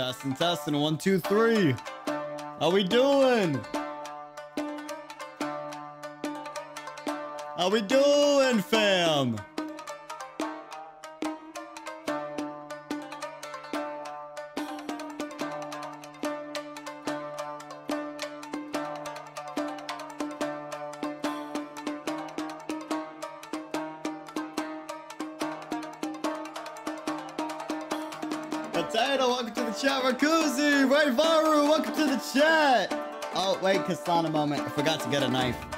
Testing, testing. One, two, three. How we doing? How we doing, fam? Chat. Oh, wait, Kaslana moment. I forgot to get a knife.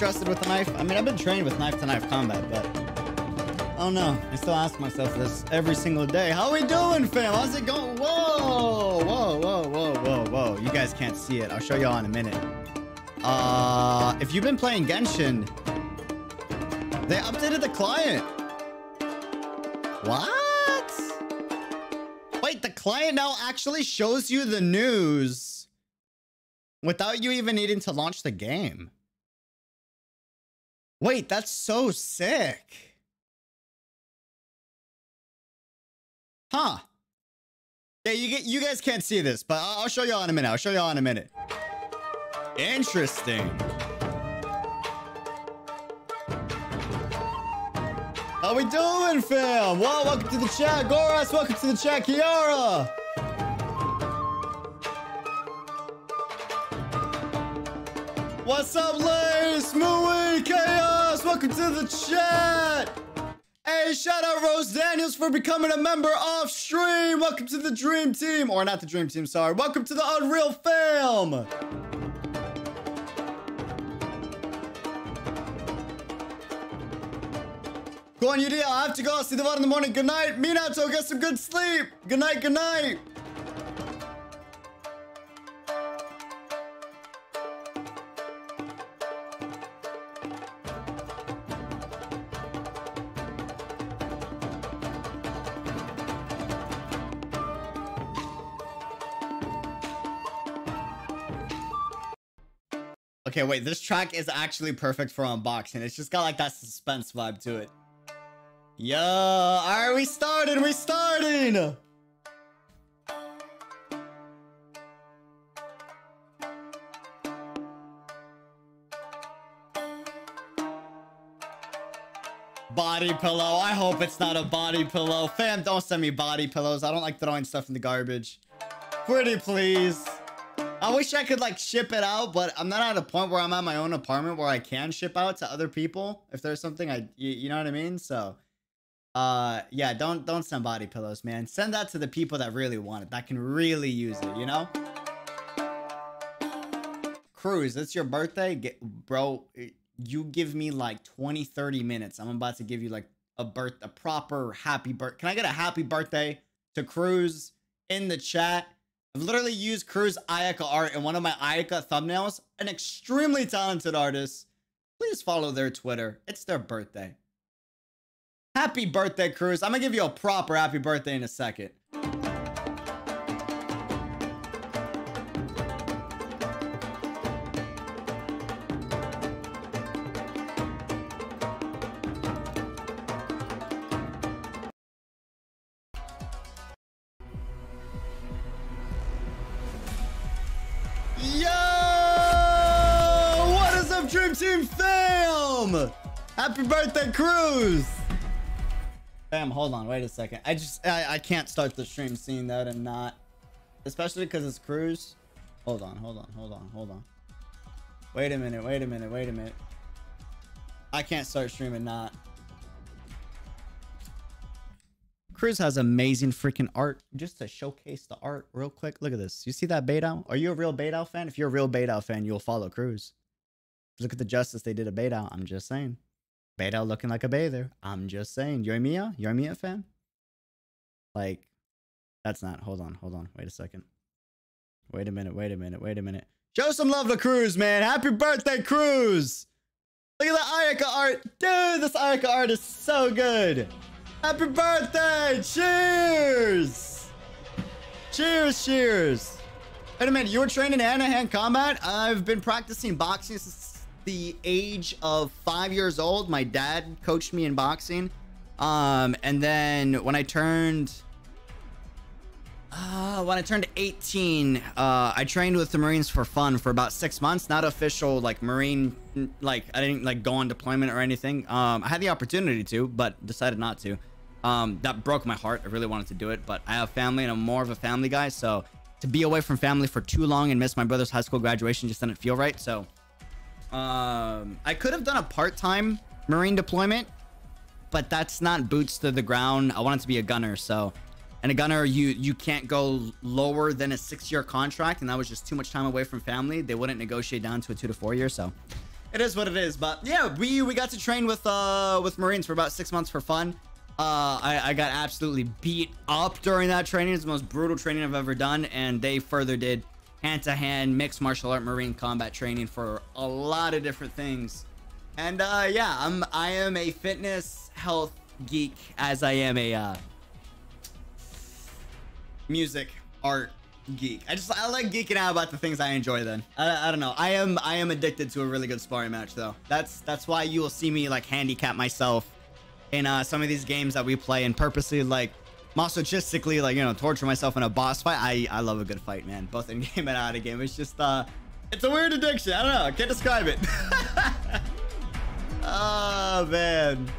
Trusted with a knife? I mean, I've been trained with knife-to-knife combat, but... I don't know. I still ask myself this every single day. How are we doing, fam? How's it going? Whoa! Whoa, whoa, whoa, whoa, whoa. You guys can't see it. I'll show y'all in a minute. Uh, if you've been playing Genshin, they updated the client. What? Wait, the client now actually shows you the news without you even needing to launch the game. Wait, that's so sick. Huh. Yeah, you get you guys can't see this, but I'll show y'all in a minute. I'll show y'all in a minute. Interesting. How we doing, fam? Well, welcome to the chat. Goras, welcome to the chat. Kiara. What's up, Lace? Mooey, Welcome to the chat. Hey, shout out Rose Daniels for becoming a member off stream. Welcome to the Dream Team. Or not the Dream Team, sorry. Welcome to the Unreal Fam. Go on, UD. I have to go. I'll see the VOD in the morning. Good night. Minato, get some good sleep. Good night, good night. Okay, wait, this track is actually perfect for unboxing. It's just got like that suspense vibe to it. Yo, alright, we started, we starting! Body pillow. I hope it's not a body pillow. Fam, don't send me body pillows. I don't like throwing stuff in the garbage. Pretty please. I wish I could like ship it out, but I'm not at a point where I'm at my own apartment where I can ship out to other people if there's something I you, you know what I mean? So uh yeah, don't don't send body pillows, man. Send that to the people that really want it, that can really use it, you know? Cruz, it's your birthday? Get, bro, you give me like 20 30 minutes. I'm about to give you like a birth a proper happy birth. Can I get a happy birthday to Cruz in the chat? I've literally used Cruz Ayaka art in one of my Ayaka thumbnails. An extremely talented artist. Please follow their Twitter. It's their birthday. Happy birthday, Cruz. I'm gonna give you a proper happy birthday in a second. Birthday, Cruz! Hold on, wait a second. I just, I, I can't start the stream seeing that and not. Especially because it's Cruz. Hold on, hold on, hold on, hold on. Wait a minute, wait a minute, wait a minute. I can't start streaming not. Cruz has amazing freaking art. Just to showcase the art real quick. Look at this. You see that Beidou? Are you a real Beidou fan? If you're a real Beidou fan, you'll follow Cruz. Look at the justice they did a Beidou. I'm just saying. Beidou looking like a bather. I'm just saying. Yoimiya? Yoimiya fan? Like, that's not. Hold on, hold on. Wait a second. Wait a minute, wait a minute, wait a minute. Show some love to Cruz, man. Happy birthday, Cruz. Look at the Ayaka art. Dude, this Ayaka art is so good. Happy birthday. Cheers. Cheers, cheers. Wait a minute, you were training hand-to-hand combat? I've been practicing boxing since the age of five years old. My dad coached me in boxing. Um, and then when I turned uh, when I turned 18, uh, I trained with the Marines for fun for about six months. Not official, like Marine, like I didn't like go on deployment or anything. Um, I had the opportunity to, but decided not to. Um, that broke my heart. I really wanted to do it, but I have family and I'm more of a family guy. So to be away from family for too long and miss my brother's high school graduation just didn't feel right. So, um, I could have done a part-time Marine deployment, but that's not boots to the ground. I wanted to be a gunner, so. And a gunner you you can't go lower than a six year contract and that was just too much time away from family. They wouldn't negotiate down to a two to four year so. It is what it is but yeah we we got to train with uh with marines for about six months for fun. Uh i i got absolutely beat up during that training. It's the most brutal training i've ever done and they further did hand-to-hand mixed martial art marine combat training for a lot of different things and uh yeah i'm i am a fitness health geek as i am a uh music, art, geek. I just I like geeking out about the things I enjoy. Then I, I don't know. I am I am addicted to a really good sparring match though. That's that's why you will see me like handicap myself in uh, some of these games that we play and purposely like masochistically like you know torture myself in a boss fight. I I love a good fight, man. Both in game and out of game. It's just uh it's a weird addiction. I don't know. I can't describe it. oh man.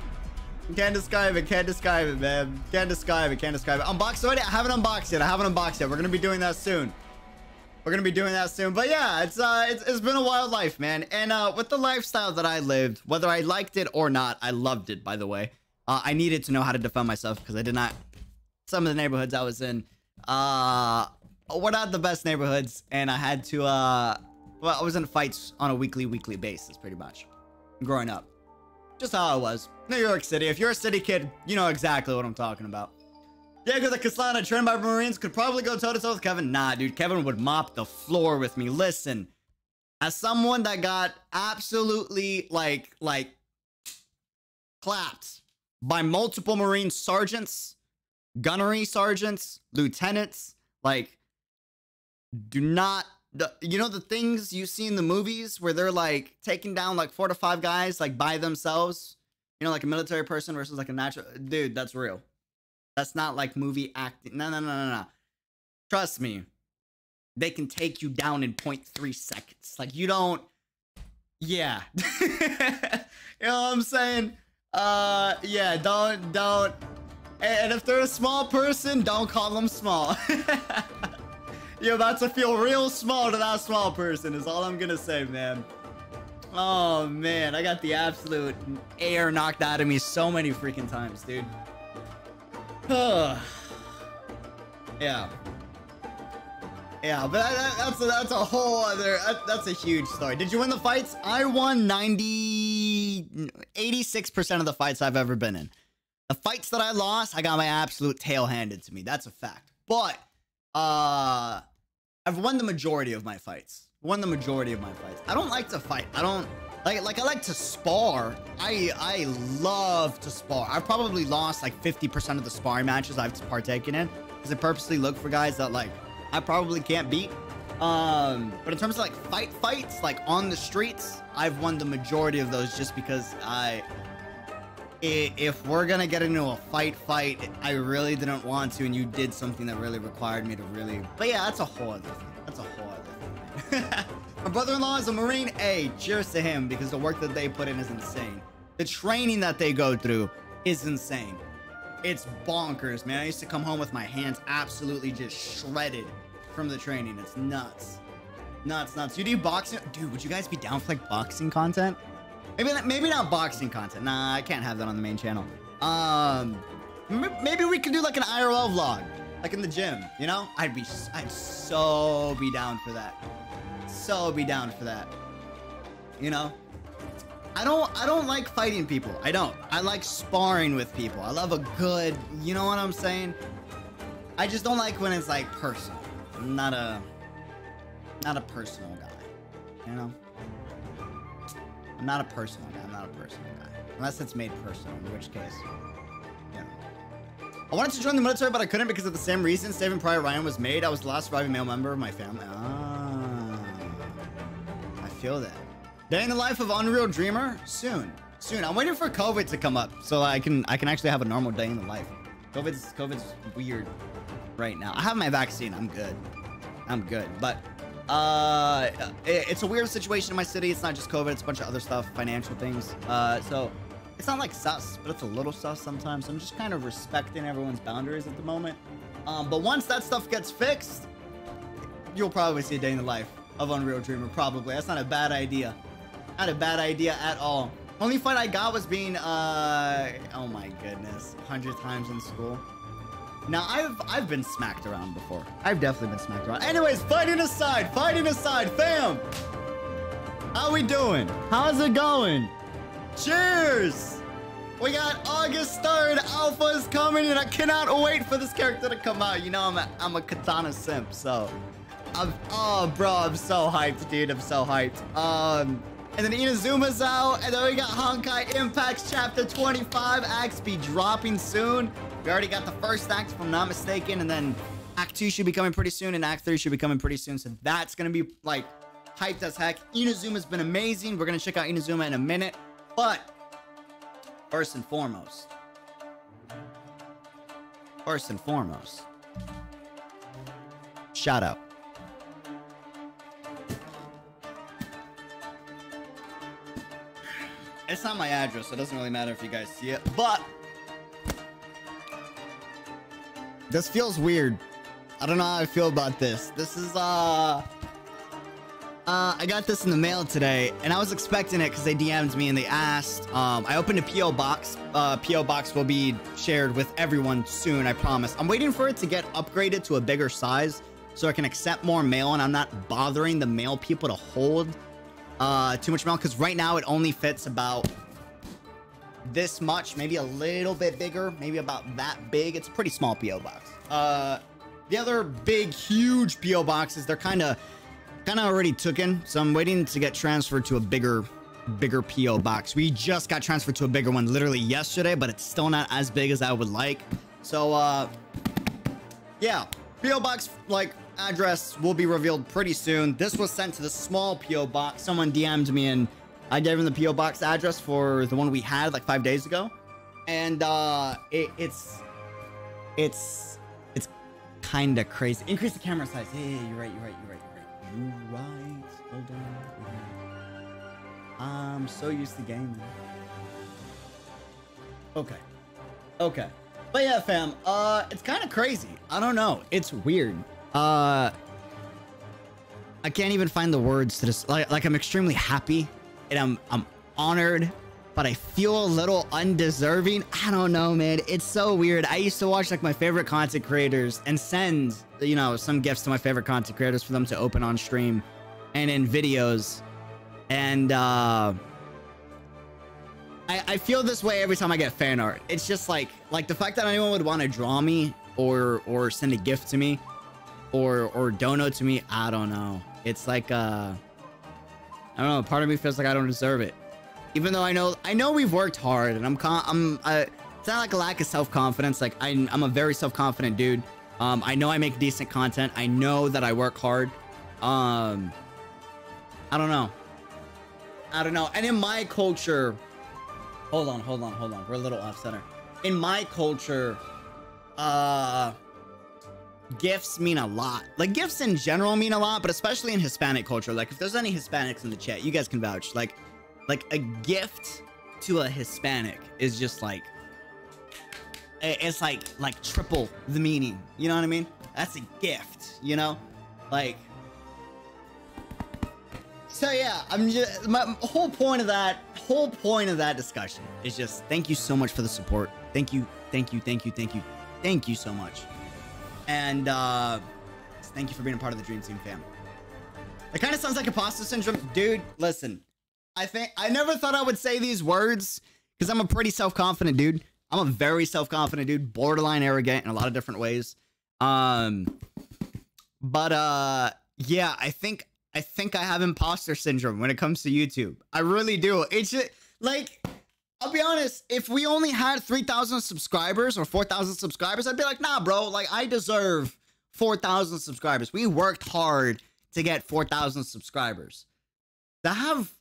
Can't describe it. Can't describe it, man. Can't describe it. Can't describe it. Unboxed already? I haven't unboxed yet. I haven't unboxed yet. We're gonna be doing that soon. We're gonna be doing that soon. But yeah, it's uh, it's, it's been a wild life, man. And uh, with the lifestyle that I lived, whether I liked it or not, I loved it. By the way, uh, I needed to know how to defend myself because I did not. Some of the neighborhoods I was in, uh, were not the best neighborhoods, and I had to uh, well, I was in fights on a weekly, weekly basis, pretty much, growing up. Just how I was. New York City. If you're a city kid, you know exactly what I'm talking about. Diego the Kaslana, trained by Marines, could probably go toe-to-toe -to -toe with Kevin. Nah, dude. Kevin would mop the floor with me. Listen, as someone that got absolutely, like, like, clapped by multiple Marine sergeants, gunnery sergeants, lieutenants, like, do not the you know the things you see in the movies where they're like taking down like four to five guys like by themselves? You know like a military person versus like a natural dude that's real. That's not like movie acting no no no no no. Trust me they can take you down in 0.3 seconds. Like you don't yeah. You know what i'm saying? Uh yeah don't don't and if they're a small person don't call them small You're about to feel real small to that small person is all I'm gonna say, man. Oh, man. I got the absolute air knocked out of me so many freaking times, dude. yeah. Yeah, but that, that's, a, that's a whole other... That, that's a huge story. Did you win the fights? I won 90... 86% of the fights I've ever been in. The fights that I lost, I got my absolute tail handed to me. That's a fact. But, uh... I've won the majority of my fights. Won the majority of my fights. I don't like to fight. I don't like like I like to spar. I I love to spar. I've probably lost like 50% of the sparring matches I've partaken in because I purposely look for guys that like I probably can't beat. Um, but in terms of like fight fights, like on the streets, I've won the majority of those just because I if we're gonna get into a fight fight i really didn't want to and you did something that really required me to really but yeah that's a whole other thing. That's a whole other thing. My brother-in-law is a marine. Hey cheers to him because the work that they put in is insane. The training that they go through is insane. It's bonkers man. I used to come home with my hands absolutely just shredded from the training. It's nuts. Nuts, nuts. You do boxing, dude. Would you guys be down for like boxing content? Maybe, maybe not boxing content. Nah, I can't have that on the main channel. Um, maybe we could do like an IRL vlog, like in the gym. You know, I'd be, I'd so be down for that. So be down for that. You know, I don't, I don't like fighting people. I don't. I like sparring with people. I love a good, you know what I'm saying? I just don't like when it's like personal. I'm not a, not a personal guy. You know. I'm not a personal guy. I'm not a personal guy. Unless it's made personal, in which case, yeah. I wanted to join the military, but I couldn't because of the same reason Saving Private Ryan was made. I was the last surviving male member of my family. Ah. I feel that. Day in the life of Unreal Dreamer? Soon. Soon. I'm waiting for COVID to come up so I can I can actually have a normal day in the life. COVID's COVID's weird right now. I have my vaccine. I'm good. I'm good. But uh, it's a weird situation in my city. It's not just COVID. It's a bunch of other stuff, financial things. Uh, so it's not like sus, but it's a little sus sometimes. I'm just kind of respecting everyone's boundaries at the moment. Um, but once that stuff gets fixed, you'll probably see a day in the life of Unreal Dreamer. Probably. That's not a bad idea. Not a bad idea at all. Only fight I got was being, uh, oh my goodness, 100 times in school. Now, I've I've been smacked around before. I've definitely been smacked around. Anyways, fighting aside, fighting aside, fam! How we doing? How's it going? Cheers! We got August 3rd, Alpha is coming, and I cannot wait for this character to come out. You know I'm a, I'm a Katana simp, so... I'm, oh, bro, I'm so hyped, dude. I'm so hyped. Um, and then Inazuma's out, and then we got Honkai Impacts Chapter 25. Acts be dropping soon. We already got the first act, if I'm not mistaken, and then Act 2 should be coming pretty soon, and Act 3 should be coming pretty soon. So that's gonna be like hyped as heck. Inazuma's been amazing. We're gonna check out Inazuma in a minute. But first and foremost, first and foremost, shout out. It's not my address, so it doesn't really matter if you guys see it. But This feels weird. I don't know how I feel about this. This is, uh... Uh, I got this in the mail today, and I was expecting it because they DM'd me and they asked. Um, I opened a PO box. Uh, PO box will be shared with everyone soon, I promise. I'm waiting for it to get upgraded to a bigger size so I can accept more mail and I'm not bothering the mail people to hold uh, too much mail because right now it only fits about this much, maybe a little bit bigger, maybe about that big. It's a pretty small PO box. Uh, the other big, huge PO boxes, they're kind of, kind of already taken. So I'm waiting to get transferred to a bigger, bigger PO box. We just got transferred to a bigger one literally yesterday, but it's still not as big as I would like. So, uh, yeah, PO box like address will be revealed pretty soon. This was sent to the small PO box. Someone DM'd me and I gave him the PO box address for the one we had like five days ago, and uh, it, it's it's it's kind of crazy. Increase the camera size. Hey, you're right. You're right. You're right. You're right. You're right. Hold on. I'm so used to gaming. Okay. Okay. But yeah, fam. Uh, it's kind of crazy. I don't know. It's weird. Uh, I can't even find the words to this. Like, like I'm extremely happy and I'm I'm honored, but I feel a little undeserving. I don't know, man. It's so weird. I used to watch like my favorite content creators and send, you know, some gifts to my favorite content creators for them to open on stream and in videos. And uh I, I feel this way every time I get fan art. It's just like like the fact that anyone would want to draw me or or send a gift to me or or dono to me, I don't know. It's like uh I don't know. Part of me feels like I don't deserve it, even though I know I know we've worked hard, and I'm con I'm. Uh, it's not like a lack of self confidence. Like I'm I'm a very self confident dude. Um, I know I make decent content. I know that I work hard. Um, I don't know. I don't know. And in my culture, hold on, hold on, hold on. We're a little off center. In my culture, uh gifts mean a lot. Like gifts in general mean a lot, but especially in Hispanic culture. Like if there's any Hispanics in the chat, you guys can vouch. Like, like a gift to a Hispanic is just like, it's like like triple the meaning. You know what I mean? That's a gift. You know, like So yeah, I'm just my whole point of that whole point of that discussion is just thank you so much for the support. Thank you, thank you, thank you, thank you, thank you so much. And uh thank you for being a part of the Dream Team fam. It kind of sounds like imposter syndrome. Dude, listen. I think I never thought I would say these words because I'm a pretty self-confident dude. I'm a very self-confident dude, borderline arrogant in a lot of different ways. Um but uh yeah, I think I think I have imposter syndrome when it comes to YouTube. I really do. It's just, like I'll be honest, if we only had 3,000 subscribers or 4,000 subscribers, I'd be like, "Nah, bro, like I deserve 4,000 subscribers. We worked hard to get 4,000 subscribers." To have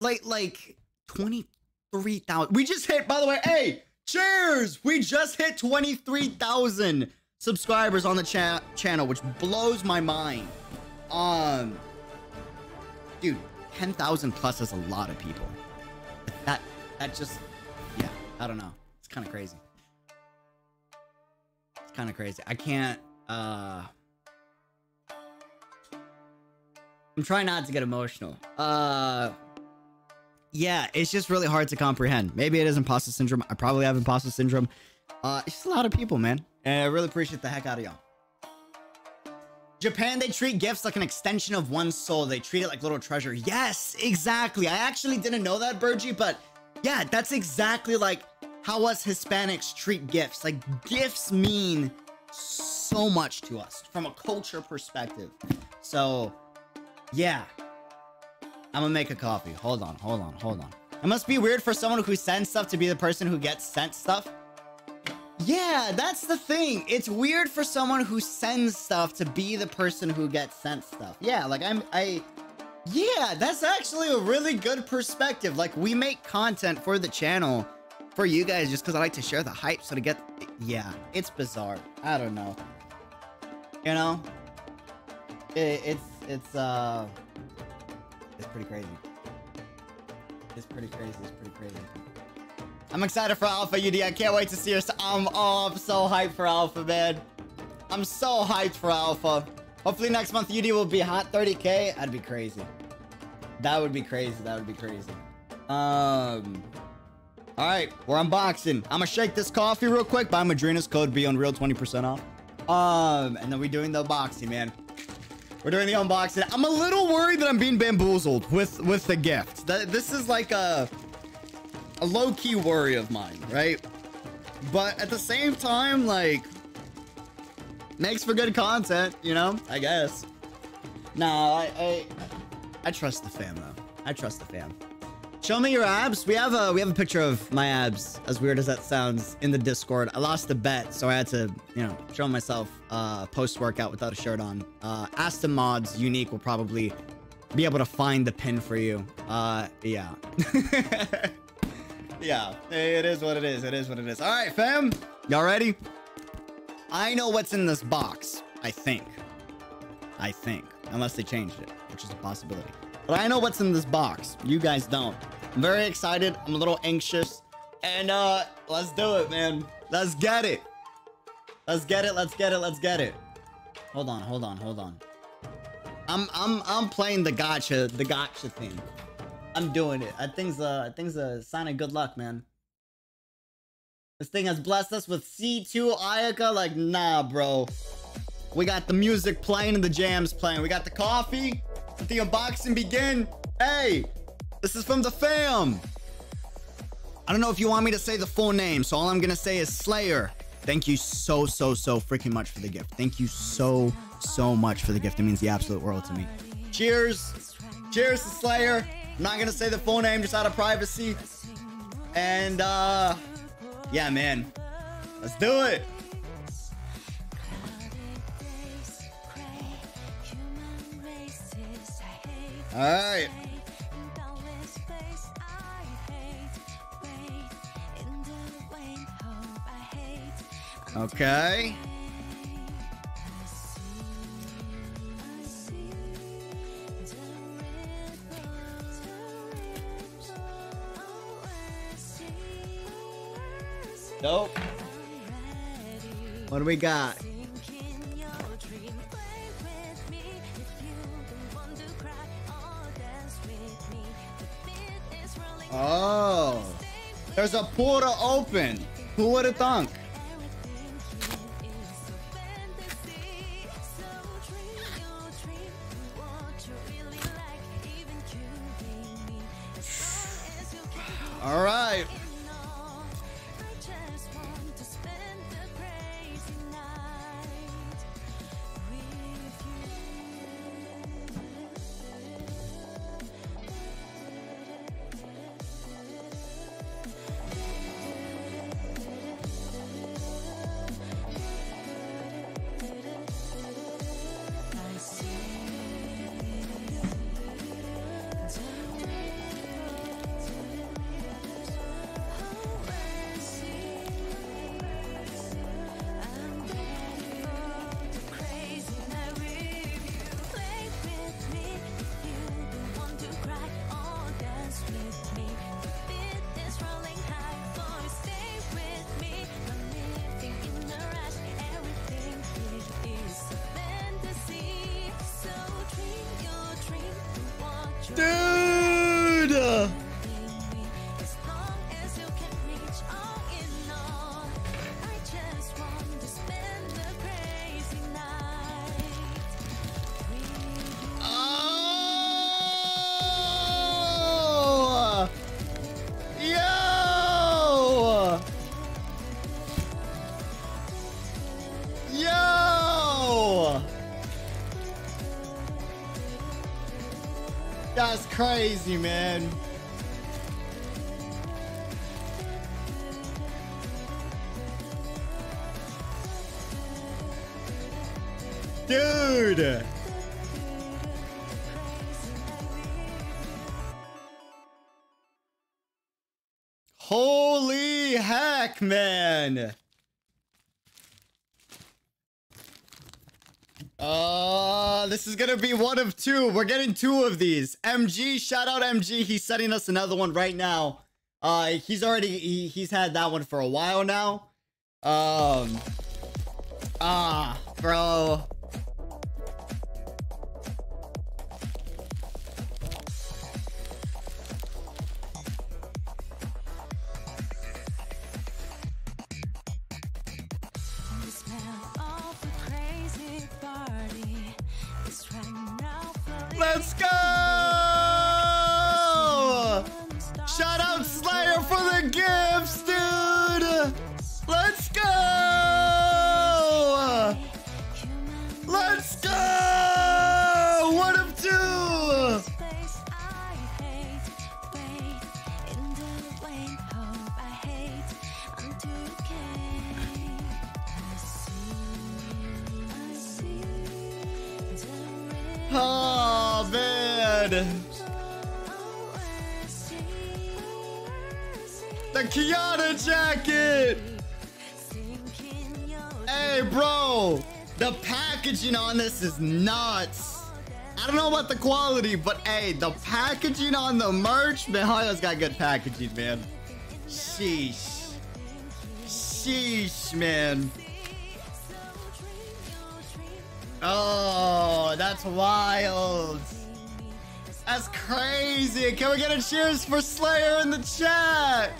like like 23,000. We just hit by the way, hey, cheers. We just hit 23,000 subscribers on the cha channel, which blows my mind. Um, dude, 10,000 plus is a lot of people. That, just, yeah, I don't know. It's kind of crazy. It's kind of crazy. I can't, uh, I'm trying not to get emotional. Uh, yeah, it's just really hard to comprehend. Maybe it is imposter syndrome. I probably have imposter syndrome. Uh, it's just a lot of people, man. And I really appreciate the heck out of y'all. Japan, they treat gifts like an extension of one's soul. They treat it like little treasure. Yes, exactly. I actually didn't know that, Burgie, but yeah, that's exactly like how us Hispanics treat gifts. Like gifts mean so much to us from a culture perspective. So yeah, I'm gonna make a coffee. Hold on, hold on, hold on. It must be weird for someone who sends stuff to be the person who gets sent stuff. Yeah, that's the thing. It's weird for someone who sends stuff to be the person who gets sent stuff. Yeah, like I'm, I, yeah, that's actually a really good perspective. Like we make content for the channel for you guys just because I like to share the hype. So to get, yeah, it's bizarre. I don't know. You know, it, it's, it's, uh, it's pretty crazy. It's pretty crazy. It's pretty crazy. I'm excited for Alpha UD. I can't wait to see her. I'm, oh, I'm so hyped for Alpha, man. I'm so hyped for Alpha. Hopefully next month UD will be hot 30k. That'd be crazy. That would be crazy. That would be crazy. Um. All right, we're unboxing. I'm gonna shake this coffee real quick. Buy Madrina's code be Unreal 20% off. Um, and then we're doing the unboxing, man. We're doing the unboxing. I'm a little worried that I'm being bamboozled with with the gift. That this is like a a low-key worry of mine, right? But at the same time, like, makes for good content, you know? I guess. Nah, I, I, I trust the fam though. I trust the fam. Show me your abs. We have a we have a picture of my abs. As weird as that sounds, in the Discord. I lost the bet, so I had to, you know, show myself uh, post workout without a shirt on. Uh, Aston Mods Unique will probably be able to find the pin for you. Uh, yeah. yeah, it is what it is. It is what it is. All right, fam. Y'all ready? I know what's in this box. I think. I think. Unless they changed it, which is a possibility. But I know what's in this box. You guys don't. I'm very excited. I'm a little anxious. And uh, let's do it, man. Let's get it. Let's get it. Let's get it. Let's get it. Hold on. Hold on. Hold on. I'm I'm I'm playing the gacha the gacha thing. I'm doing it. I think's a I think's a sign of good luck, man. This thing has blessed us with C2 Ayaka. Like, nah, bro. We got the music playing and the jams playing. We got the coffee. Let the unboxing begin. Hey, this is from the fam. I don't know if you want me to say the full name, so all I'm gonna say is Slayer. Thank you so, so, so freaking much for the gift. Thank you so, so much for the gift. It means the absolute world to me. Cheers. Cheers to Slayer. I'm not gonna say the full name just out of privacy. And uh yeah, man. Let's do it. All right. Okay. Dope. What do we got? Oh. There's a portal open. Who would have thunk? All right. Crazy, man. Is gonna be one of two. We're getting two of these. MG, shout out MG. He's sending us another one right now. Uh, he's already he, he's had that one for a while now. Um, ah, bro. Quality, but hey, the packaging on the merch, man, Haya's got good packaging, man. Sheesh. Sheesh, man. Oh, that's wild. That's crazy. Can we get a cheers for Slayer in the chat?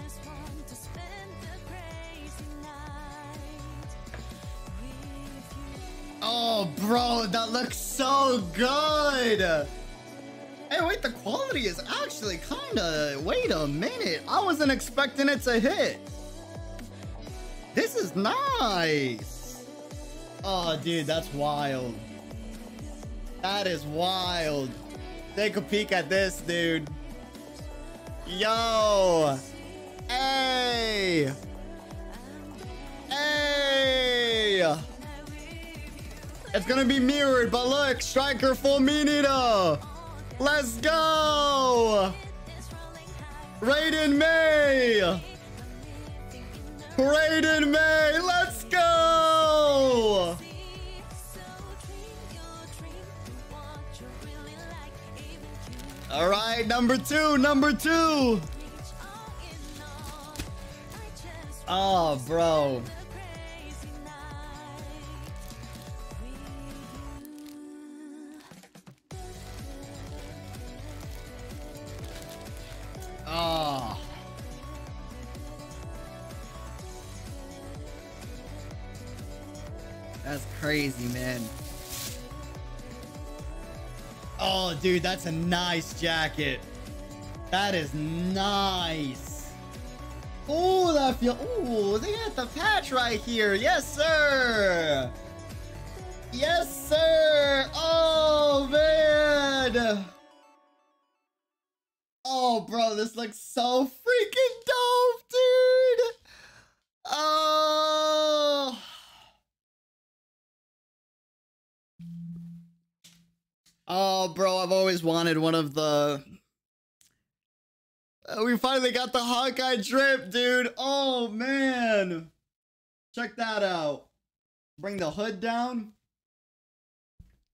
Oh, bro, that looks so good. Hey, wait, the quality is actually kind of... Wait a minute. I wasn't expecting it to hit. This is nice. Oh, dude, that's wild. That is wild. Take a peek at this, dude. Yo. Hey. Hey. It's gonna be mirrored, but look, Striker Fulminata. Let's go. Raiden Mei. Raiden Mei, let's go. All right, number two, number two. Oh, bro. Oh. That's crazy, man. Oh, dude, that's a nice jacket. That is nice. Oh, that feel. Oh, they got the patch right here. Yes, sir. Yes, sir. Oh, man. Oh, bro, this looks so freaking dope, dude. Oh. Oh, bro, I've always wanted one of the... Uh, we finally got the Honkai drip, dude. Oh, man. Check that out. Bring the hood down.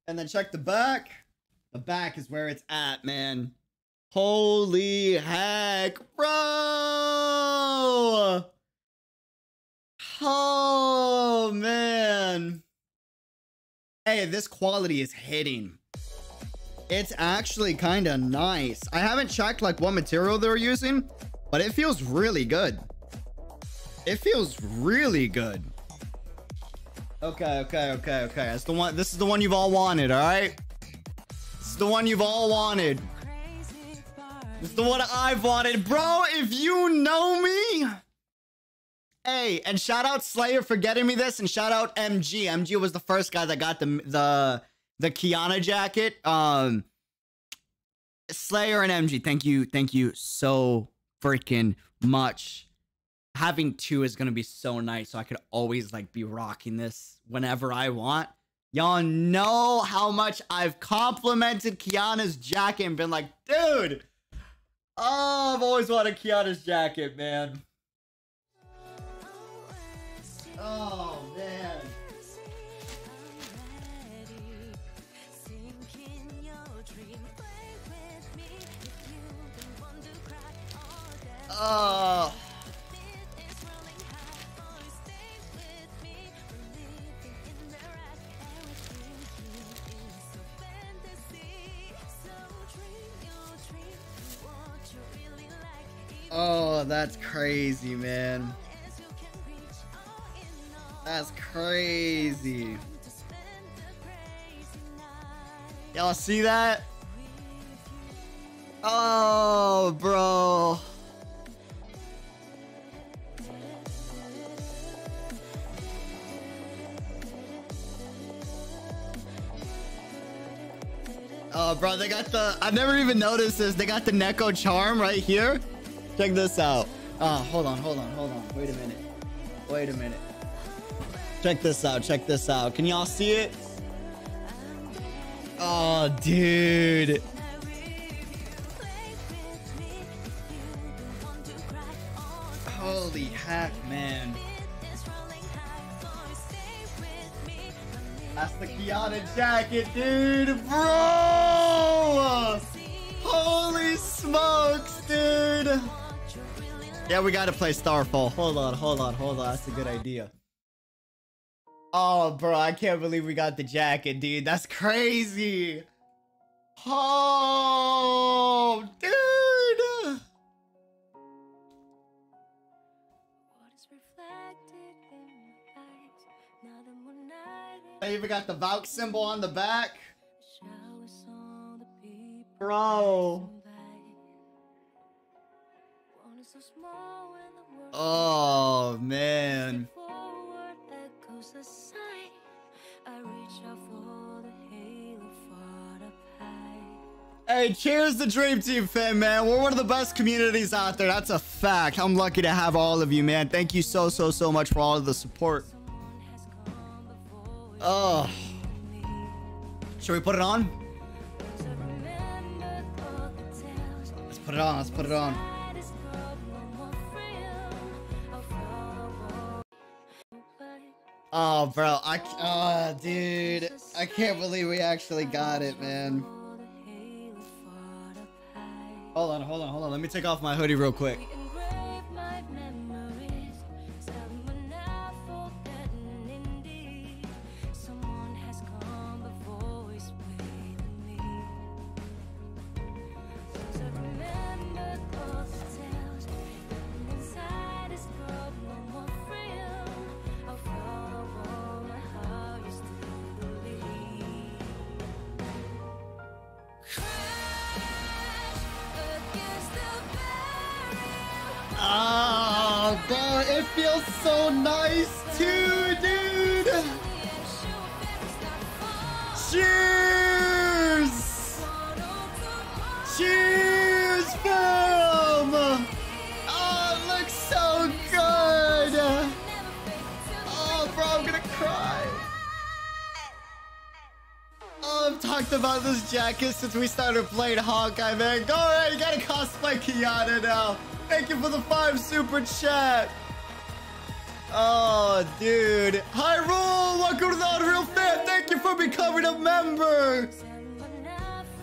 And then check the back. The back is where it's at, man. Holy heck, bro! Oh, man. Hey, this quality is hitting. It's actually kind of nice. I haven't checked like what material they're using, but it feels really good. It feels really good. Okay, okay, okay, okay. That's the one. This is the one you've all wanted, all right? This is the one you've all wanted. Is the one I've wanted. Bro, if you know me... Hey, and shout out Slayer for getting me this, and shout out MG. MG was the first guy that got the the the Kiana jacket. Um, Slayer and MG, thank you, thank you so freaking much. Having two is gonna be so nice, so I could always like be rocking this whenever I want. Y'all know how much I've complimented Kiana's jacket and been like, dude, oh, I've always wanted Kiana's jacket, man. Oh, man. Oh. Oh, that's crazy, man. That's crazy. Y'all see that? Oh, bro. Oh, bro, they got the... I've never even noticed this. They got the Neko charm right here. Check this out. Oh, hold on, hold on, hold on. Wait a minute. Wait a minute. Check this out. Check this out. Can y'all see it? Oh, dude. Holy heck, man. That's the Kiana jacket, dude, bro! Holy smokes, dude! Yeah, we gotta play Starfall. Hold on, hold on, hold on. That's a good idea. Oh, bro, I can't believe we got the jacket, dude. That's crazy. Oh, dude. I even got the Valk symbol on the back. Bro. Oh, man. Hey, cheers to Dream Team fan, man. We're one of the best communities out there. That's a fact. I'm lucky to have all of you, man. Thank you so, so, so much for all of the support. Oh. Should we put it on? Let's put it on. Let's put it on. Oh, bro. I, oh, dude. I can't believe we actually got it, man. Hold on, hold on, hold on. Let me take off my hoodie real quick. Feels so nice too, dude. Cheers! Cheers, fam! Oh, it looks so good! Oh, bro, I'm gonna cry. Oh, I've talked about this jacket since we started playing Honkai, man. Go ahead, you gotta cosplay Kiana now. Thank you for the five super chat. Oh, dude. Hyrule, welcome to the Unreal Fan. Thank you for becoming a member.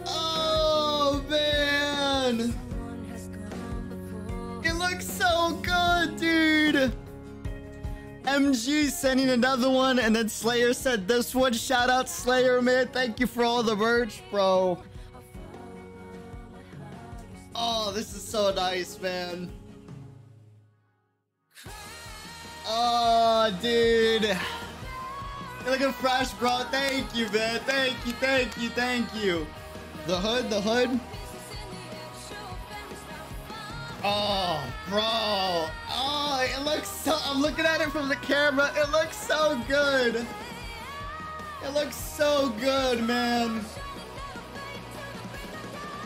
Oh, man. It looks so good, dude. MG sending another one, and then Slayer said this one. Shout out Slayer, man. Thank you for all the merch, bro. Oh, this is so nice, man. Oh, dude. You're looking fresh, bro. Thank you, man. Thank you, thank you, thank you. The hood, the hood. Oh, bro. Oh, it looks so... I'm looking at it from the camera. It looks so good. It looks so good, man.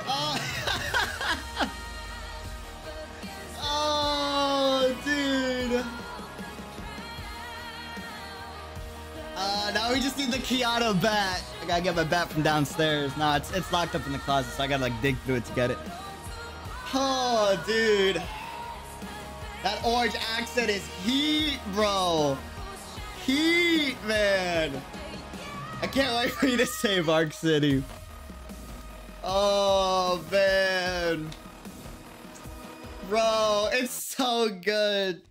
Oh, oh dude. Uh, now we just need the Kiana bat. I gotta get my bat from downstairs. Nah, it's, it's locked up in the closet, so I gotta like dig through it to get it. Oh, dude. That orange accent is heat, bro. Heat, man. I can't wait for you to save Arc City. Oh, man. Bro, it's so good.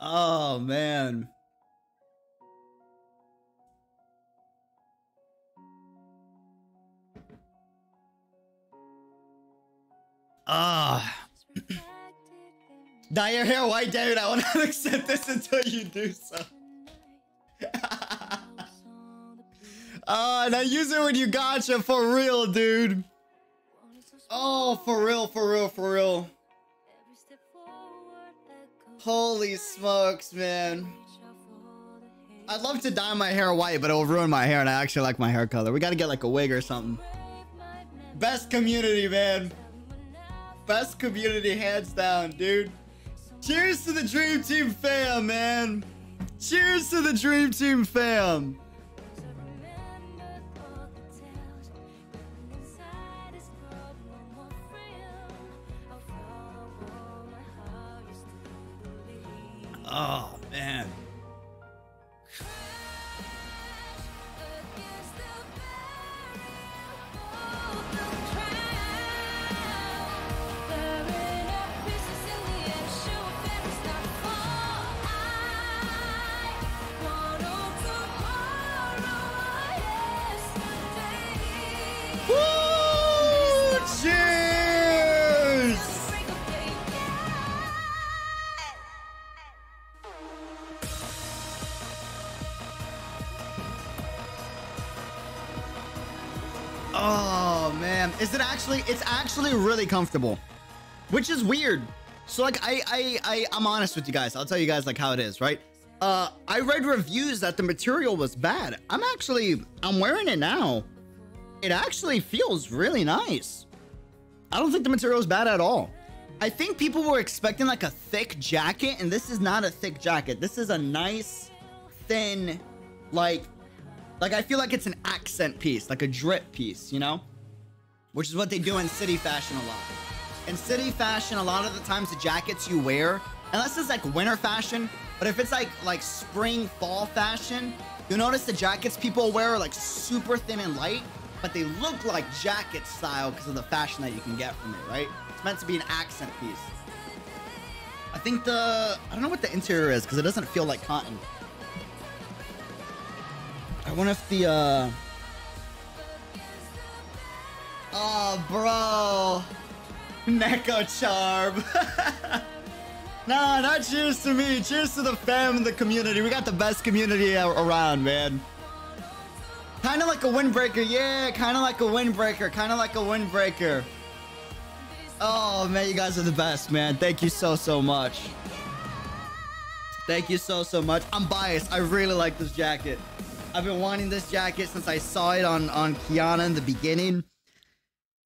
Oh, man. Ah. Dye your hair white, dude. I will not accept this until you do so. Ah, now use it when you gacha for real, dude. Oh, for real, for real, for real. Holy smokes, man. I'd love to dye my hair white, but it will ruin my hair, and I actually like my hair color. We gotta get like a wig or something. Best community, man. Best community, hands down, dude. Cheers to the Dream Team fam, man. Cheers to the Dream Team fam. Oh, man. Man, is it actually? It's actually really comfortable, which is weird. So like, I, I, I, I'm honest with you guys. I'll tell you guys like how it is, right? Uh, I read reviews that the material was bad. I'm actually, I'm wearing it now. It actually feels really nice. I don't think the material is bad at all. I think people were expecting like a thick jacket, and this is not a thick jacket. This is a nice, thin, like like, I feel like it's an accent piece, like a drip piece, you know? Which is what they do in city fashion a lot. In city fashion, a lot of the times the jackets you wear, unless it's like winter fashion, but if it's like like spring, fall fashion, you'll notice the jackets people wear are like super thin and light, but they look like jacket style because of the fashion that you can get from it, right? It's meant to be an accent piece. I think the, I don't know what the interior is because it doesn't feel like cotton. I wonder if the, uh... Oh, bro. Neko charm. nah, not cheers to me. Cheers to the fam and the community. We got the best community around, man. Kind of like a windbreaker. Yeah, kind of like a windbreaker. Kind of like a windbreaker. Oh, man, you guys are the best, man. Thank you so, so much. Thank you so, so much. I'm biased. I really like this jacket. I've been wanting this jacket since I saw it on, on Kiana in the beginning.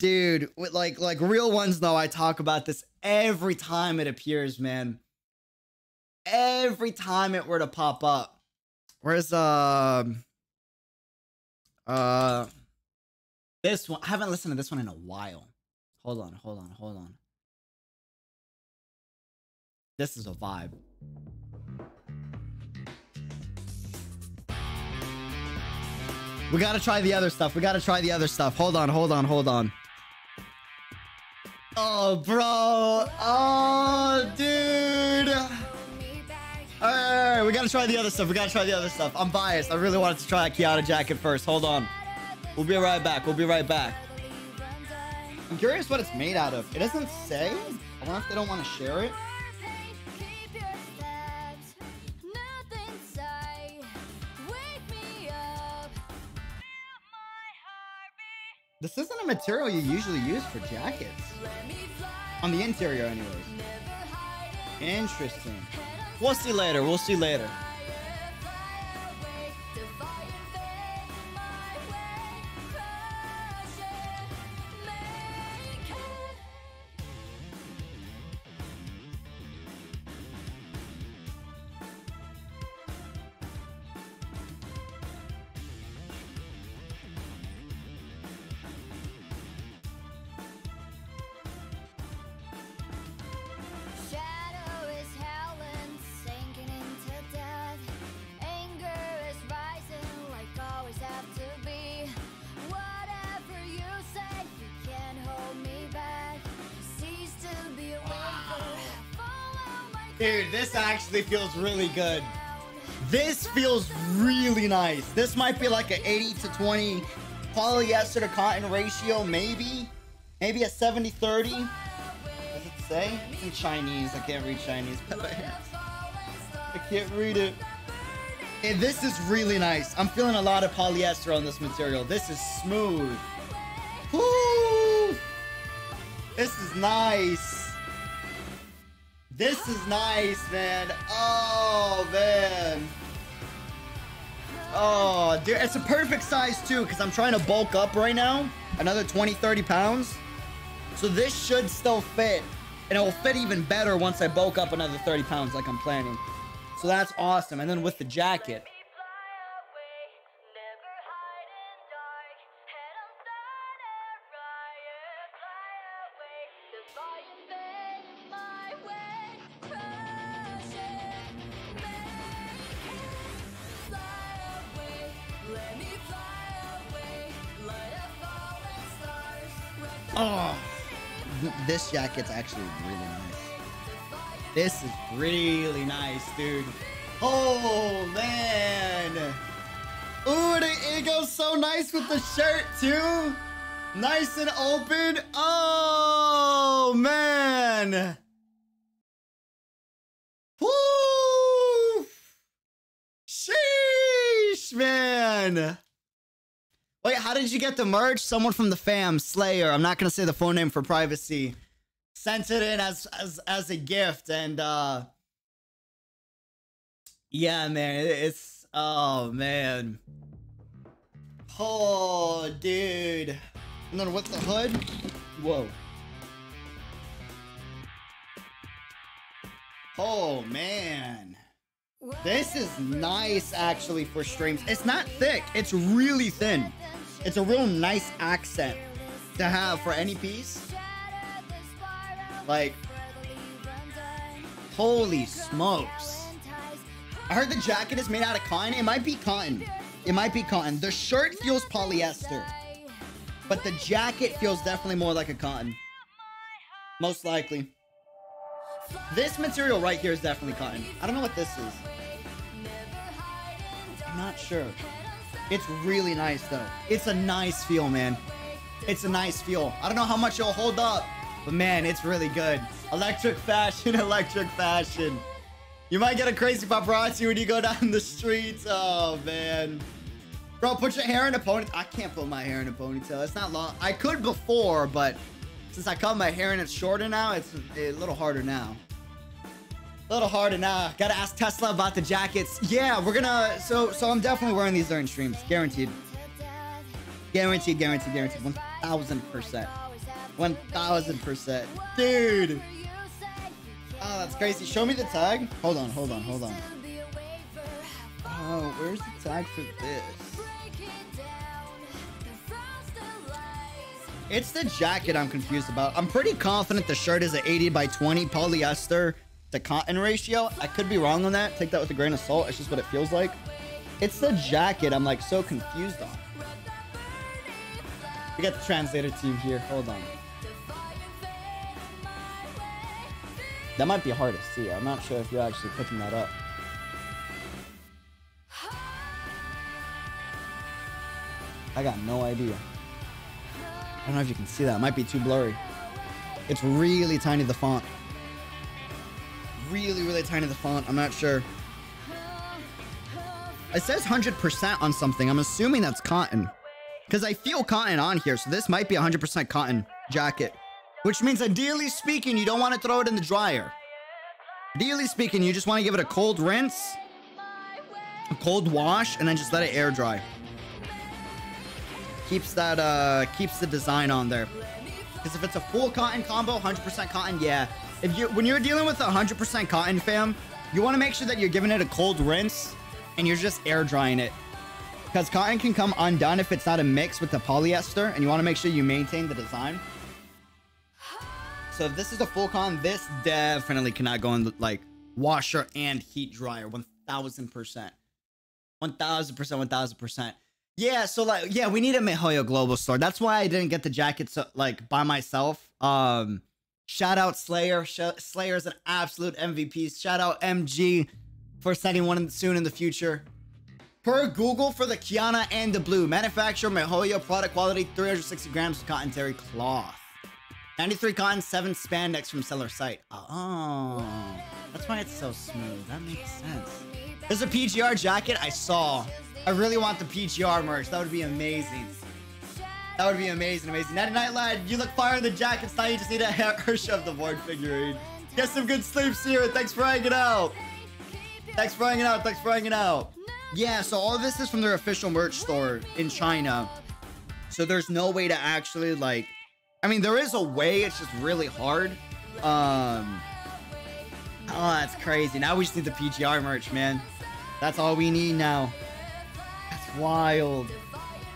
Dude, with like like real ones though, I talk about this every time it appears, man. Every time it were to pop up. Where's um uh this one? I haven't listened to this one in a while. Hold on, hold on, hold on. This is a vibe. We gotta try the other stuff. We gotta try the other stuff. Hold on, hold on, hold on. Oh, bro. Oh, dude. All right, we gotta try the other stuff. We gotta try the other stuff. I'm biased. I really wanted to try a Kiana jacket first. Hold on. We'll be right back. We'll be right back. I'm curious what it's made out of. It doesn't say. I wonder if they don't want to share it. This isn't a material you usually use for jackets. On the interior, anyways. Interesting. We'll see later. We'll see later. Dude, this actually feels really good. This feels really nice. This might be like an 80 to 20 polyester to cotton ratio, maybe. Maybe a 70 30. Does it say? It's in Chinese. I can't read Chinese. I can't read it. And this is really nice. I'm feeling a lot of polyester on this material. This is smooth. Woo! This is nice. This is nice, man. Oh, man. Oh, dude, it's a perfect size too because I'm trying to bulk up right now. Another 20, 30 pounds. So this should still fit. And it will fit even better once I bulk up another 30 pounds like I'm planning. So that's awesome. And then with the jacket. This jacket's actually really nice. This is really nice, dude. Oh man. Ooh, the, goes so nice with the shirt too. Nice and open. Oh man. Woo! Sheesh, man. Wait, how did you get the merch? Someone from the fam, Slayer. I'm not gonna say the phone name for privacy. Sent it in as as as a gift, and uh yeah, man, it's oh man. Oh, dude. And then what's the hood? Whoa. Oh man. This is nice actually for streams. It's not thick, it's really thin. It's a real nice accent to have for any piece. Like, holy smokes. I heard the jacket is made out of cotton. It might be cotton. It might be cotton. The shirt feels polyester, but the jacket feels definitely more like a cotton. Most likely. This material right here is definitely cotton. I don't know what this is. I'm not sure. It's really nice though. It's a nice feel, man. It's a nice feel. I don't know how much it'll hold up, but man, it's really good. Electric fashion, electric fashion. You might get a crazy paparazzi when you go down the streets. Oh man. Bro, put your hair in a ponytail. I can't put my hair in a ponytail. It's not long. I could before, but since I cut my hair and it's shorter now, it's a little harder now. A little harder now. Gotta ask Tesla about the jackets. Yeah, we're gonna. So, so I'm definitely wearing these during streams, guaranteed. Guaranteed, guaranteed, guaranteed. One thousand percent. One thousand percent, dude. Oh, that's crazy. Show me the tag. Hold on, hold on, hold on. Oh, where's the tag for this? It's the jacket I'm confused about. I'm pretty confident the shirt is an 80 by 20 polyester to cotton ratio. I could be wrong on that. Take that with a grain of salt. It's just what it feels like. It's the jacket I'm like so confused on. We got the translator team here. Hold on. That might be hard to see. I'm not sure if you're actually picking that up. I got no idea. I don't know if you can see that. It might be too blurry. It's really tiny, the font. Really, really tiny, the font. I'm not sure. It says 100% on something. I'm assuming that's cotton. Because I feel cotton on here, so this might be 100% cotton jacket. Which means, ideally speaking, you don't want to throw it in the dryer. Ideally speaking, you just want to give it a cold rinse, a cold wash, and then just let it air dry. Keeps that uh keeps the design on there. Because if it's a full cotton combo 100% cotton yeah. If you when you're dealing with 100% cotton fam you want to make sure that you're giving it a cold rinse and you're just air drying it. Because cotton can come undone if it's not a mix with the polyester and you want to make sure you maintain the design so if this is a full con, this definitely cannot go in the, like washer and heat dryer 1000% 1000% 1000% yeah, so like yeah, we need a MiHoYo global store. That's why I didn't get the jacket so like by myself. Um shout out Slayer. Sh- Slayer's an absolute MVP. Shout out MG for sending one in, soon in the future. Per Google for the Kiana and the Blue. Manufacturer MiHoYo product quality 360 grams of cotton terry cloth. 93 cotton, 7 spandex from seller site. Oh, that's why it's so smooth. That makes sense. There's a PGR jacket I saw I really want the PGR merch. That would be amazing. That would be amazing, amazing. Night night lad, you look fire in the jackets. Now you just need a Herrscher of the Void figurine. Get some good sleep, Sierra. Thanks for hanging out. Thanks for hanging out. Thanks for hanging out. Yeah, so all this is from their official merch store in China. So there's no way to actually like I mean there is a way, it's just really hard. Um Oh, that's crazy. Now we just need the PGR merch, man. That's all we need now That's wild.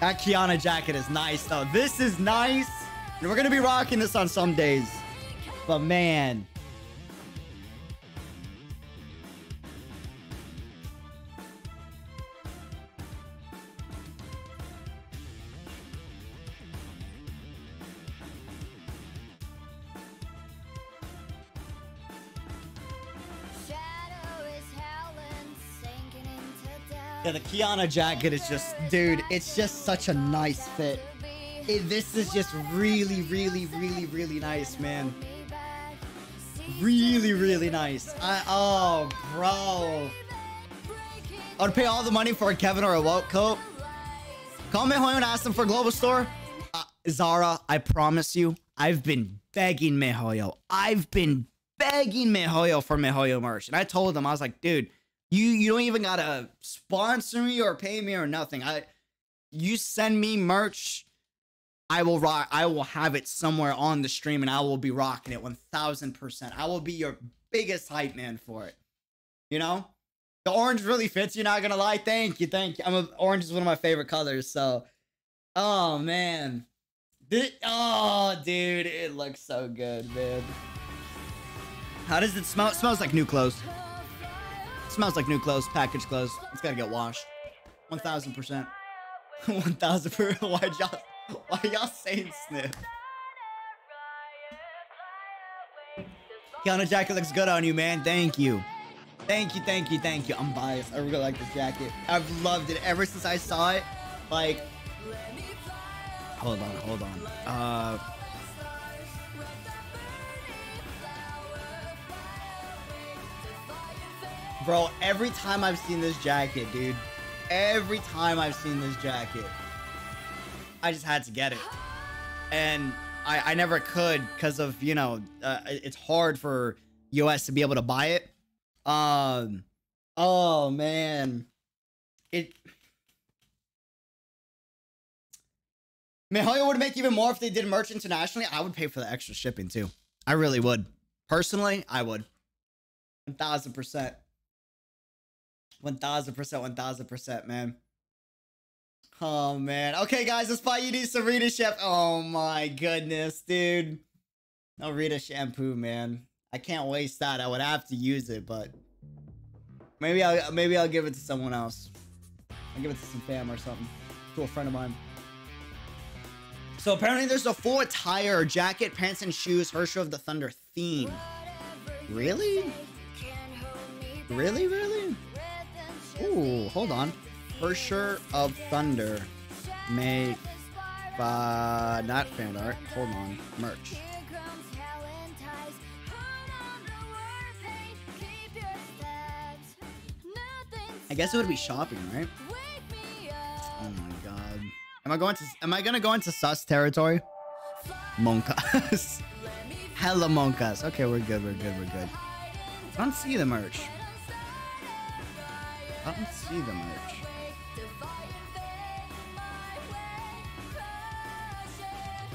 That Kiana jacket is nice, though. This is nice. And We're going to be rocking this on some days. But, man. Yeah, the Kiana jacket is just, dude, it's just such a nice fit. It, this is just really, really, really, really nice, man. Really, really nice. I, oh, bro. I would pay all the money for a Kevin or a Walt coat. Call MiHoYo and ask them for Global Store. Uh, Zara, I promise you, I've been begging MiHoYo. I've been begging MiHoYo for MiHoYo merch. And I told them, I was like, dude, you you don't even gotta sponsor me or pay me or nothing. I you send me merch, I will rock. I will have it somewhere on the stream, and I will be rocking it one thousand percent. I will be your biggest hype man for it. You know, the orange really fits. You're not gonna lie. Thank you, thank you. I'm a, orange is one of my favorite colors. So, oh man, oh dude, it looks so good, man. How does it smell? It smells like new clothes. Smells like new clothes, packaged clothes. It's gotta get washed. 1000%. 1000%. Why y'all, why y'all saying sniff? Kiana jacket looks good on you, man. Thank you. Thank you, thank you, thank you. I'm biased. I really like this jacket. I've loved it ever since I saw it. Like, hold on, hold on. Uh, Bro, every time I've seen this jacket, dude, every time I've seen this jacket, I just had to get it. And I, I never could because of, you know, uh, it's hard for US to be able to buy it. Um, oh man. It, Mihoyo would make even more if they did merch internationally. I would pay for the extra shipping too. I really would. Personally, I would. 1000%. 1000%, 1000%, man. Oh, man. Okay, guys, let's buy you need some Rita Chef. Oh, my goodness, dude. No Rita shampoo, man. I can't waste that. I would have to use it, but maybe I'll maybe I'll give it to someone else. I'll give it to some fam or something. To a friend of mine. So apparently there's a full attire, jacket, pants, and shoes Herrscher of the Thunder theme. Really? Really, really? Ooh, hold on. Herrscher of Thunder. Make uh not fan art. Hold on. Merch. I guess it would be shopping, right? Oh my god. Am I going to am I gonna go into sus territory? Monkas. Hella monkas. Okay, we're good, we're good, we're good. I don't see the merch. I don't see the merch.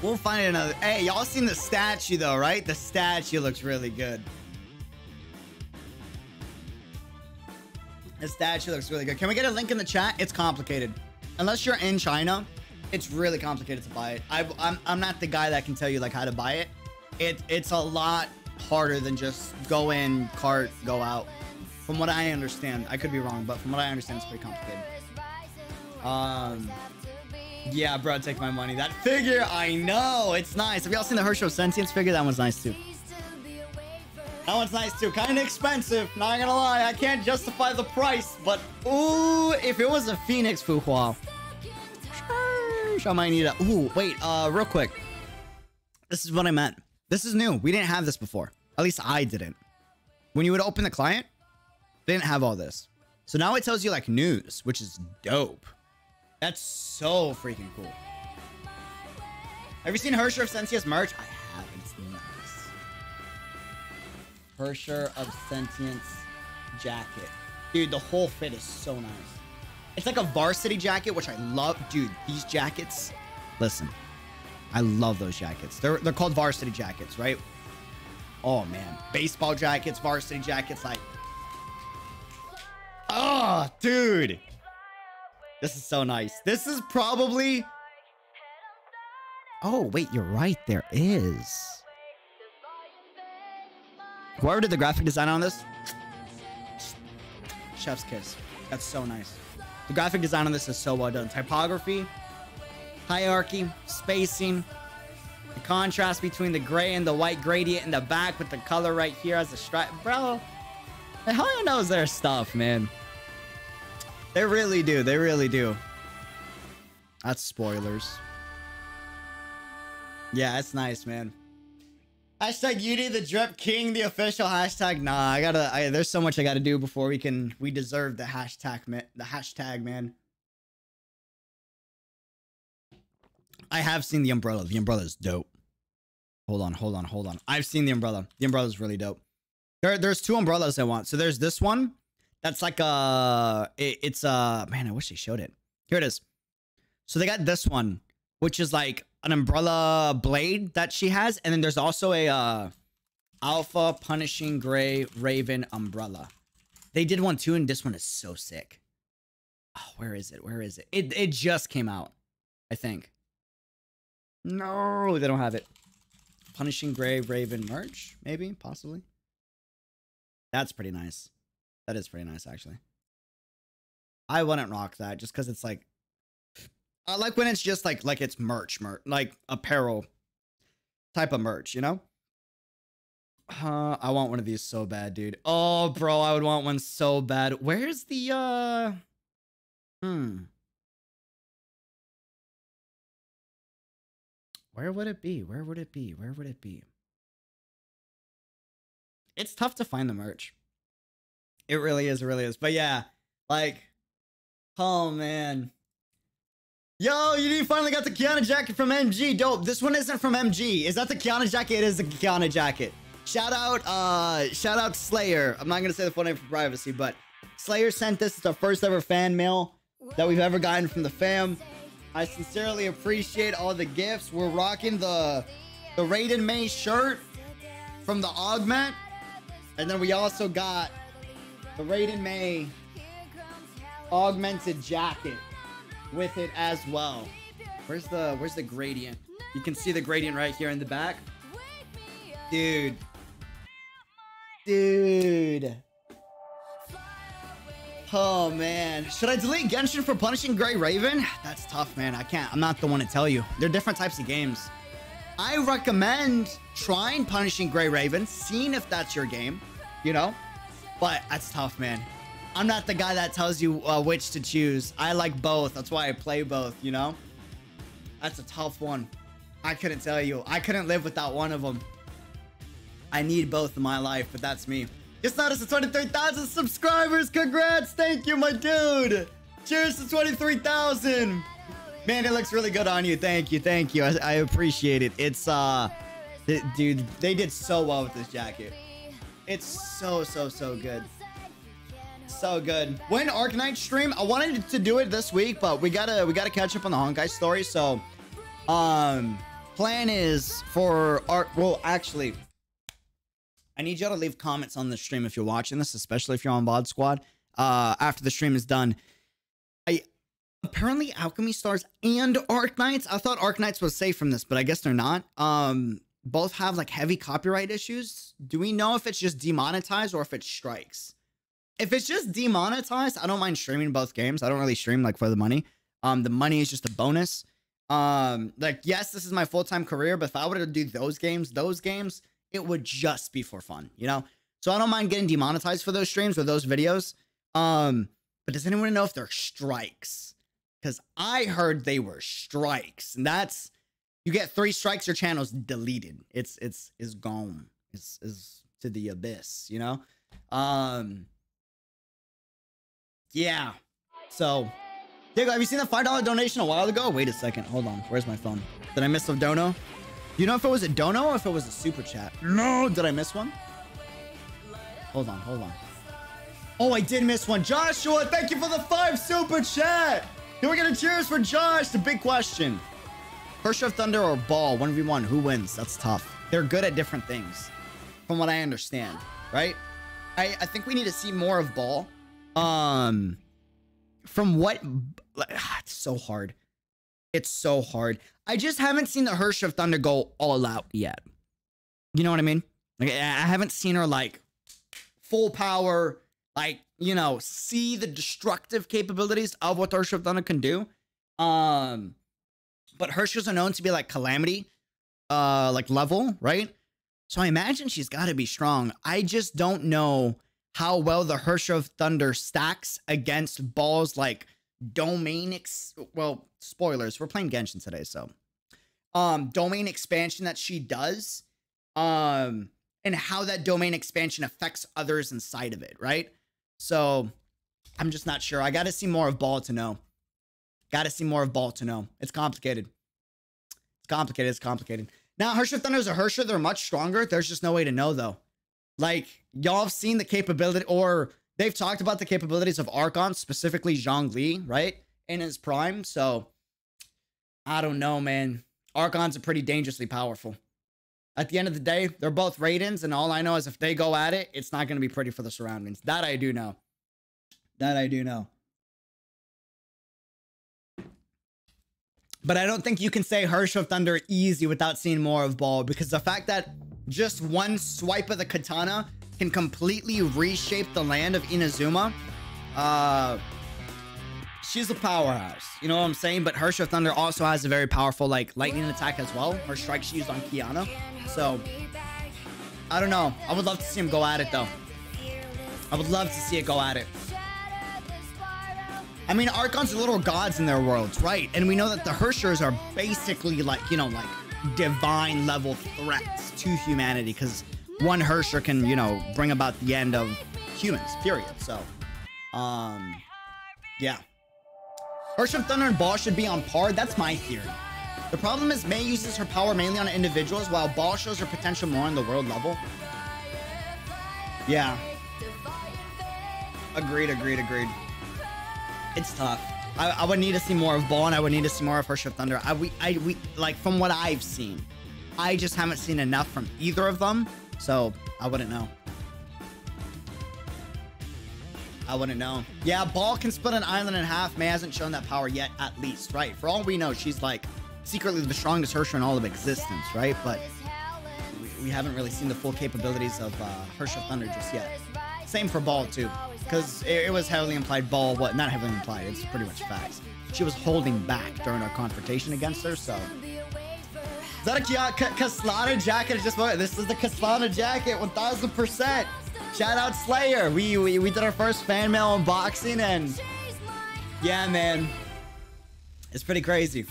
We'll find another. Hey, y'all seen the statue though, right? The statue looks really good. The statue looks really good. Can we get a link in the chat? It's complicated. Unless you're in China, it's really complicated to buy it. I, I'm, I'm not the guy that can tell you like how to buy it. It It's a lot harder than just go in, cart, go out. From what I understand, I could be wrong, but from what I understand, it's pretty complicated. Um, yeah, bro, take my money. That figure, I know, it's nice. Have y'all seen the Herrscher of Sentience figure? That one's nice too. That one's nice too. Kind of expensive. Not gonna lie, I can't justify the price, but ooh, if it was a Phoenix Fu Hua, I might need a. Ooh, wait, uh, real quick. This is what I meant. This is new. We didn't have this before. At least I didn't. When you would open the client, they didn't have all this. So now it tells you like news, which is dope. That's so freaking cool. Have you seen Herrscher of Sentience merch? I haven't. It's nice. Herrscher of Sentience jacket. Dude, the whole fit is so nice. It's like a varsity jacket, which I love. Dude, these jackets. Listen, I love those jackets. They're they're called varsity jackets, right? Oh man, baseball jackets, varsity jackets, like. Oh, dude. This is so nice. This is probably. Oh wait, you're right. There is. Whoever did the graphic design on this, chef's kiss. That's so nice. The graphic design on this is so well done. Typography, hierarchy, spacing, the contrast between the gray and the white gradient in the back with the color right here as a stripe. Bro, the hell knows their stuff, man. They really do. They really do. That's spoilers. Yeah, that's nice, man. Hashtag Uni the Drip King, the official hashtag. Nah, I gotta. I, there's so much I gotta do before we can. We deserve the hashtag, man. The hashtag, man. I have seen the umbrella. The umbrella is dope. Hold on, hold on, hold on. I've seen the umbrella. The umbrella is really dope. There, there's two umbrellas I want. So there's this one. That's like a. It, it's a. Man, I wish they showed it. Here it is. So they got this one, which is like an umbrella blade that she has, and then there's also a uh, alpha punishing gray raven umbrella. They did one too, and this one is so sick. Oh, where is it? Where is it? It it just came out, I think. No, they don't have it. Punishing Gray Raven merch, maybe, possibly. That's pretty nice. That is pretty nice, actually. I wouldn't rock that just because it's like, I like when it's just like like it's merch, merch, like apparel type of merch, you know. Uh, I want one of these so bad, dude. Oh, bro, I would want one so bad. Where's the uh? Hmm. Where would it be? Where would it be? Where would it be? It's tough to find the merch. It really is, it really is. But yeah, like Oh man. Yo, you finally got the Kiana jacket from MG. Dope. This one isn't from MG. Is that the Kiana jacket? It is the Kiana jacket. Shout out, uh, shout out Slayer. I'm not gonna say the full name for privacy, but Slayer sent this. It's our first ever fan mail that we've ever gotten from the fam. I sincerely appreciate all the gifts. We're rocking the the Raiden Mei shirt from the Augment, and then we also got the Raiden Mei augmented jacket with it as well. Where's the where's the gradient? You can see the gradient right here in the back. Dude. Dude. Oh man. Should I delete Genshin for punishing Grey Raven? That's tough, man. I can't. I'm not the one to tell you. They're different types of games. I recommend trying punishing Grey Raven, seeing if that's your game, you know? But that's tough, man. I'm not the guy that tells you uh, which to choose. I like both. That's why I play both, you know? That's a tough one. I couldn't tell you. I couldn't live without one of them. I need both in my life, but that's me. Just noticed the 23,000 subscribers. Congrats. Thank you, my dude. Cheers to 23,000. Man, it looks really good on you. Thank you. Thank you. I, I appreciate it. It's, uh, th- dude, they did so well with this jacket. It's so, so, so good. So good. When Arknight stream, I wanted to do it this week, but we gotta we gotta catch up on the Honkai story. So, um, plan is for Arc. Well, actually, I need y'all to leave comments on the stream if you're watching this, especially if you're on VOD Squad. Uh, after the stream is done, I apparently Alchemy Stars and Arknights. I thought Arknights was safe from this, but I guess they're not. Um, both have like heavy copyright issues. Do we know if it's just demonetized or if it strikes? If it's just demonetized, I don't mind streaming both games. I don't really stream like for the money. Um, the money is just a bonus. Um, like yes, this is my full time career, but if I were to do those games, those games, it would just be for fun, you know. So I don't mind getting demonetized for those streams or those videos. Um, but does anyone know if they're strikes? Because I heard they were strikes, and that's you get three strikes, your channel's deleted. It's it's is gone. It's is to the abyss, you know. Um, yeah. So, Diego, have you seen the five dollar donation a while ago? Wait a second. Hold on. Where's my phone? Did I miss a dono? Do you know if it was a dono or if it was a super chat? No. Did I miss one? Hold on. Hold on. Oh, I did miss one. Joshua, thank you for the five super chat. Can we get a cheers for Josh? The big question. First of Thunder or Baal? 1v1. Who wins? That's tough. They're good at different things, from what I understand, right? I, I think we need to see more of Baal. Um, from what it's so hard. It's so hard. I just haven't seen the Herrscher of Thunder go all out yet. You know what I mean? Like I haven't seen her like full power, like you know, see the destructive capabilities of what Herrscher of Thunder can do. Um, but Herrschers are known to be like calamity, uh, like level, right? So I imagine she's got to be strong. I just don't know how well the Herrscher of Thunder stacks against Baals like domain ex well spoilers we're playing genshin today so um domain expansion that she does um and how that domain expansion affects others inside of it right so i'm just not sure i gotta see more of Baal to know gotta see more of Baal to know it's complicated it's complicated it's complicated now Herrscher Thunders are Herrscher they're much stronger there's just no way to know though like y'all have seen the capability or they've talked about the capabilities of Archon, specifically Zhongli, right? In his prime. So I don't know, man. Archons are pretty dangerously powerful. At the end of the day, they're both Raidens, and all I know is if they go at it, it's not going to be pretty for the surroundings. That I do know. That I do know. But I don't think you can say Herrscher Thunder easy without seeing more of Baal because the fact that just one swipe of the katana can completely reshape the land of Inazuma. Uh, she's a powerhouse. You know what I'm saying? But Herrscher of Thunder also has a very powerful like lightning attack as well. Her strike she used on Kiana. So I don't know. I would love to see him go at it though. I would love to see it go at it. I mean, Archons are little gods in their worlds, right? And we know that the Herrschers are basically like, you know, like divine level threats to humanity because one Herrscher can, you know, bring about the end of humans, period. So, um, yeah. Hearthstone Thunder and Baal should be on par. That's my theory. The problem is May uses her power mainly on individuals, while Baal shows her potential more on the world level. Yeah. Agreed, agreed, agreed. It's tough. I, I would need to see more of Baal, and I would need to see more of Hearthstone Thunder. I we I we like from what I've seen, I just haven't seen enough from either of them, so I wouldn't know. I wouldn't know. Yeah, Baal can split an island in half. May hasn't shown that power yet, at least, right? For all we know, she's like secretly the strongest Herrscher in all of existence, right? But we, we haven't really seen the full capabilities of uh, Herrscher Thunder just yet. Same for Baal, too. Because it, it was heavily implied Baal, what, not heavily implied, it's pretty much facts. She was holding back during our confrontation against her, so. Is that a Kaslana jacket? Just this is the Kaslana jacket, 1000%. Shout out Slayer. We, we we did our first fan mail unboxing and yeah, man. It's pretty crazy.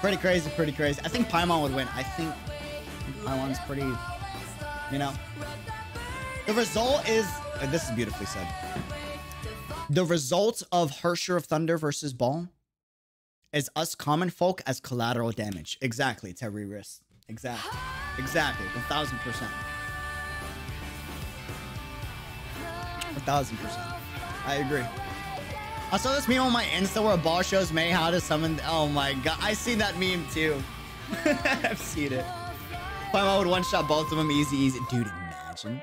Pretty crazy, pretty crazy. I think Paimon would win. I think Paimon's pretty, you know. The result is, uh, this is beautifully said. The result of Herrscher of Thunder versus Baal is us common folk as collateral damage. Exactly, Terry Wrist. Exactly. Exactly. 1000%. A thousand percent. I agree. I saw this meme on my Insta where Baal shows May how to summon. Oh my god, I seen that meme too. I've seen it. Paimon would one shot both of them easy, easy. Dude, imagine.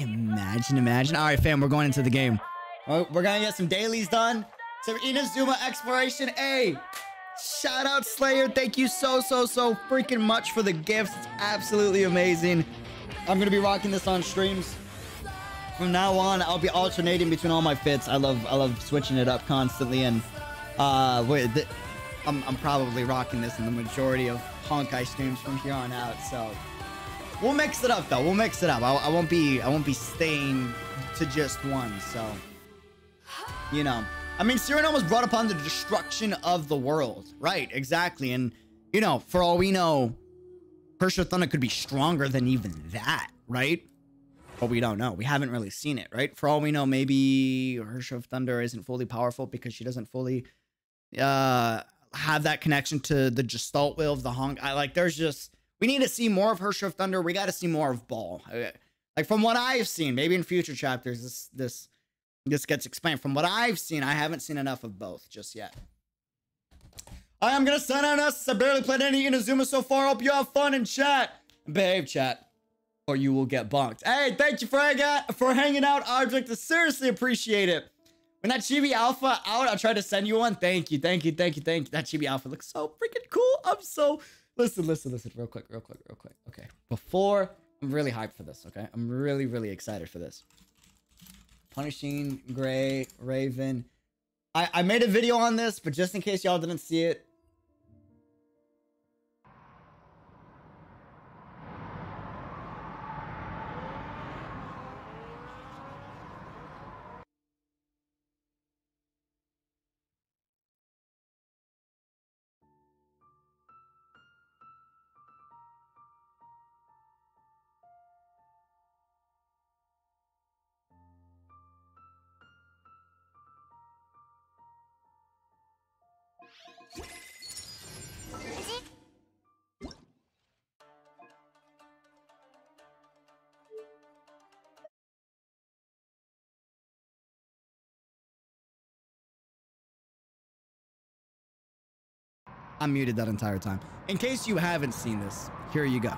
Imagine, imagine. All right, fam, we're going into the game. We're gonna get some dailies done. Some Inazuma exploration. A. shout out Slayer. Thank you so, so, so freaking much for the gifts. Absolutely amazing. I'm gonna be rocking this on streams from now on i'll be alternating between all my fits i love i love switching it up constantly and uh wait I'm, I'm probably rocking this in the majority of honkai streams from here on out so we'll mix it up though we'll mix it up i, I won't be i won't be staying to just one so you know i mean Cyrano was brought upon the destruction of the world right exactly and you know for all we know Persia Thunder could be stronger than even that right but we don't know. We haven't really seen it, right? For all we know, maybe Herrscher of Thunder isn't fully powerful because she doesn't fully uh have that connection to the Gestalt will of the Hong. I like there's just we need to see more of Herrscher of Thunder. We got to see more of Baal. Like from what I've seen, maybe in future chapters this this this gets explained. From what I've seen, I haven't seen enough of both just yet. I am gonna sign on us. I barely played any Inazuma so far. Hope you have fun in chat. Behave, chat or you will get bonked. Hey, thank you for hanging for hanging out, Object. I seriously appreciate it. When that Chibi Alpha out, I'll try to send you one. Thank you, thank you, thank you, thank you. That Chibi Alpha looks so freaking cool. I'm so listen, listen, listen, real quick, real quick, real quick. Okay, before I'm really hyped for this. Okay, I'm really, really excited for this. Punishing Gray Raven. I I made a video on this, but just in case y'all didn't see it, I'm muted that entire time. In case you haven't seen this, here you go.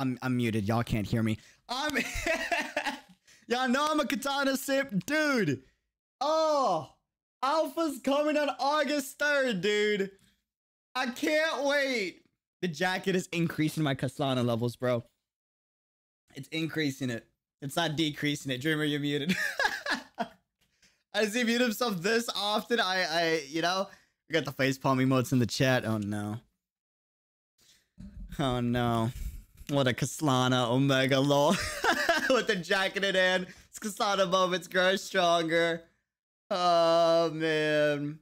I'm I'm muted. Y'all can't hear me. I'm Y'all know I'm a katana sip, dude. Oh, Alpha's coming on August 3rd, dude. I can't wait. The jacket is increasing my katana levels, bro. It's increasing it. It's not decreasing it. Dreamer, you're muted. As he mute himself this often, I, I, you know, we got the face palm emotes in the chat. Oh no. Oh no. What a Kaslana Omega lol. With the jacket in hand. It's Kaslana moments grow stronger. Oh man.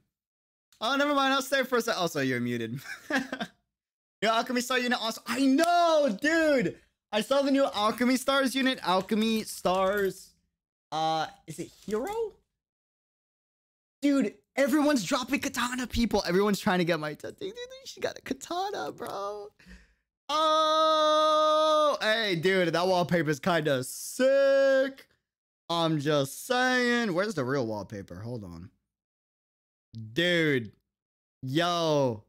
Oh, never mind. I'll stay for a second. Also, you're muted. Your Alchemy Star unit also. I know, dude. I saw the new Alchemy Stars unit. Alchemy Stars. Uh, is it Hero? Dude, everyone's dropping katana people. Everyone's trying to get my she got a katana, bro. Oh, hey, dude, that wallpaper is kind of sick. I'm just saying. Where's the real wallpaper? Hold on. Dude. Yo.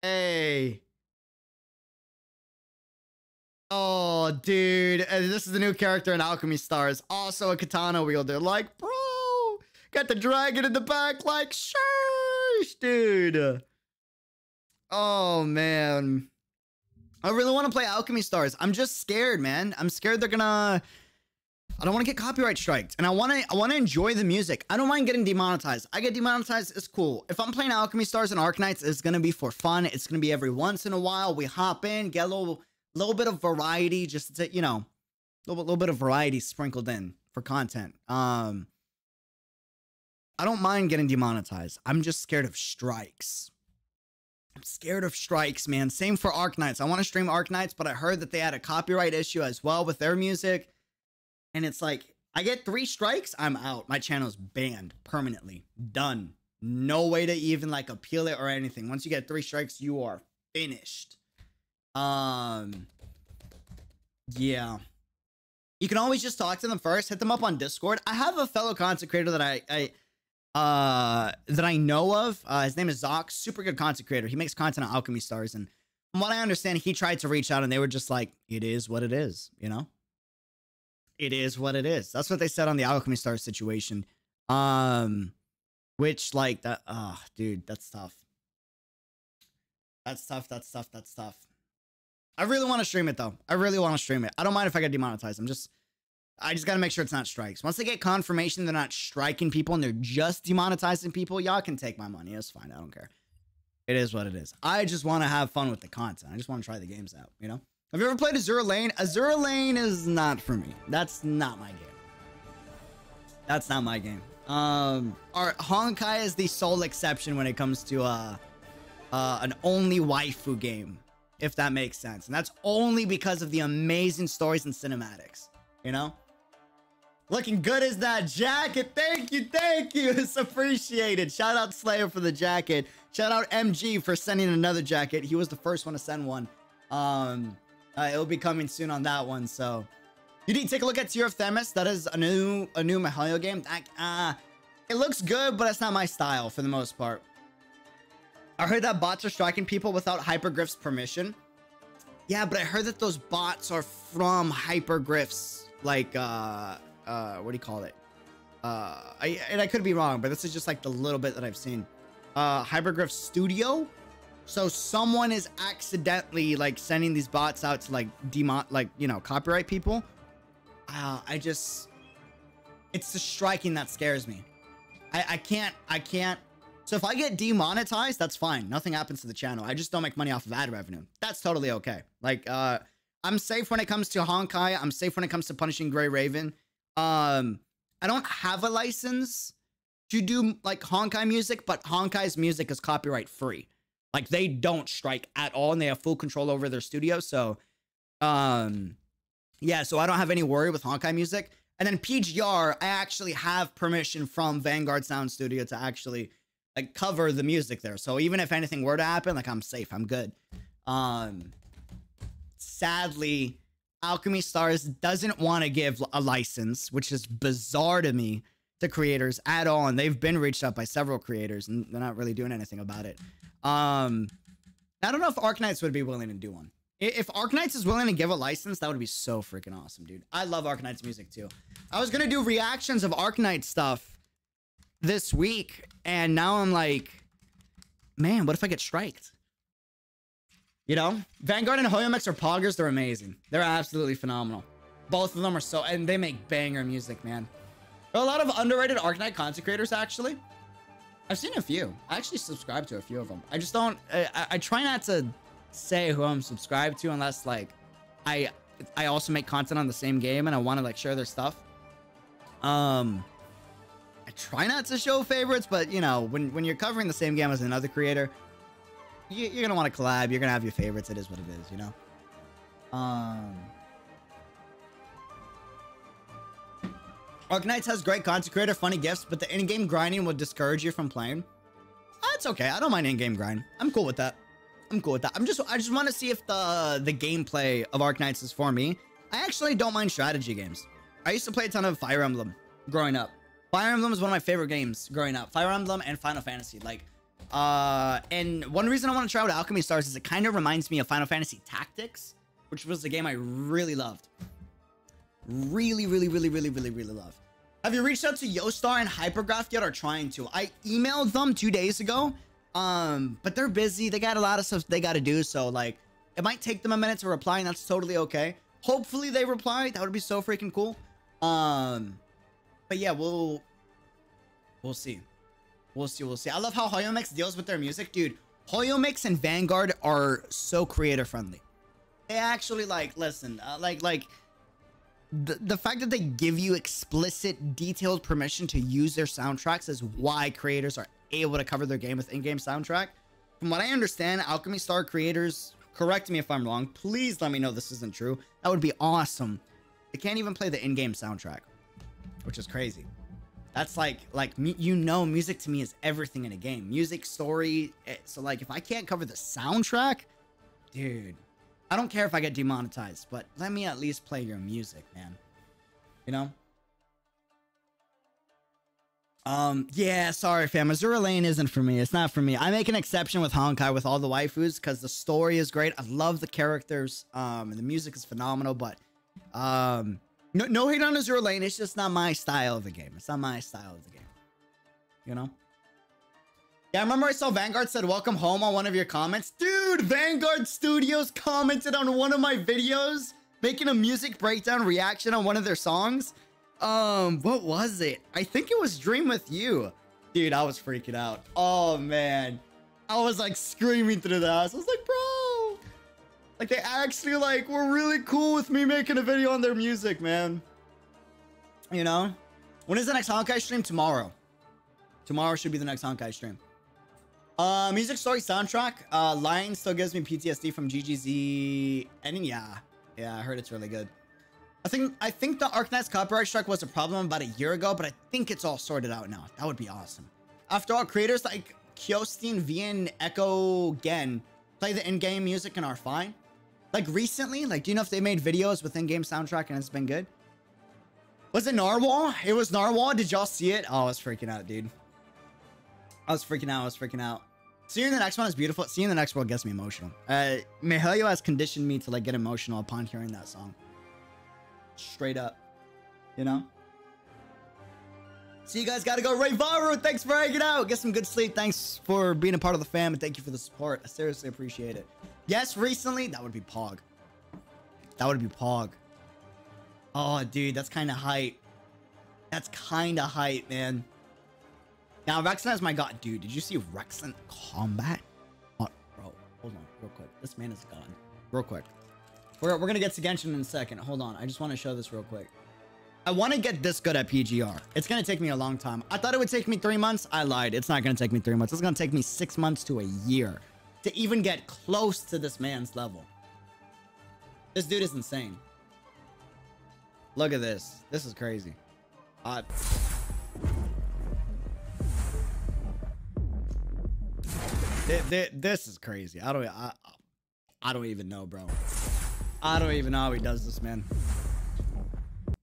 Hey. Oh, dude. Uh, this is the new character in Alchemy Stars. Also a katana wielder. Like, bro. Got the dragon in the back. Like, shush, dude. Oh, man. I really want to play Alchemy Stars. I'm just scared, man. I'm scared they're gonna... I don't want to get copyright striked, and I want to. I want to enjoy the music. I don't mind getting demonetized. I get demonetized. It's cool. If I'm playing Alchemy Stars and Arknights, it's gonna be for fun. It's gonna be every once in a while. We hop in, get a little, little bit of variety, just to you know, a little, little bit of variety sprinkled in for content. Um, I don't mind getting demonetized. I'm just scared of strikes. I'm scared of strikes, man. Same for Arknights. I want to stream Arknights, but I heard that they had a copyright issue as well with their music. And it's like, I get three strikes, I'm out. My channel's banned permanently. Done. No way to even like appeal it or anything. Once you get three strikes, you are finished. Um, yeah. You can always just talk to them first. Hit them up on Discord. I have a fellow content creator that I, I uh that I know of. Uh, his name is Zoc. Super good content creator. He makes content on Alchemy Stars, and from what I understand, he tried to reach out, and they were just like, "It is what it is," you know it is what it is. That's what they said on the Alchemy Star situation. Um, which like that, ah, oh, dude, that's tough. That's tough. That's tough. That's tough. I really want to stream it though. I really want to stream it. I don't mind if I get demonetized. I'm just, I just got to make sure it's not strikes. Once they get confirmation they're not striking people and they're just demonetizing people, y'all can take my money. It's fine. I don't care. It is what it is. I just want to have fun with the content. I just want to try the games out, you know? Have you ever played Azur Lane? Azur Lane is not for me. That's not my game. That's not my game. Um, our Honkai is the sole exception when it comes to uh, uh, an only waifu game, if that makes sense. And that's only because of the amazing stories and cinematics, you know? Looking good as that jacket. Thank you, thank you. It's appreciated. Shout out Slayer for the jacket. Shout out MG for sending another jacket. He was the first one to send one. Um, uh, it'll be coming soon on that one, so. You need to take a look at Tear of Themis. That is a new a new Mihoyo game. That, uh, it looks good, but it's not my style for the most part. I heard that bots are striking people without Hypergryph's permission. Yeah, but I heard that those bots are from Hypergryph's like, uh, uh, what do you call it? Uh, I, and I could be wrong, but this is just like the little bit that I've seen. Uh, Hypergryph Studio so someone is accidentally like sending these bots out to like demon, like you know, copyright people. Uh, I just, it's the striking that scares me. I, I can't, I can't. So if I get demonetized, that's fine. Nothing happens to the channel. I just don't make money off of ad revenue. That's totally okay. Like, uh, I'm safe when it comes to Honkai. I'm safe when it comes to punishing Gray Raven. Um, I don't have a license to do like Honkai music, but Honkai's music is copyright free. Like they don't strike at all and they have full control over their studio. So, um, yeah, so I don't have any worry with Honkai music. And then PGR, I actually have permission from Vanguard Sound Studio to actually like cover the music there. So even if anything were to happen, like I'm safe, I'm good. Um, sadly, Alchemy Stars doesn't want to give a license, which is bizarre to me to creators at all. And they've been reached out by several creators and they're not really doing anything about it. Um, I don't know if Arknights would be willing to do one. If Arknights is willing to give a license, that would be so freaking awesome, dude. I love Arknights music too. I was gonna do reactions of Arknight stuff this week, and now I'm like, man, what if I get striked? You know, Vanguard and Hoyomix are poggers. They're amazing. They're absolutely phenomenal. Both of them are so, and they make banger music, man. There are a lot of underrated Arknight content creators, actually. I've seen a few. I actually subscribe to a few of them. I just don't. I, I, I try not to say who I'm subscribed to unless like I I also make content on the same game and I want to like share their stuff. Um, I try not to show favorites, but you know when when you're covering the same game as another creator, you, you're gonna want to collab. You're gonna have your favorites. It is what it is, you know. Um. Arknights has great content creator, funny gifts, but the in-game grinding will discourage you from playing. That's okay. I don't mind in-game grind. I'm cool with that. I'm cool with that. I'm just I just want to see if the the gameplay of Arknights is for me. I actually don't mind strategy games. I used to play a ton of Fire Emblem growing up. Fire Emblem is one of my favorite games growing up. Fire Emblem and Final Fantasy. Like, uh, and one reason I want to try out Alchemy Stars is it kind of reminds me of Final Fantasy Tactics, which was a game I really loved. Really, really, really, really, really, really loved. Have you reached out to Yostar and Hypergryph yet or trying to? I emailed them two days ago, um, but they're busy. They got a lot of stuff they got to do. So like, it might take them a minute to reply and that's totally okay. Hopefully they reply. That would be so freaking cool. Um, but yeah, we'll, we'll see. We'll see. We'll see. I love how Hoyomix deals with their music, dude. Hoyomix and Vanguard are so creator friendly. They actually like, listen, uh, like, like, the, the fact that they give you explicit detailed permission to use their soundtracks is why creators are able to cover their game with in-game soundtrack from what i understand alchemy star creators correct me if i'm wrong please let me know this isn't true that would be awesome they can't even play the in-game soundtrack which is crazy that's like like you know music to me is everything in a game music story eh, so like if i can't cover the soundtrack dude I don't care if I get demonetized, but let me at least play your music, man. You know? Um, yeah, sorry, fam. Azur Lane isn't for me. It's not for me. I make an exception with Honkai with all the waifus because the story is great. I love the characters. Um, and the music is phenomenal, but um, no, no hate on Azur Lane. It's just not my style of the game. It's not my style of the game. You know? Yeah, I remember I saw Vanguard said welcome home on one of your comments. Dude, Vanguard Studios commented on one of my videos making a music breakdown reaction on one of their songs. Um, what was it? I think it was Dream With You. Dude, I was freaking out. Oh, man. I was like screaming through the house. I was like, bro. Like they actually like were really cool with me making a video on their music, man. You know? When is the next Honkai stream? Tomorrow. Tomorrow should be the next Honkai stream. Uh, music story soundtrack. Uh, Lion still gives me PTSD from GGZ. And yeah, yeah, I heard it's really good. I think I think the Arknights copyright strike was a problem about a year ago, but I think it's all sorted out now. That would be awesome. After all, creators like Kyostin, Vian, Echo, Gen play the in-game music and are fine. Like recently, like do you know if they made videos with in-game soundtrack and it's been good? Was it Narwhal? It was Narwhal. Did y'all see it? Oh, I was freaking out, dude. I was freaking out. I was freaking out. Seeing the next one is beautiful. Seeing the next world gets me emotional. Uh, Mihoyo has conditioned me to like get emotional upon hearing that song. Straight up, you know. So you guys gotta go. Ray Varu, thanks for hanging out. Get some good sleep. Thanks for being a part of the fam, and thank you for the support. I seriously appreciate it. Yes, recently that would be Pog. That would be Pog. Oh, dude, that's kind of hype. That's kind of hype, man. Now, Rexon is my god. Dude, did you see Rexon combat? Oh, bro, hold on real quick. This man is gone. Real quick. We're, we're going to get to Genshin in a second. Hold on. I just want to show this real quick. I want to get this good at PGR. It's going to take me a long time. I thought it would take me three months. I lied. It's not going to take me three months. It's going to take me six months to a year to even get close to this man's level. This dude is insane. Look at this. This is crazy. Uh, this is crazy. I don't. I, I don't even know, bro. I don't even know how he does this, man.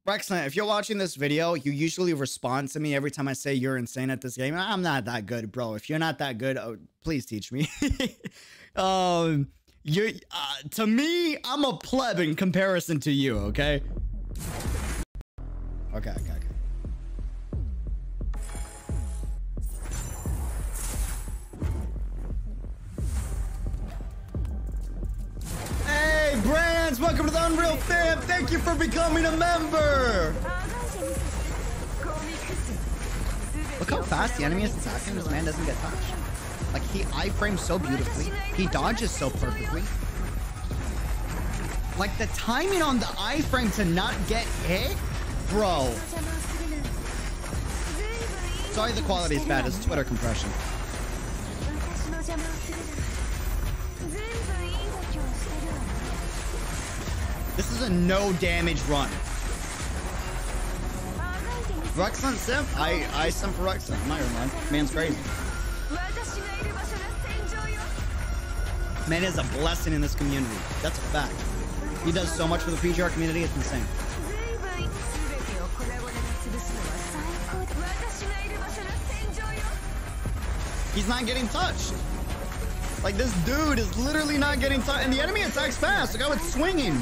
Rexland, if you're watching this video, you usually respond to me every time I say you're insane at this game. I'm not that good, bro. If you're not that good, oh, please teach me. um, you, uh, to me, I'm a pleb in comparison to you. Okay. Okay. Okay. Welcome to the Unreal fam. Thank you for becoming a member. Look how fast the enemy is attacking. This man doesn't get touched. Like he iframes so beautifully. He dodges so perfectly. Like the timing on the iframe to not get hit, bro. Sorry, the quality is bad. It's Twitter compression. This is a no damage run. Ruxon simp? I I simp for Ruxon. Gonna lie. Man's crazy. Man is a blessing in this community. That's a fact. He does so much for the PGR community. It's insane. He's not getting touched. Like this dude is literally not getting touched, and the enemy attacks fast. Look how it's swinging.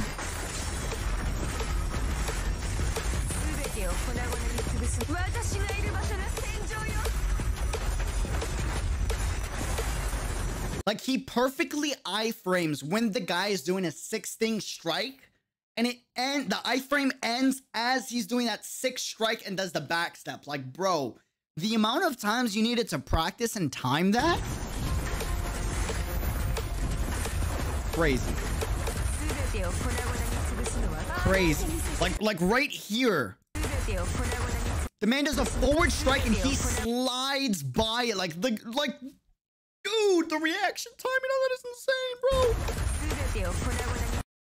Like he perfectly iframes when the guy is doing a six thing strike, and it end the iframe ends as he's doing that six strike and does the backstep. Like, bro, the amount of times you needed to practice and time that. Crazy. Crazy. Like like right here. The man does a forward strike and he slides by it like the like dude, the reaction timing on that is insane, bro.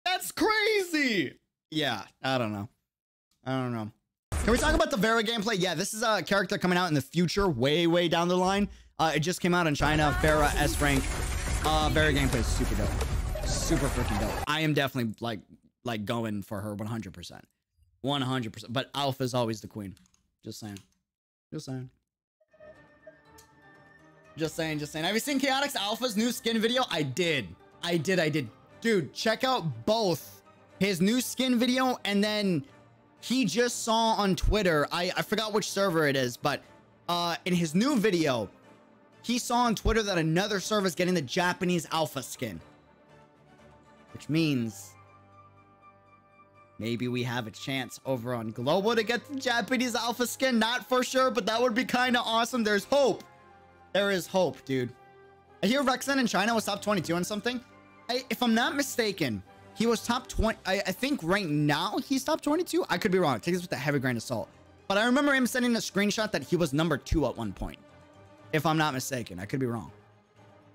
That's crazy. Yeah, I don't know. I don't know. Can we talk about the Vera gameplay? Yeah, this is a character coming out in the future, way, way down the line. Uh, it just came out in China. Vera S rank. Uh, Vera gameplay is super dope. Super freaking dope. I am definitely like, like going for her 100%. 100%. But Alpha is always the queen. Just saying. Just saying. Just saying, just saying. Have you seen Chaotix Alpha's new skin video? I did. I did, I did. Dude, check out both his new skin video and then he just saw on Twitter, I, I forgot which server it is, but uh, in his new video, he saw on Twitter that another server is getting the Japanese alpha skin. Which means maybe we have a chance over on Global to get the Japanese alpha skin. Not for sure, but that would be kind of awesome. There's hope. There is hope, dude. I hear Rexen in China was top 22 and something. I, if I'm not mistaken, he was top 20. I, I, think right now he's top 22. I could be wrong. Take this with a heavy grain of salt. But I remember him sending a screenshot that he was number two at one point. If I'm not mistaken. I could be wrong.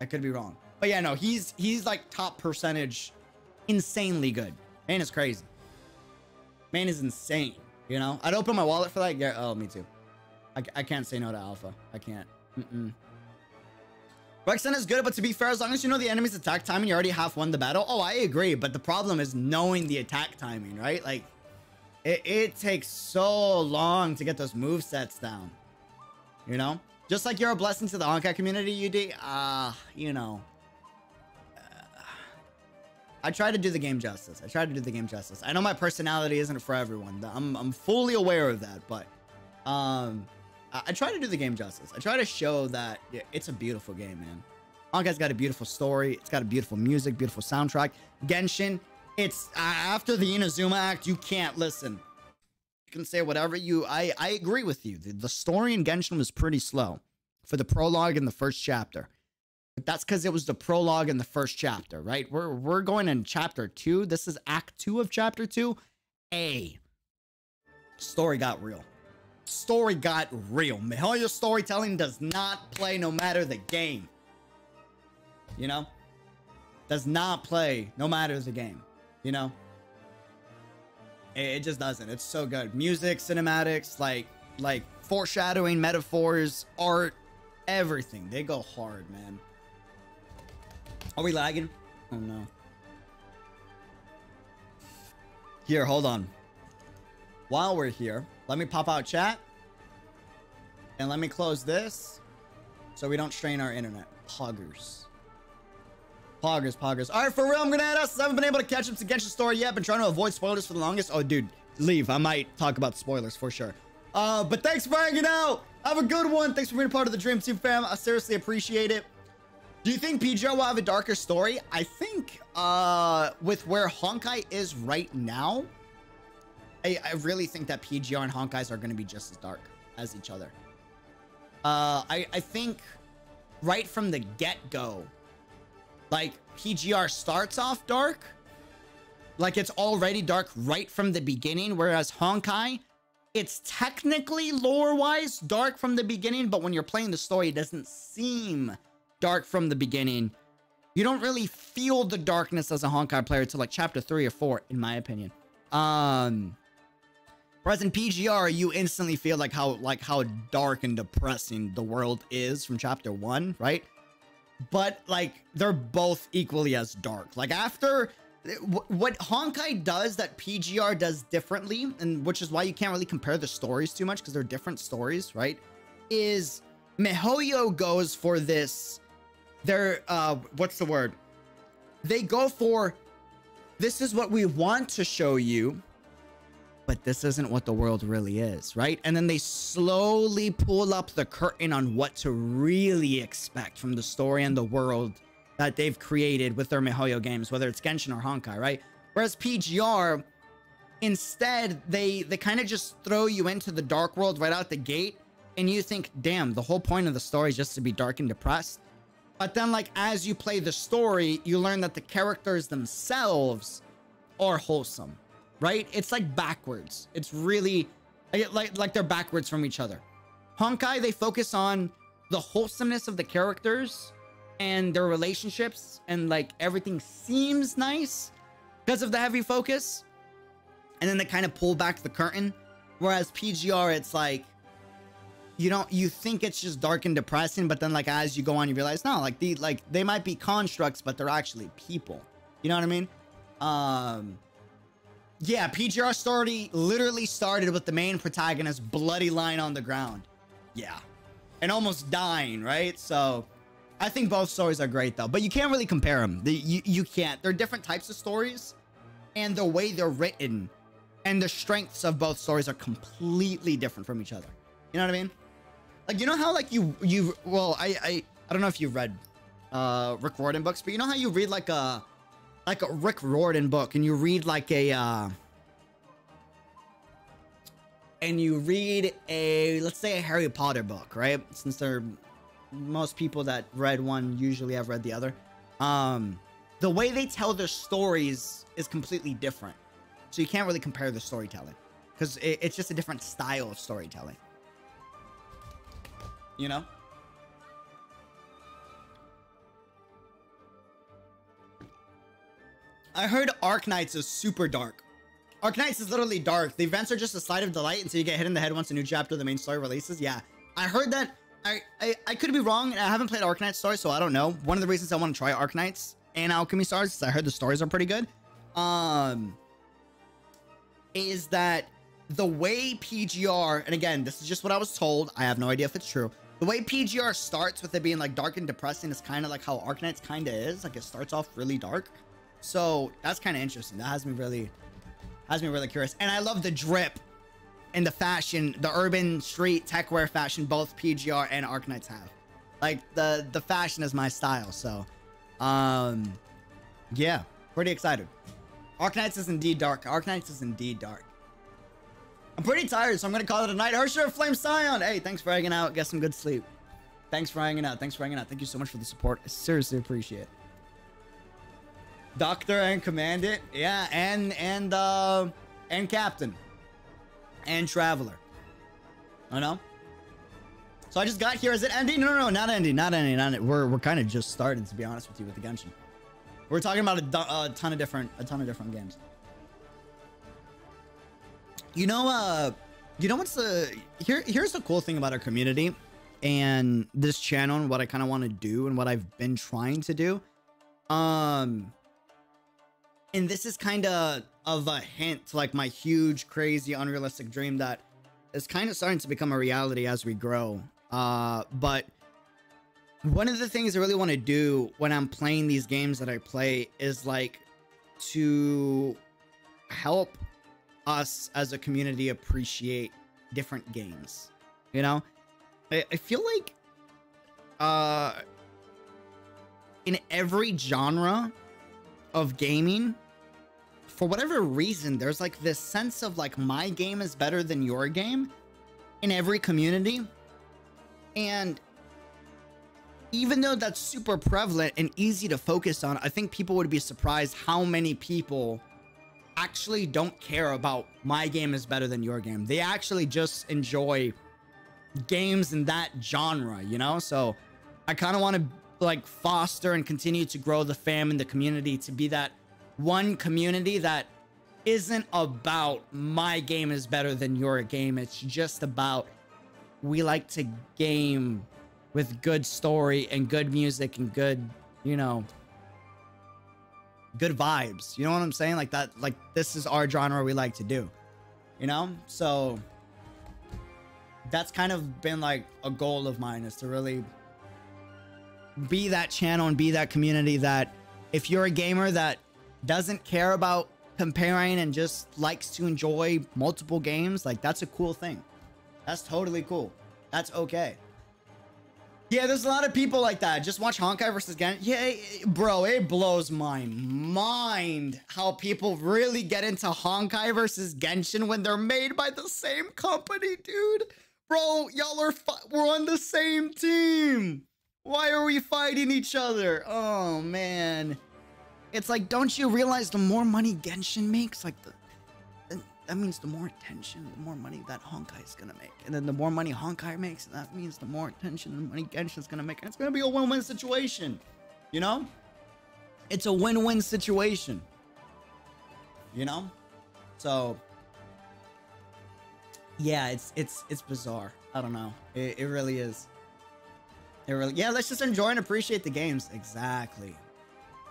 I could be wrong. But yeah, no, he's he's like top percentage. Insanely good. Man is crazy. Man is insane. You know? I'd open my wallet for that. Yeah, oh, me too. I, I can't say no to Alpha. I can't. Mm-mm. Is good, but to be fair, as long as you know the enemy's attack timing, you already half won the battle. Oh, I agree, but the problem is knowing the attack timing, right? Like, it, it takes so long to get those move sets down. You know? Just like you're a blessing to the Honkai community, UD. Ah, uh, you know. Uh, I try to do the game justice. I try to do the game justice. I know my personality isn't for everyone. I'm, I'm fully aware of that, but um, I try to do the game justice. I try to show that yeah, it's a beautiful game, man. Honkai's got a beautiful story. It's got a beautiful music, beautiful soundtrack. Genshin, it's uh, after the Inazuma act, you can't listen. You can say whatever you. I I agree with you. The, the story in Genshin was pretty slow for the prologue in the first chapter. But that's because it was the prologue in the first chapter, right? We're we're going in chapter two. This is act two of chapter two. A story got real story got real. Mihoyo's storytelling does not play no matter the game. You know? Does not play no matter the game. You know? It, it just doesn't. It's so good. Music, cinematics, like like foreshadowing, metaphors, art, everything. They go hard, man. Are we lagging? Oh no. Here, hold on. While we're here, let me pop out chat. And let me close this so we don't strain our internet. Poggers. Poggers, poggers. All right, for real, I'm gonna add us. I haven't been able to catch up to Genshin story yet. Been trying to avoid spoilers for the longest. Oh, dude, leave. I might talk about spoilers for sure. Uh, but thanks for hanging out. Have a good one. Thanks for being a part of the Dream Team fam. I seriously appreciate it. Do you think PGR will have a darker story? I think uh, with where Honkai is right now, I, I really think that PGR and Honkai's are going to be just as dark as each other. Uh, I, I think right from the get-go, like PGR starts off dark, like it's already dark right from the beginning, whereas Honkai, it's technically lore-wise dark from the beginning, but when you're playing the story, it doesn't seem dark from the beginning. You don't really feel the darkness as a Honkai player until like chapter three or four, in my opinion. Um, whereas in PGR, you instantly feel like how like how dark and depressing the world is from chapter one, right? But like they're both equally as dark. Like after what Honkai does that PGR does differently, and which is why you can't really compare the stories too much because they're different stories, right? Is Mihoyo goes for this they're uh what's the word they go for this is what we want to show you but this isn't what the world really is right? And then they slowly pull up the curtain on what to really expect from the story and the world that they've created with their mihoyo games whether it's genshin or honkai right? Whereas pgr instead they they kind of just throw you into the dark world right out the gate and you think damn the whole point of the story is just to be dark and depressed. But then, like, as you play the story, you learn that the characters themselves are wholesome, right? It's like backwards. It's really like like they're backwards from each other. Honkai, they focus on the wholesomeness of the characters and their relationships, and like everything seems nice because of the heavy focus. And then they kind of pull back the curtain. Whereas PGR, it's like you don't you think it's just dark and depressing but then like as you go on you realize no like the like they might be constructs but they're actually people you know what i mean um yeah pgr story literally started with the main protagonist bloody lying on the ground. Yeah. And almost dying right? So i think both stories are great though. But you can't really compare them the, you, you can't. They're different types of stories. And the way they're written and the strengths of both stories are completely different from each other. You know what i mean? Like, you know how, like, you, you, well, I, I, I don't know if you've read, uh, Rick Riordan books, but you know how you read, like, a, like a Rick Riordan book, and you read, like, a, uh, and you read a, let's say, a Harry Potter book, right? Since they're, most people that read one usually have read the other. Um, the way they tell their stories is completely different. So you can't really compare the storytelling because it, it's just a different style of storytelling you know? I heard Arknights is super dark. Arknights is literally dark. The events are just a slight of delight until you get hit in the head once a new chapter of the main story releases. Yeah, I heard that. I, I, I could be wrong. I haven't played Arknights story, so I don't know. One of the reasons I want to try Arknights and Alchemy Stars is I heard the stories are pretty good. Um, is that the way PGR, and again, this is just what I was told. I have no idea if it's true. The way PGR starts with it being like dark and depressing is kind of like how Arknights kind of is. Like it starts off really dark. So that's kind of interesting. That has me really, has me really curious. And I love the drip and the fashion, the urban street tech wear fashion, both PGR and Arknights have. Like the, the fashion is my style. So, um, yeah, pretty excited. Arknights is indeed dark. Arknights is indeed dark. I'm pretty tired, so I'm gonna call it a night. Herrscher Flame Scion. Hey, thanks for hanging out. Get some good sleep. Thanks for hanging out. Thanks for hanging out. Thank you so much for the support. I seriously appreciate it. Doctor and Commandant. Yeah, and and uh and Captain. And Traveler. I know. So I just got here. Is it ending? No, no, no, not ending. Not ending. Not ending. We're we're kind of just starting, to be honest with you, with the Genshin. We're talking about a, a ton of different a ton of different games. You know, uh, you know what's the here? Here's the cool thing about our community and this channel and what I kind of want to do and what I've been trying to do. Um, and this is kind of of a hint to like my huge, crazy, unrealistic dream that is kind of starting to become a reality as we grow. Uh, but one of the things I really want to do when I'm playing these games that I play is like to help us as a community appreciate different games. You know, I, I feel like uh in every genre of gaming, for whatever reason, there's like this sense of like my game is better than your game in every community. And even though that's super prevalent and easy to focus on, I think people would be surprised how many people actually don't care about my game is better than your game. They actually just enjoy games in that genre, you know? So I kind of want to like foster and continue to grow the fam and the community to be that one community that isn't about my game is better than your game. It's just about we like to game with good story and good music and good, you know, good vibes. You know what I'm saying? Like that, like this is our genre we like to do, you know? So that's kind of been like a goal of mine is to really be that channel and be that community that if you're a gamer that doesn't care about comparing and just likes to enjoy multiple games, like that's a cool thing. That's totally cool. That's okay. Yeah, there's a lot of people like that. Just watch Honkai versus Gen. Yeah, bro, it blows my mind how people really get into Honkai versus Genshin when they're made by the same company, dude. Bro, y'all are we're on the same team. Why are we fighting each other? Oh man. It's like, don't you realize the more money Genshin makes, like the then that means the more attention, the more money that Honkai is gonna make. And then the more money Honkai makes, that means the more attention and money Genshin's gonna make. And it's gonna be a win-win situation. You know? It's a win-win situation. You know? So yeah, it's it's it's bizarre. I don't know. It, it really is. It really yeah, let's just enjoy and appreciate the games. Exactly.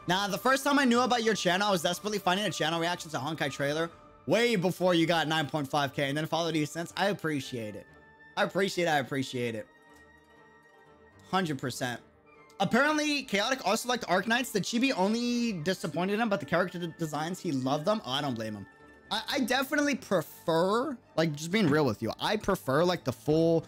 Now, the first time I knew about your channel, I was desperately finding a channel reaction to Honkai trailer way before you got 9.5k and then followed you since. I appreciate it. I appreciate it. I appreciate it. 100%. Apparently, Chaotic also liked Arknights. The Chibi only disappointed him, but the character designs, he loved them. Oh, I don't blame him. I, I definitely prefer, like, just being real with you, I prefer, like, the full,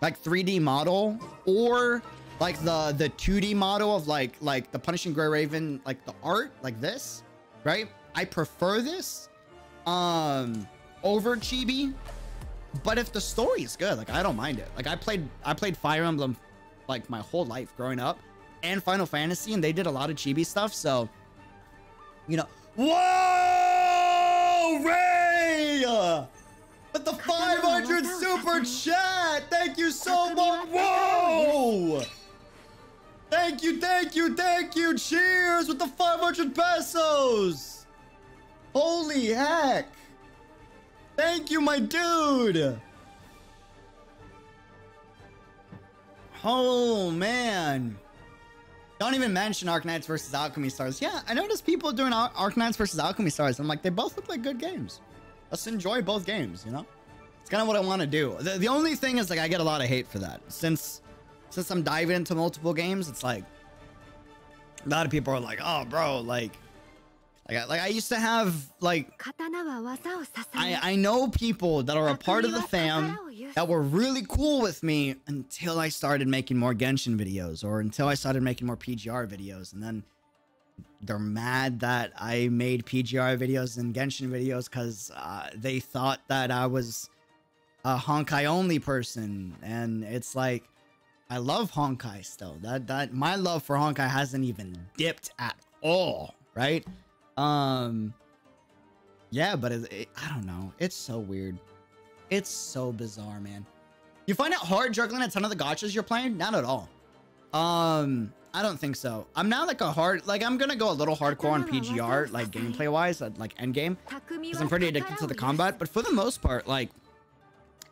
like, 3D model or like the the 2D model of like like the Punishing Gray Raven, like the art, like this, right? I prefer this um over Chibi. But if the story is good, like I don't mind it. Like I played I played Fire Emblem like my whole life growing up and Final Fantasy and they did a lot of Chibi stuff, so you know. Whoa! Ray! But the 500 super chat! Thank you so much! Whoa! Thank you, thank you, thank you! Cheers with the 500 pesos! Holy heck! Thank you, my dude! Oh, man. Don't even mention Arknights versus Alchemy Stars. Yeah, I noticed people doing Ar- Arknights versus Alchemy Stars. I'm like, they both look like good games. Let's enjoy both games, you know? It's kind of what I want to do. The, the only thing is like I get a lot of hate for that. Since since I'm diving into multiple games, it's like a lot of people are like, "Oh, bro, like like I, like I used to have like I I know people that are a part of the fam that were really cool with me until I started making more Genshin videos or until I started making more PGR videos and then they're mad that I made PGR videos and Genshin videos because uh, they thought that I was a Honkai only person, and it's like I love Honkai still. That that my love for Honkai hasn't even dipped at all, right? Um, yeah, but it, it, I don't know. It's so weird. It's so bizarre, man. You find it hard juggling a ton of the gachas you're playing? Not at all. Um, I don't think so. I'm not like a hard, like I'm gonna go a little hardcore on PGR, like gameplay wise, like end game, because I'm pretty addicted to the combat. But for the most part, like,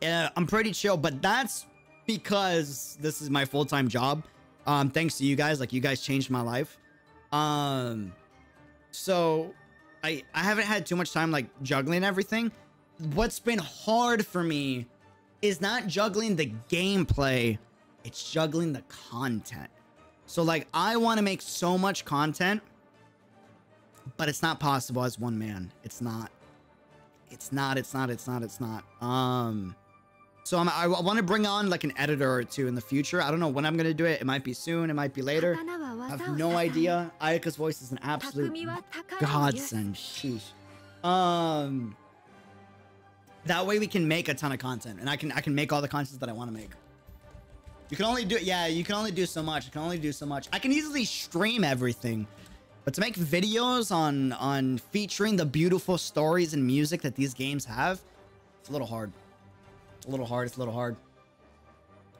uh, I'm pretty chill. But that's because this is my full time job. Um, thanks to you guys, like you guys changed my life. Um, so I I haven't had too much time like juggling everything. What's been hard for me is not juggling the gameplay, it's juggling the content. So like I want to make so much content, but it's not possible as one man. It's not. It's not, it's not, it's not, it's not. Um So I'm, I want to bring on like an editor or two in the future. I don't know when I'm gonna do it. It might be soon. It might be later. I have no idea. Ayaka's voice is an absolute godsend. Sheesh. Um, that way we can make a ton of content, and I can I can make all the content that I want to make. You can only do yeah. You can only do so much. You can only do so much. I can easily stream everything, but to make videos on on featuring the beautiful stories and music that these games have, it's a little hard. It's a little hard. It's a little hard.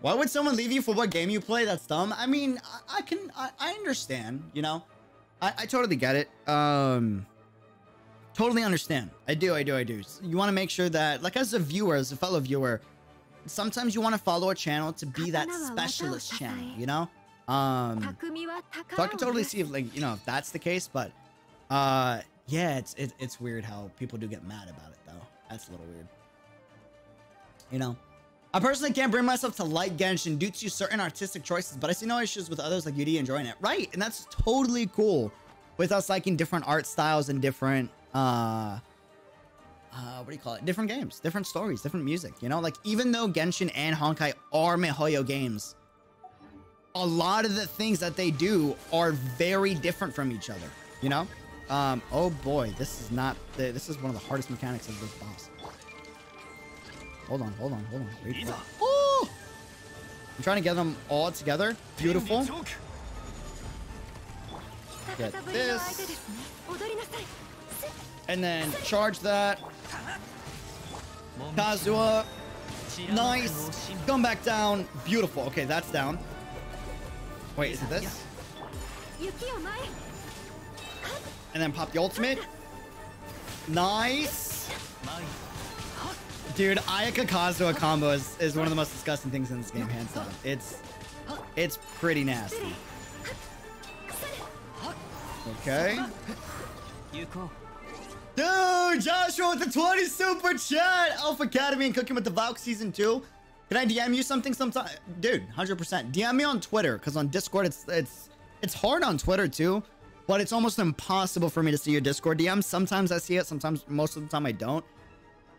Why would someone leave you for what game you play? That's dumb. I mean, I, I can, I, I, understand, you know? I, I totally get it. Um, totally understand. I do, I do, I do. You want to make sure that, like as a viewer, as a fellow viewer, sometimes you want to follow a channel to be that specialist channel, you know? Um, so I can totally see if, like, you know, if that's the case, but, uh, yeah, it's, it, it's weird how people do get mad about it, though. That's a little weird. You know? I personally can't bring myself to like Genshin due to certain artistic choices, but I see no issues with others like UD enjoying it. Right, and that's totally cool with us liking different art styles and different, uh, uh, what do you call it? Different games, different stories, different music, you know? Like, even though Genshin and Honkai are miHoYo games, a lot of the things that they do are very different from each other, you know? Um, oh boy, this is not, this is one of the hardest mechanics of this boss. Hold on, hold on, hold on. Wait for oh! I'm trying to get them all together. Beautiful. Get this. And then charge that. Kazuha. Nice. Come back down. Beautiful. Okay, that's down. Wait, is it this? And then pop the ultimate. Nice. Dude, Ayaka Kazuha combo is, is one of the most disgusting things in this game, hands down. It's it's pretty nasty. Okay. Dude, Joshua with the 20 super chat! Alpha Academy and Cooking with the Valk Season 2. Can I DM you something sometime? Dude, 100%. DM me on Twitter, because on Discord, it's it's it's hard on Twitter, too. But it's almost impossible for me to see your Discord DM. Sometimes I see it, sometimes, most of the time I don't.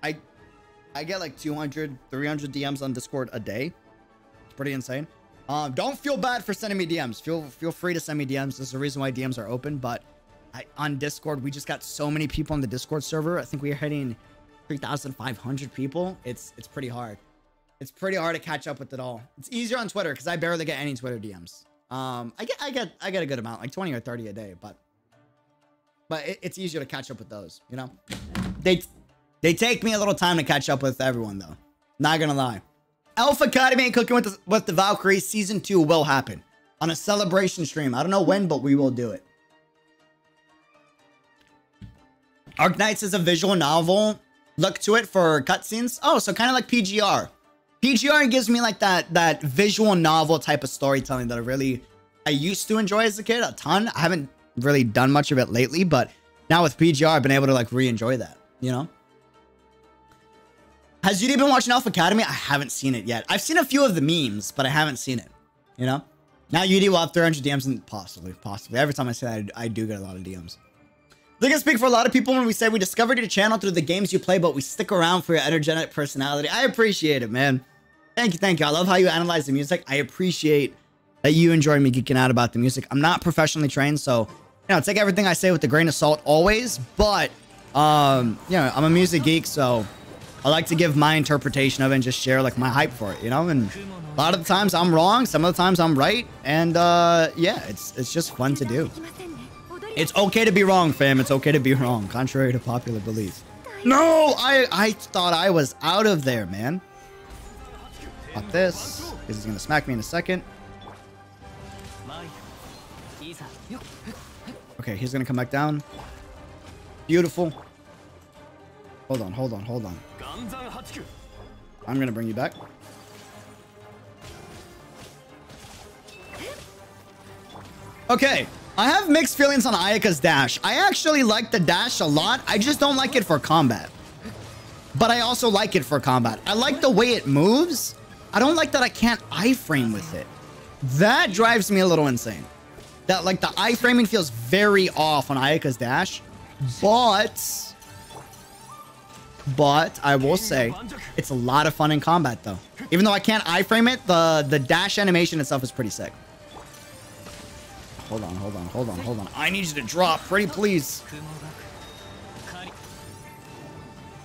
I I get like 200, 300 DMs on Discord a day. It's pretty insane. Um, don't feel bad for sending me DMs. Feel feel free to send me DMs. There's a reason why DMs are open. But I, on Discord, we just got so many people on the Discord server. I think we're hitting 3,500 people. It's it's pretty hard. It's pretty hard to catch up with it all. It's easier on Twitter because I barely get any Twitter DMs. Um, I get I get I get a good amount, like 20 or 30 a day, but but it, it's easier to catch up with those. You know, they they take me a little time to catch up with everyone, though. Not gonna lie. Alpha Academy and Cooking with the, with the Valkyrie Season 2 will happen. On a celebration stream. I don't know when, but we will do it. Arc Arknights is a visual novel. Look to it for cutscenes. Oh, so kind of like PGR. PGR gives me like that that visual novel type of storytelling that I really I used to enjoy as a kid a ton. I haven't really done much of it lately, but now with PGR, I've been able to like re-enjoy that, you know? Has Judy been watching Alpha Academy? I haven't seen it yet. I've seen a few of the memes, but I haven't seen it. You know? Now UD will have 300 DMs and possibly, possibly. Every time I say that, I, do get a lot of DMs. They can speak for a lot of people when we say we discovered your channel through the games you play, but we stick around for your energetic personality. I appreciate it, man. Thank you, thank you. I love how you analyze the music. I appreciate that you enjoy me geeking out about the music. I'm not professionally trained, so, you know, take everything I say with a grain of salt always, but, um, you know, I'm a music geek, so I like to give my interpretation of it and just share like my hype for it, you know? And a lot of the times I'm wrong, some of the times I'm right, and uh, yeah, it's it's just fun to do. It's okay to be wrong, fam. It's okay to be wrong, contrary to popular belief. No, I I thought I was out of there, man. Pop this. This is gonna smack me in a second. Okay, he's gonna come back down. Beautiful. Hold on, hold on, hold on. I'm gonna bring you back. Okay, I have mixed feelings on Ayaka's dash. I actually like the dash a lot. I just don't like it for combat. But I also like it for combat. I like the way it moves. I don't like that I can't iframe with it. That drives me a little insane. That like the iframing feels very off on Ayaka's dash. But but I will say, it's a lot of fun in combat, though. Even though I can't iframe it, the, the dash animation itself is pretty sick. Hold on, hold on, hold on, hold on. I need you to drop, pretty please.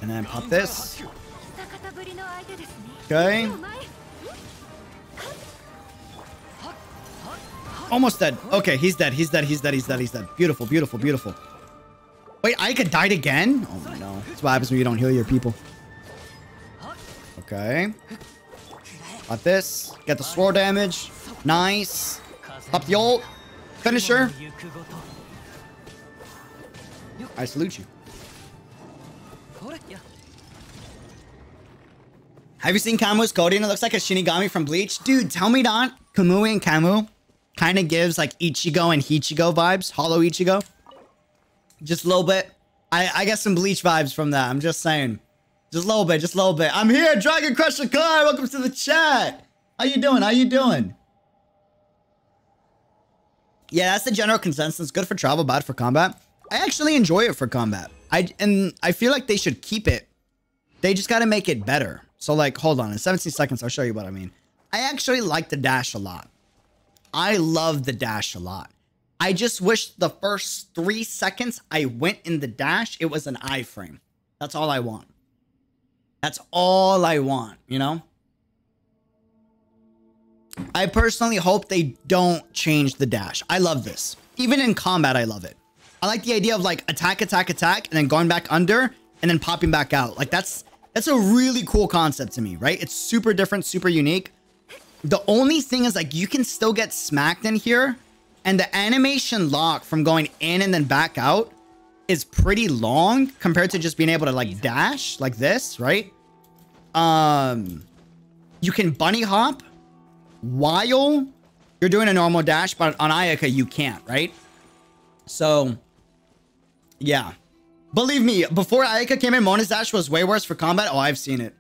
And then pop this. Okay. Almost dead. Okay, he's dead, he's dead, he's dead, he's dead, he's dead. Beautiful, beautiful, beautiful. Wait, Ayaka died again? Oh no. That's what happens when you don't heal your people. Okay. Got this. Get the sword damage. Nice. Up the ult. Finisher. I salute you. Have you seen Kamu's coating? It looks like a Shinigami from Bleach. Dude, tell me not. Kamui and Kamu kind of gives like Ichigo and Hichigo vibes. Hollow Ichigo. Just a little bit. I, I get some Bleach vibes from that. I'm just saying. Just a little bit, just a little bit. I'm here, Dragon Crusher Car. Welcome to the chat. How you doing? How you doing? Yeah, that's the general consensus. Good for travel, bad for combat. I actually enjoy it for combat. I and I feel like they should keep it. They just got to make it better. So like, hold on. In 17 seconds, I'll show you what I mean. I actually like the dash a lot. I love the dash a lot. I just wish the first three seconds I went in the dash, it was an iframe. That's all I want. That's all I want, you know? I personally hope they don't change the dash. I love this. Even in combat, I love it. I like the idea of like attack, attack, attack, and then going back under and then popping back out. Like that's that's a really cool concept to me, right? It's super different, super unique. The only thing is like you can still get smacked in here and the animation lock from going in and then back out is pretty long compared to just being able to like dash like this, right? Um, you can bunny hop while you're doing a normal dash, but on Ayaka you can't, right? So, yeah. Believe me, before Ayaka came in, Mona's dash was way worse for combat. Oh, I've seen it.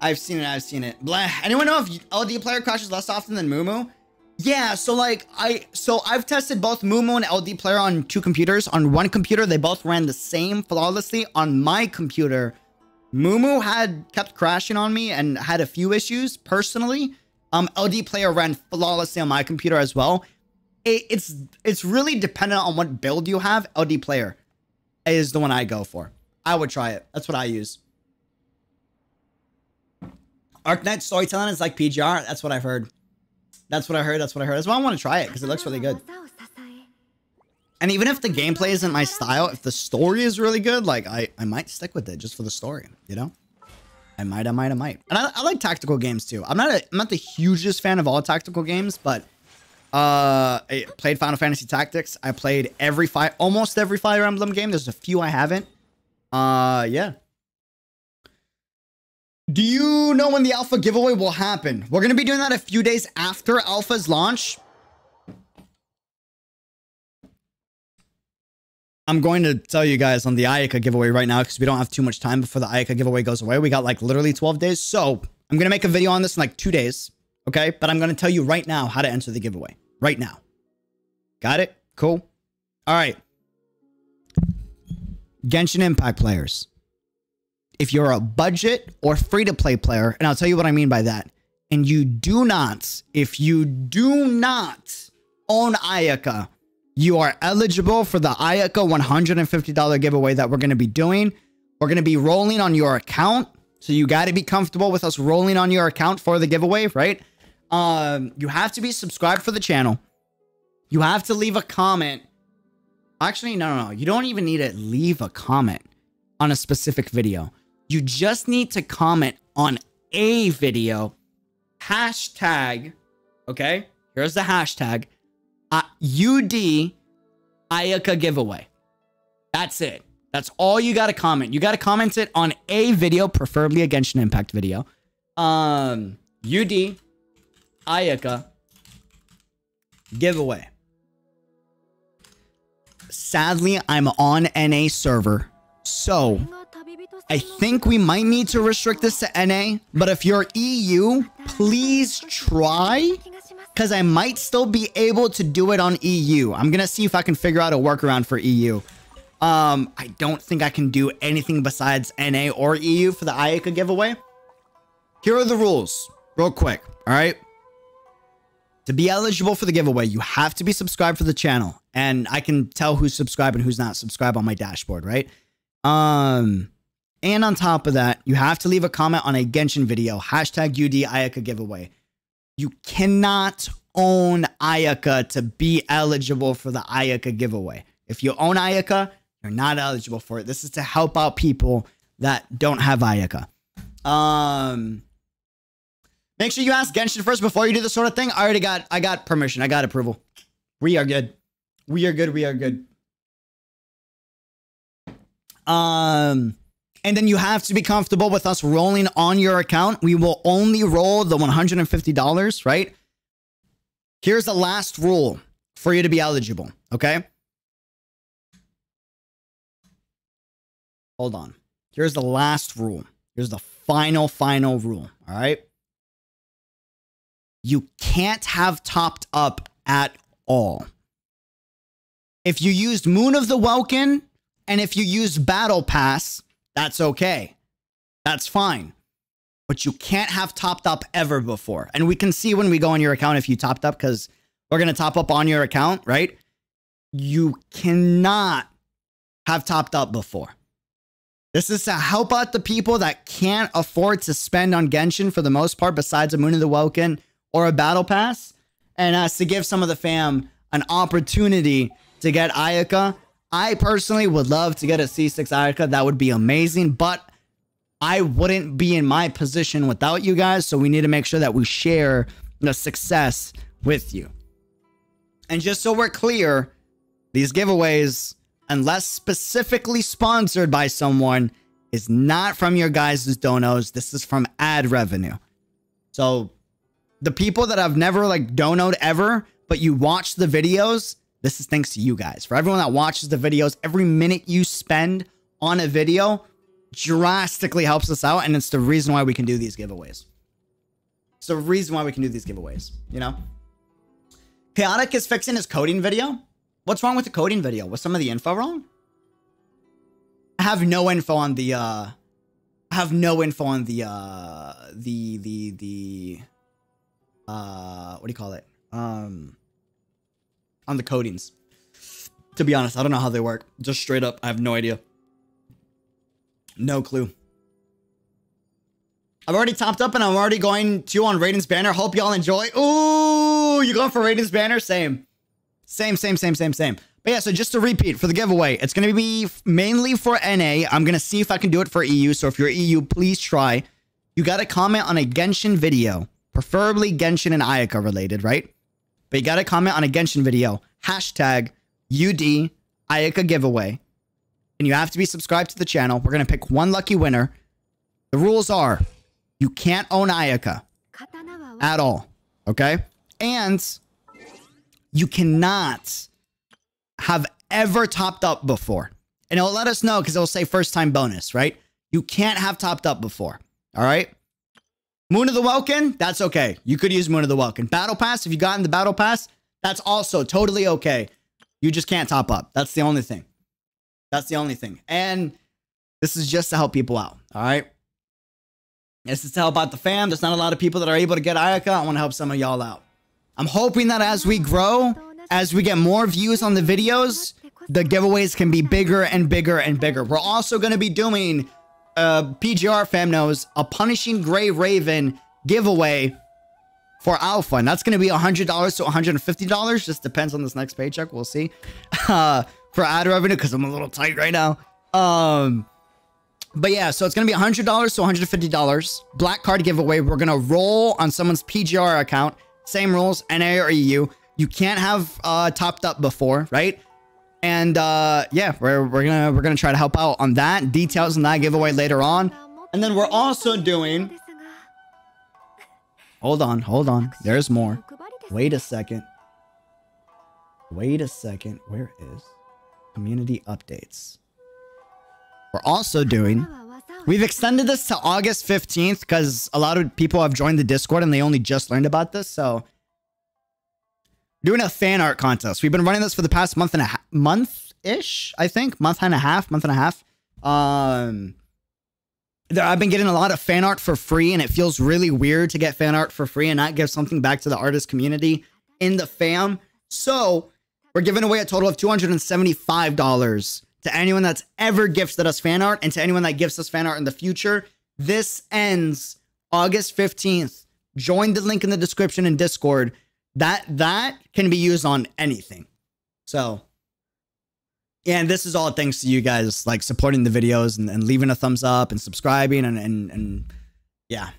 I've seen it. I've seen it. Blah. Anyone know if LD player crashes less often than Mumu? Yeah, so like I so I've tested both Mumu and LD player on two computers. On one computer, they both ran the same flawlessly. On my computer, Mumu had kept crashing on me and had a few issues personally. Um, LD player ran flawlessly on my computer as well. It, it's it's really dependent on what build you have. LD player is the one I go for. I would try it. That's what I use. Arknight storytelling is like PGR. That's what I've heard. That's what I heard. That's what I heard. That's why I want to try it because it looks really good. And even if the gameplay isn't my style, if the story is really good, like I, I might stick with it just for the story, you know? I might, I might, I might. And I, I like tactical games too. I'm not a, I'm not the hugest fan of all tactical games, but uh, I played Final Fantasy Tactics. I played every fire, almost every Fire Emblem game. There's a few I haven't. Uh, yeah, do you know when the alpha giveaway will happen? We're gonna be doing that a few days after alpha's launch. I'm going to tell you guys on the Ayaka giveaway right now because we don't have too much time before the Ayaka giveaway goes away. We got like literally 12 days. So I'm going to make a video on this in like two days. Okay. But I'm going to tell you right now how to enter the giveaway. Right now. Got it? Cool. All right. Genshin Impact players. If you're a budget or free to play player, and I'll tell you what I mean by that, and you do not, if you do not own Ayaka, you are eligible for the Ayaka $150 giveaway that we're going to be doing. We're going to be rolling on your account. So you got to be comfortable with us rolling on your account for the giveaway, right? Um, you have to be subscribed for the channel. You have to leave a comment. Actually, no, no, no. You don't even need to leave a comment on a specific video. You just need to comment on a video, hashtag, okay? Here's the hashtag uh, UD Ayaka giveaway. That's it. That's all you got to comment. You got to comment it on a video, preferably a Genshin Impact video. Um, UD Ayaka giveaway. Sadly, I'm on NA server, so I think we might need to restrict this to NA, but if you're EU, please try because I might still be able to do it on EU. I'm going to see if I can figure out a workaround for EU. Um, I don't think I can do anything besides NA or EU for the Ayaka giveaway. Here are the rules real quick. All right. To be eligible for the giveaway, you have to be subscribed for the channel and I can tell who's subscribed and who's not subscribed on my dashboard, right? Um, and on top of that, you have to leave a comment on a Genshin video, hashtag UD Ayaka giveaway. You cannot own Ayaka to be eligible for the Ayaka giveaway. If you own Ayaka, you're not eligible for it. This is to help out people that don't have Ayaka. Um, make sure you ask Genshin first before you do this sort of thing. I already got, I got permission. I got approval. We are good. We are good. We are good. Um, and then you have to be comfortable with us rolling on your account. We will only roll the $150, right? Here's the last rule for you to be eligible, okay? Hold on. Here's the last rule. Here's the final, final rule, all right? You can't have topped up at all. If you used Moon of the Welkin and if you used Battle Pass, that's okay. That's fine. But you can't have topped up ever before. And we can see when we go on your account if you topped up because we're going to top up on your account, right? You cannot have topped up before. This is to help out the people that can't afford to spend on Genshin for the most part, besides a Moon of the Welkin or a Battle Pass, and us to give some of the fam an opportunity to get Ayaka. I personally would love to get a C6 Ayaka. That would be amazing, but I wouldn't be in my position without you guys. So we need to make sure that we share the success with you. And just so we're clear, these giveaways, unless specifically sponsored by someone, is not from your guys' donos. This is from ad revenue. So the people that have never like donoed ever, but you watch the videos, this is thanks to you guys. For everyone that watches the videos, every minute you spend on a video drastically helps us out. And it's the reason why we can do these giveaways. It's the reason why we can do these giveaways, you know? Chaotic is fixing his coating video. What's wrong with the coating video? Was some of the info wrong? I have no info on the, uh, I have no info on the, uh, the, the, the, uh, what do you call it? Um, on the coatings. To be honest, I don't know how they work. Just straight up, I have no idea. No clue. I've already topped up and I'm already going to on Raiden's banner. Hope y'all enjoy. Ooh, you going for Raiden's banner? Same. Same, same, same, same, same. But yeah, so just to repeat for the giveaway, it's going to be mainly for NA. I'm going to see if I can do it for EU. So if you're EU, please try. You got to comment on a Genshin video, preferably Genshin and Ayaka related, right? But you got to comment on a Genshin video, hashtag UD Ayaka giveaway. And you have to be subscribed to the channel. We're going to pick one lucky winner. The rules are you can't own Ayaka at all. Okay. And you cannot have ever topped up before. And it'll let us know because it'll say first time bonus, right? You can't have topped up before. All right. Moon of the Welkin, that's okay. You could use Moon of the Welkin. Battle Pass, if you got in the Battle Pass, that's also totally okay. You just can't top up. That's the only thing. That's the only thing. And this is just to help people out. All right. This is to help out the fam. There's not a lot of people that are able to get Ayaka. I want to help some of y'all out. I'm hoping that as we grow, as we get more views on the videos, the giveaways can be bigger and bigger and bigger. We're also going to be doing, uh, PGR fam knows, a Punishing Gray Raven giveaway for Alpha. And that's going to be $100 to $150. Just depends on this next paycheck. We'll see. Uh, for ad revenue because I'm a little tight right now. Um, but yeah, so it's going to be $100 to $150. Black card giveaway. We're going to roll on someone's PGR account. Same rules, NA or EU. You can't have uh, topped up before, right? And uh, yeah, we're, we're gonna we're gonna try to help out on that. Details on that giveaway later on. And then we're also doing. Hold on, hold on. There's more. Wait a second. Wait a second. Where is community updates? We're also doing. We've extended this to August 15th because a lot of people have joined the Discord and they only just learned about this. So, doing a fan art contest. We've been running this for the past month and a half, month ish, I think, month and a half, month and a half. Um, I've been getting a lot of fan art for free, and it feels really weird to get fan art for free and not give something back to the artist community in the fam. So we're giving away a total of $275 to anyone that's ever gifted us fan art and to anyone that gifts us fan art in the future. This ends August 15th. Join the link in the description in Discord. That that can be used on anything. So and this is all thanks to you guys like supporting the videos and, and leaving a thumbs up and subscribing and and and yeah.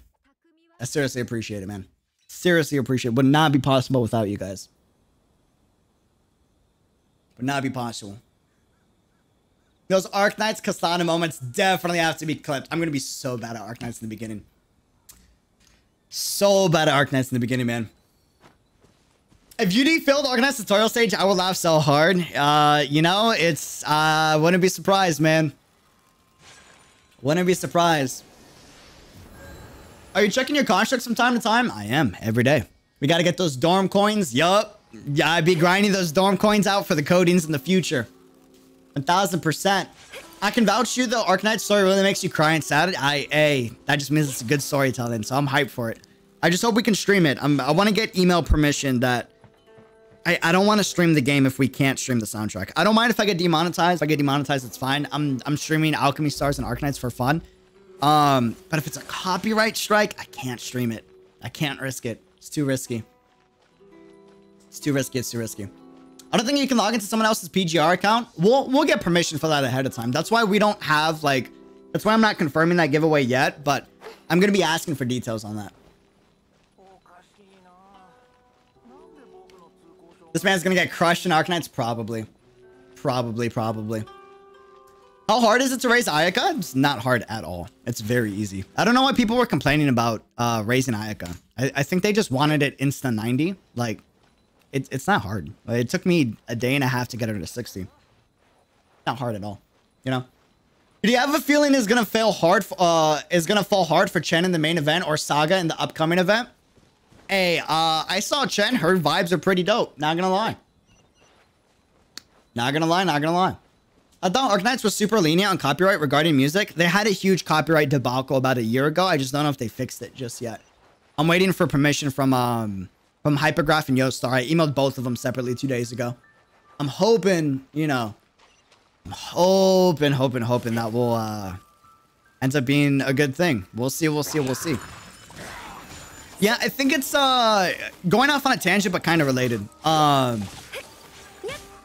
I seriously appreciate it, man. Seriously appreciate it. Would not be possible without you guys. Would not be possible. Those Arc Arknights Kasana moments definitely have to be clipped. I'm gonna be so bad at Arc Arknights in the beginning. So bad at Arc Arknights in the beginning, man. If you need defilled Arknights tutorial stage, I will laugh so hard. Uh, you know, it's uh wouldn't be surprised, man. Wouldn't be surprised. Are you checking your constructs from time to time? I am, every day. We gotta get those dorm coins. Yup. Yeah, I'd be grinding those dorm coins out for the coatings in the future. 1000%. I can vouch you, the Arknight story really makes you cry and sad. I, a, that just means it's a good storytelling, so I'm hyped for it. I just hope we can stream it. I'm, I want to get email permission that I, I don't want to stream the game if we can't stream the soundtrack. I don't mind if I get demonetized. If I get demonetized, it's fine. I'm, I'm streaming Alchemy Stars and Arknights for fun. Um, but if it's a copyright strike, I can't stream it. I can't risk it. It's too risky. It's too risky. It's too risky. I don't think you can log into someone else's PGR account. We'll we'll get permission for that ahead of time. That's why we don't have like. That's why I'm not confirming that giveaway yet. But I'm gonna be asking for details on that. This man's gonna get crushed in Arknights? Probably. Probably, probably. How hard is it to raise Ayaka? It's not hard at all. It's very easy. I don't know why people were complaining about uh, raising Ayaka. I, I think they just wanted it insta 90. Like, it, it's not hard. It took me a day and a half to get her to 60. Not hard at all. You know? Do you have a feeling is gonna fail hard? Uh, is gonna fall hard for Chen in the main event or Saga in the upcoming event? Hey, uh, I saw Chen. Her vibes are pretty dope. Not gonna lie. Not gonna lie. Not gonna lie. I thought Arknights was super lenient on copyright regarding music. They had a huge copyright debacle about a year ago. I just don't know if they fixed it just yet. I'm waiting for permission from um from Hypergryph and Yostar. I emailed both of them separately two days ago. I'm hoping, you know, I'm hoping, hoping, hoping that will uh ends up being a good thing. We'll see, we'll see, we'll see. Yeah, I think it's uh going off on a tangent, but kind of related. Um,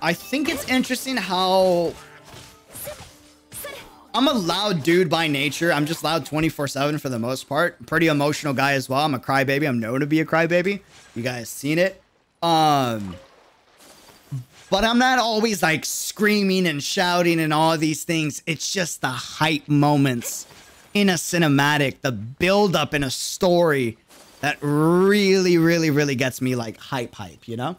I think it's interesting how I'm a loud dude by nature. I'm just loud 24-7 for the most part. Pretty emotional guy as well. I'm a crybaby. I'm known to be a crybaby. You guys seen it. Um, but I'm not always like screaming and shouting and all these things. It's just the hype moments in a cinematic, the build up in a story that really, really, really gets me like hype, hype, you know?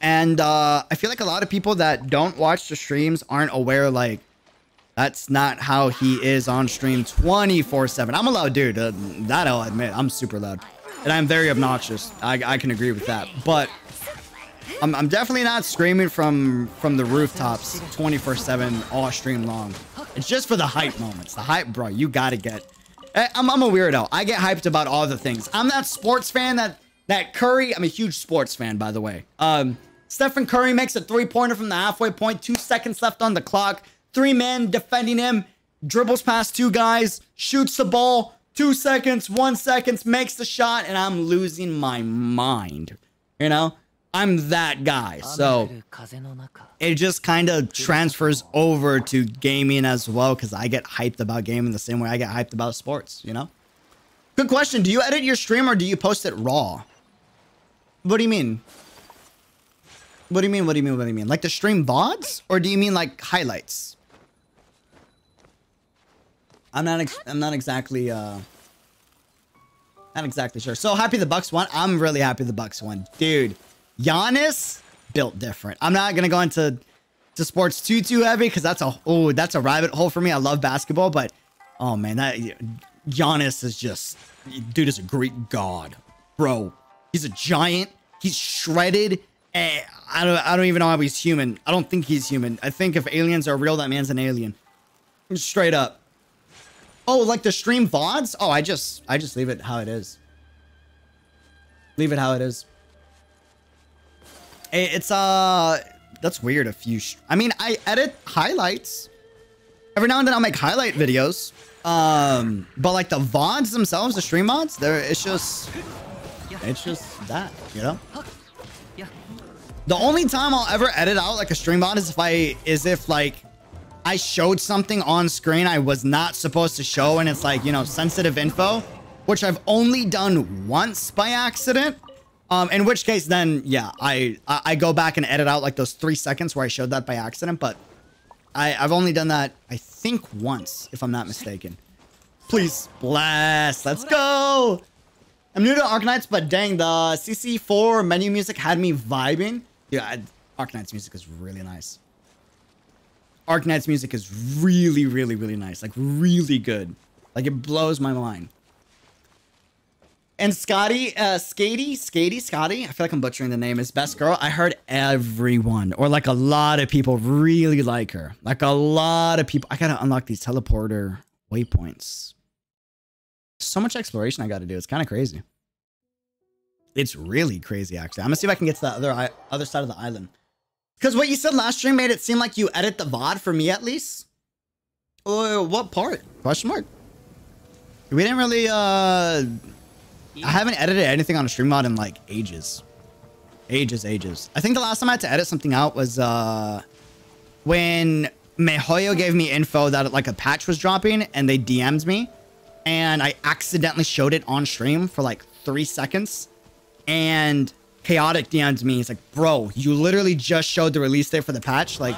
And uh, I feel like a lot of people that don't watch the streams aren't aware, like, that's not how he is on stream 24 7. I'm a loud dude. Uh, that I'll admit. I'm super loud. And I'm very obnoxious. I, I can agree with that. But I'm, I'm definitely not screaming from, from the rooftops 24 7 all stream long. It's just for the hype moments. The hype, bro, you gotta get. Eh, I'm, I'm a weirdo. I get hyped about all the things. I'm that sports fan that that Curry. I'm a huge sports fan, by the way. Um, Stephen Curry makes a three pointer from the halfway point. Two seconds left on the clock. Three men defending him. Dribbles past two guys. Shoots the ball. Two seconds. One seconds. Makes the shot, and I'm losing my mind. You know, I'm that guy. So it just kind of transfers over to gaming as well because I get hyped about gaming the same way I get hyped about sports, you know? Good question. Do you edit your stream or do you post it raw? What do you mean? What do you mean? What do you mean? What do you mean? Like the stream VODs? Or do you mean like highlights? I'm not I'm not exactly uh not exactly sure. So happy the Bucks won. I'm really happy the Bucks won. Dude, Giannis built different. I'm not gonna go into to sports too too heavy because that's a oh that's a rabbit hole for me. I love basketball, but oh man, that Giannis is just dude is a Greek god, bro. He's a giant. He's shredded, Eh, I don't. I don't even know how he's human. I don't think he's human. I think if aliens are real, that man's an alien. Straight up. Oh, like the stream vods? Oh, I just, I just leave it how it is. Leave it how it is. It's uh, that's weird. You, sh- I mean, I edit highlights. Every now and then I'll make highlight videos. Um, but like the vods themselves, the stream vods, they're it's just, it's just that, you know. The only time I'll ever edit out like a stream vod is if I is if like I showed something on screen I was not supposed to show and it's like, you know, sensitive info, which I've only done once by accident. Um, in which case then, yeah, I, I, I go back and edit out like those three seconds where I showed that by accident, but I, I've only done that, I think once, if I'm not mistaken. Please, blast, let's go. I'm new to Arknights, but dang, the CC4 menu music had me vibing. Yeah, Arknights music is really nice. Arknight's music is really, really, really nice. Like, really good. Like, it blows my mind. And Scotty, uh, Skatey, Scotty, I feel like I'm butchering the name, is best girl. I heard everyone, or like a lot of people really like her. Like a lot of people. I gotta unlock these teleporter waypoints. So much exploration I gotta do. It's kind of crazy. It's really crazy, actually. I'm gonna see if I can get to the other other side of the island. Because what you said last stream made it seem like you edit the VOD for me at least. Uh, what part? Question mark. We didn't really, uh... I haven't edited anything on a stream vod in like ages. Ages, ages. I think the last time I had to edit something out was, uh... When Mihoyo gave me info that like a patch was dropping and they DM'd me. And I accidentally showed it on stream for like three seconds. And Chaotic DM'd me. He's like, bro, you literally just showed the release date for the patch. Like,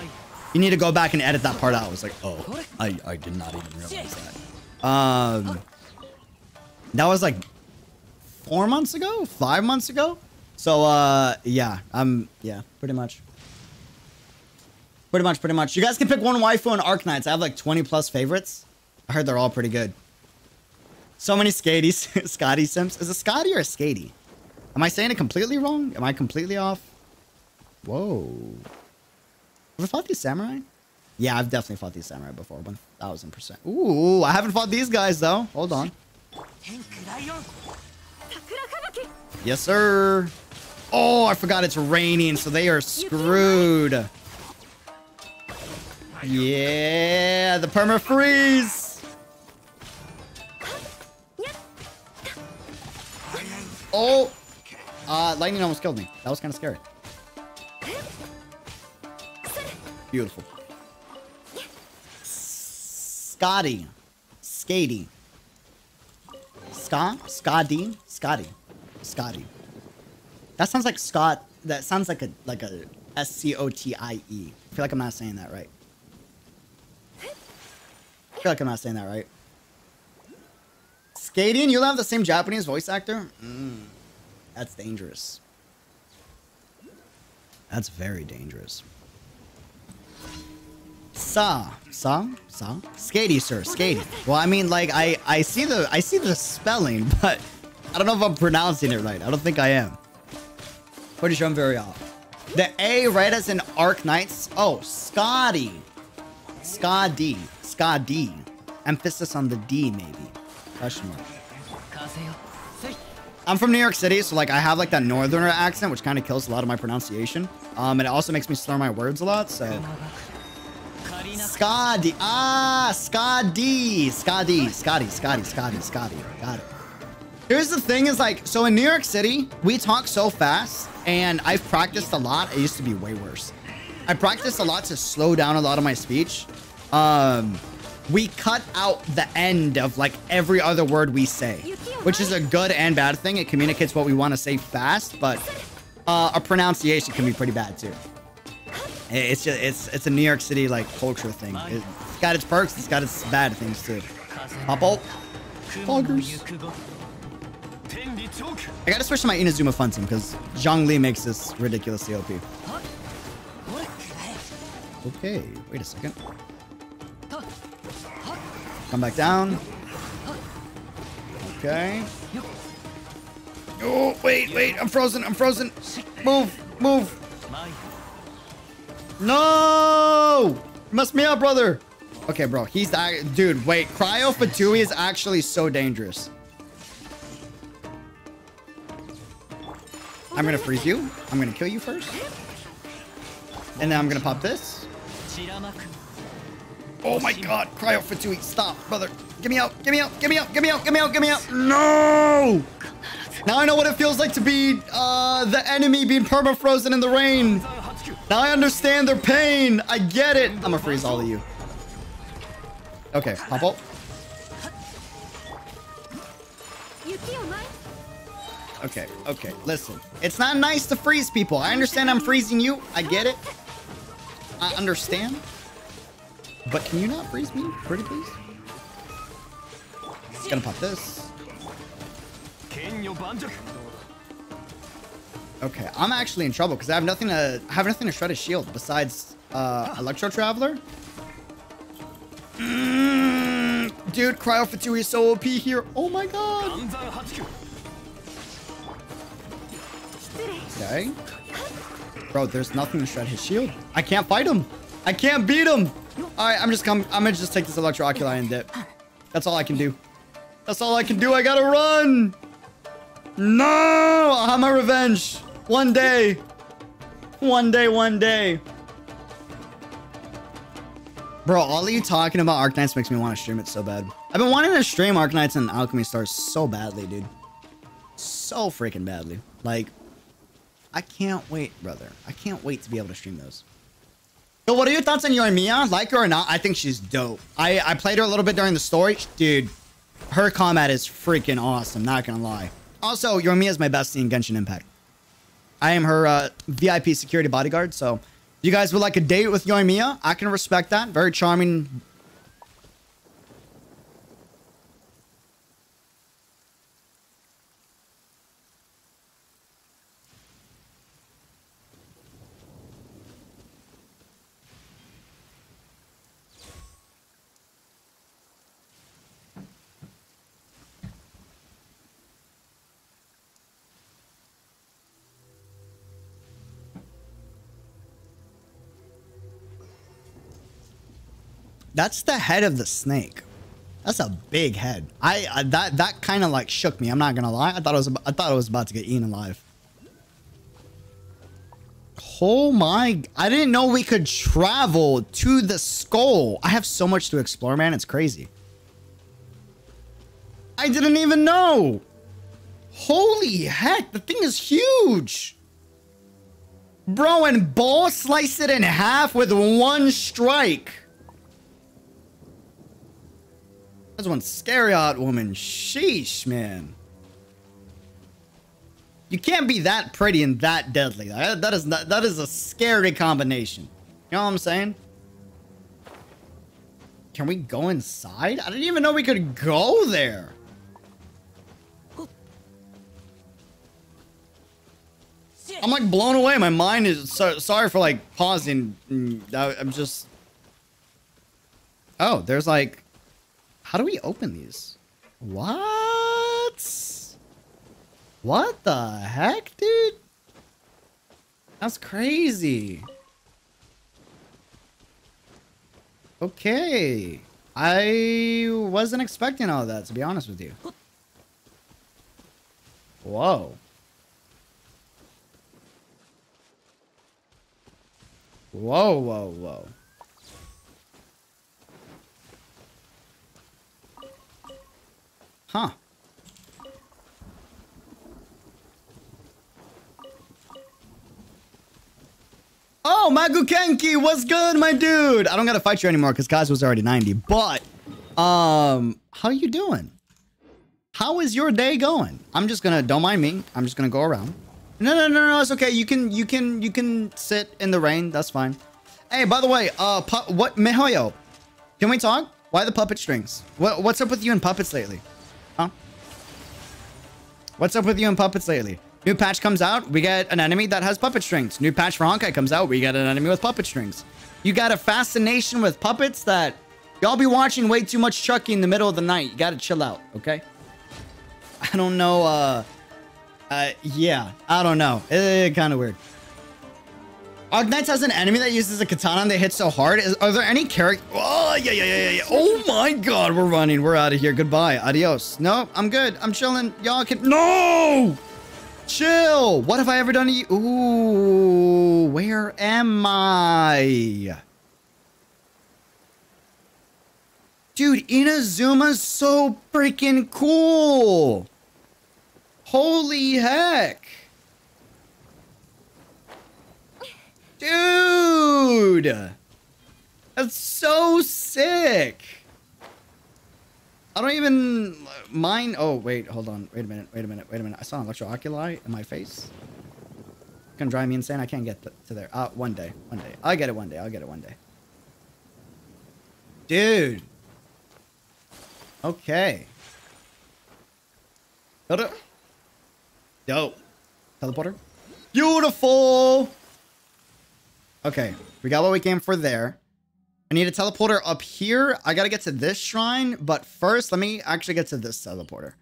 you need to go back and edit that part out. I was like, oh, I, I did not even realize that. Um, that was like four months ago, five months ago. So, uh, yeah, I'm, yeah, pretty much. Pretty much, pretty much. You guys can pick one waifu in Arknights. I have like 20 plus favorites. I heard they're all pretty good. So many Skaties, Scotty Sims. Is it Scotty or a Skatey? Am I saying it completely wrong? Am I completely off? Whoa. Have I fought these samurai? Yeah, I've definitely fought these samurai before. 1000%. Ooh, I haven't fought these guys though. Hold on. Yes, sir. Oh, I forgot it's raining, so they are screwed. Yeah, the perma freeze. Oh, uh, lightning almost killed me. That was kind of scary. Beautiful. Scotty. Skatey. Scott? Scotty? Scotty. Scotty. That sounds like Scott. That sounds like a like a S C O T I E. I feel like I'm not saying that right. I feel like I'm not saying that right. Skating, you'll have the same Japanese voice actor? Mm, that's dangerous. That's very dangerous. Sa, sa, sa, skatey, sir, skatey. Well, I mean, like, I, I see the, I see the spelling, but I don't know if I'm pronouncing it right. I don't think I am. Pretty sure I'm very off. The A read as in Arknights. Oh, Scotty. Scotty. Scotty. Emphasis on the D, maybe. Question mark. I'm from New York City, so like I have like that northerner accent, which kind of kills a lot of my pronunciation. Um, and it also makes me slur my words a lot. So, Scotty, ah, Scotty, Scotty, Scotty, Scotty, Scotty, Scotty. Got it. Here's the thing: is like, so in New York City, we talk so fast, and I've practiced a lot. It used to be way worse. I practiced a lot to slow down a lot of my speech. Um, we cut out the end of like every other word we say, which is a good and bad thing. It communicates what we want to say fast, but uh, our pronunciation can be pretty bad too. It's just it's it's a New York City like culture thing. It's got its perks, it's got its bad things too. Pop. Poggers. I gotta switch to my Inazuma Fun Team because Zhongli makes this ridiculously OP. Okay, wait a second. Come back down. Okay. Oh, wait, wait, I'm frozen, I'm frozen. Move, move. No! Mess me up, brother. Okay, bro. He's dude. Wait, Cryo Fatui is actually so dangerous. I'm gonna freeze you. I'm gonna kill you first. And then I'm gonna pop this. Oh my god, Cryo Fatui. Stop, brother. Get me out. Get me out. Get me out. Get me out. Get me out. Get me out. No! Now I know what it feels like to be uh, the enemy being perma-frozen in the rain. Now I understand their pain. I get it. I'm gonna freeze all of you. Okay, pop ult. Okay, okay, listen. It's not nice to freeze people. I understand I'm freezing you. I get it. I understand. But can you not freeze me? Pretty please? Gonna pop this. Okay, I'm actually in trouble because I have nothing to I have nothing to shred his shield besides uh Electro Traveler. Mm, dude, Cryo Fatui is so OP here. Oh my god. Okay. Bro, there's nothing to shred his shield. I can't fight him. I can't beat him. All right, I'm just come. I'm gonna just take this Electro Oculi and dip. That's all I can do. That's all I can do. I gotta run. No, I'll have my revenge. One day. One day, one day. Bro, all of you talking about Arknights makes me want to stream it so bad. I've been wanting to stream Arknights and Alchemy Stars so badly, dude. So freaking badly. Like, I can't wait, brother. I can't wait to be able to stream those. So what are your thoughts on Yoimiya? Like her or not, I think she's dope. I, I played her a little bit during the story. Dude, her combat is freaking awesome, not gonna lie. Also, Yoimiya is my bestie in Genshin Impact. I am her uh, VIP security bodyguard, so if you guys would like a date with Yoimiya, I can respect that. Very charming. That's the head of the snake. That's a big head. I, I that that kind of like shook me. I'm not gonna lie. I thought it was I thought it was about to get eaten alive. Oh my! I didn't know we could travel to the skull. I have so much to explore, man. It's crazy. I didn't even know. Holy heck! The thing is huge. Bro, and Baal slice it in half with one strike. That's one scary hot woman. Sheesh, man. You can't be that pretty and that deadly. That, that is not, that is a scary combination. You know what I'm saying? Can we go inside? I didn't even know we could go there. I'm like blown away. My mind is so, sorry for like pausing. Mm, I'm just. Oh, there's like how do we open these? What? What the heck, dude? That's crazy. Okay. I wasn't expecting all that, to be honest with you. Whoa. Whoa, whoa, whoa. Huh. Oh, Maguu Kenki, what's good, my dude? I don't gotta fight you anymore because Kaz was already 90. But, um, how you doing? How is your day going? I'm just gonna, don't mind me. I'm just gonna go around. No, no, no, no, it's okay. You can, you can, you can sit in the rain. That's fine. Hey, by the way, uh, what, Mihoyo, can we talk? Why the puppet strings? What, what's up with you and puppets lately? Huh? What's up with you and puppets lately? New patch comes out, we get an enemy that has puppet strings. New patch for Honkai comes out, we get an enemy with puppet strings. You got a fascination with puppets that y'all be watching way too much Chucky in the middle of the night. You gotta chill out, okay? I don't know, uh... Uh, yeah, I don't know. It, it kind of weird. Arknights has an enemy that uses a katana and they hit so hard. Is, are there any character? Oh, yeah, yeah, yeah, yeah. Oh my god, we're running. We're out of here. Goodbye. Adios. No, I'm good. I'm chilling. Y'all can. No! Chill. What have I ever done to you? Ooh, where am I? Dude, Inazuma's so freaking cool. Holy heck. Dude! That's so sick! I don't even mind. Oh, wait, hold on. Wait a minute, wait a minute, wait a minute. I saw an electro oculi in my face. Gonna drive me insane. I can't get to there. Uh, one day, one day. I'll get it one day. I'll get it one day. Dude. Okay. Dope. Teleporter. Beautiful. Okay, we got what we came for there. I need a teleporter up here. I gotta get to this shrine, but first, let me actually get to this teleporter.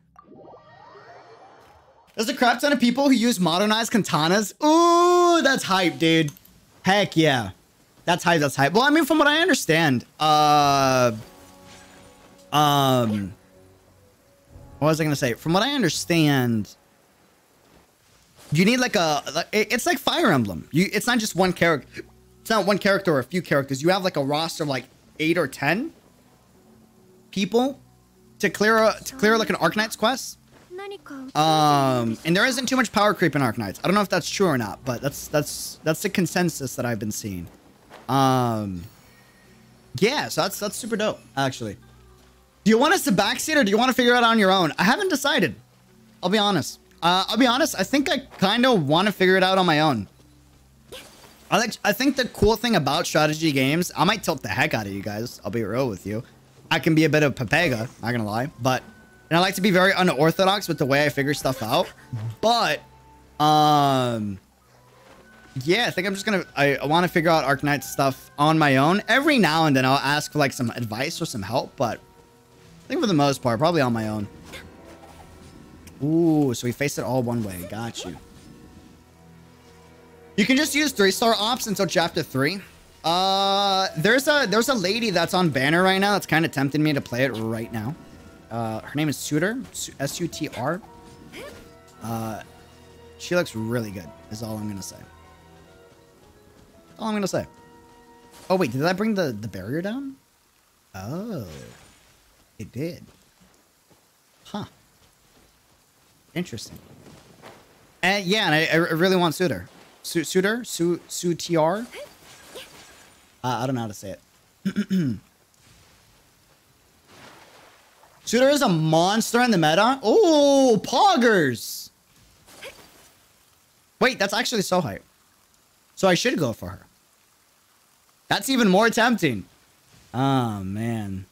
There's a crap ton of people who use modernized katanas. Ooh, that's hype, dude. Heck yeah. That's hype, that's hype. Well, I mean, from what I understand, uh... Um... What was I gonna say? From what I understand, you need like a... It's like Fire Emblem. You, it's not just one character it's not one character or a few characters. You have like a roster of like eight or ten people to clear a, to clear like an Arknight's quest. Um, and there isn't too much power creep in Arknights. I don't know if that's true or not, but that's that's that's the consensus that I've been seeing. Um, yeah, so that's that's super dope, actually. Do you want us to backseat or do you want to figure it out on your own? I haven't decided. I'll be honest. Uh, I'll be honest. I think I kind of want to figure it out on my own. I like. I think the cool thing about strategy games, I might tilt the heck out of you guys. I'll be real with you. I can be a bit of Pepega, not gonna lie, but and I like to be very unorthodox with the way I figure stuff out. But, um, yeah, I think I'm just gonna. I, I want to figure out Arknight stuff on my own. Every now and then, I'll ask for like some advice or some help, but I think for the most part, probably on my own. Ooh, so we face it all one way. Got you. You can just use three-star ops until chapter three. Uh, there's a there's a lady that's on banner right now that's kind of tempting me to play it right now. Uh, her name is Suter, S-U-T-R. Uh, she looks really good. Is all I'm gonna say. all I'm gonna say. Oh wait, did that bring the the barrier down? Oh, it did. Huh. Interesting. And yeah, and I, I really want Suter. Su Suitor? Su Uh, I don't know how to say it. Suitor is a monster in the meta. Oh, poggers. Wait, that's actually so hype. So I should go for her. That's even more tempting. Oh, man.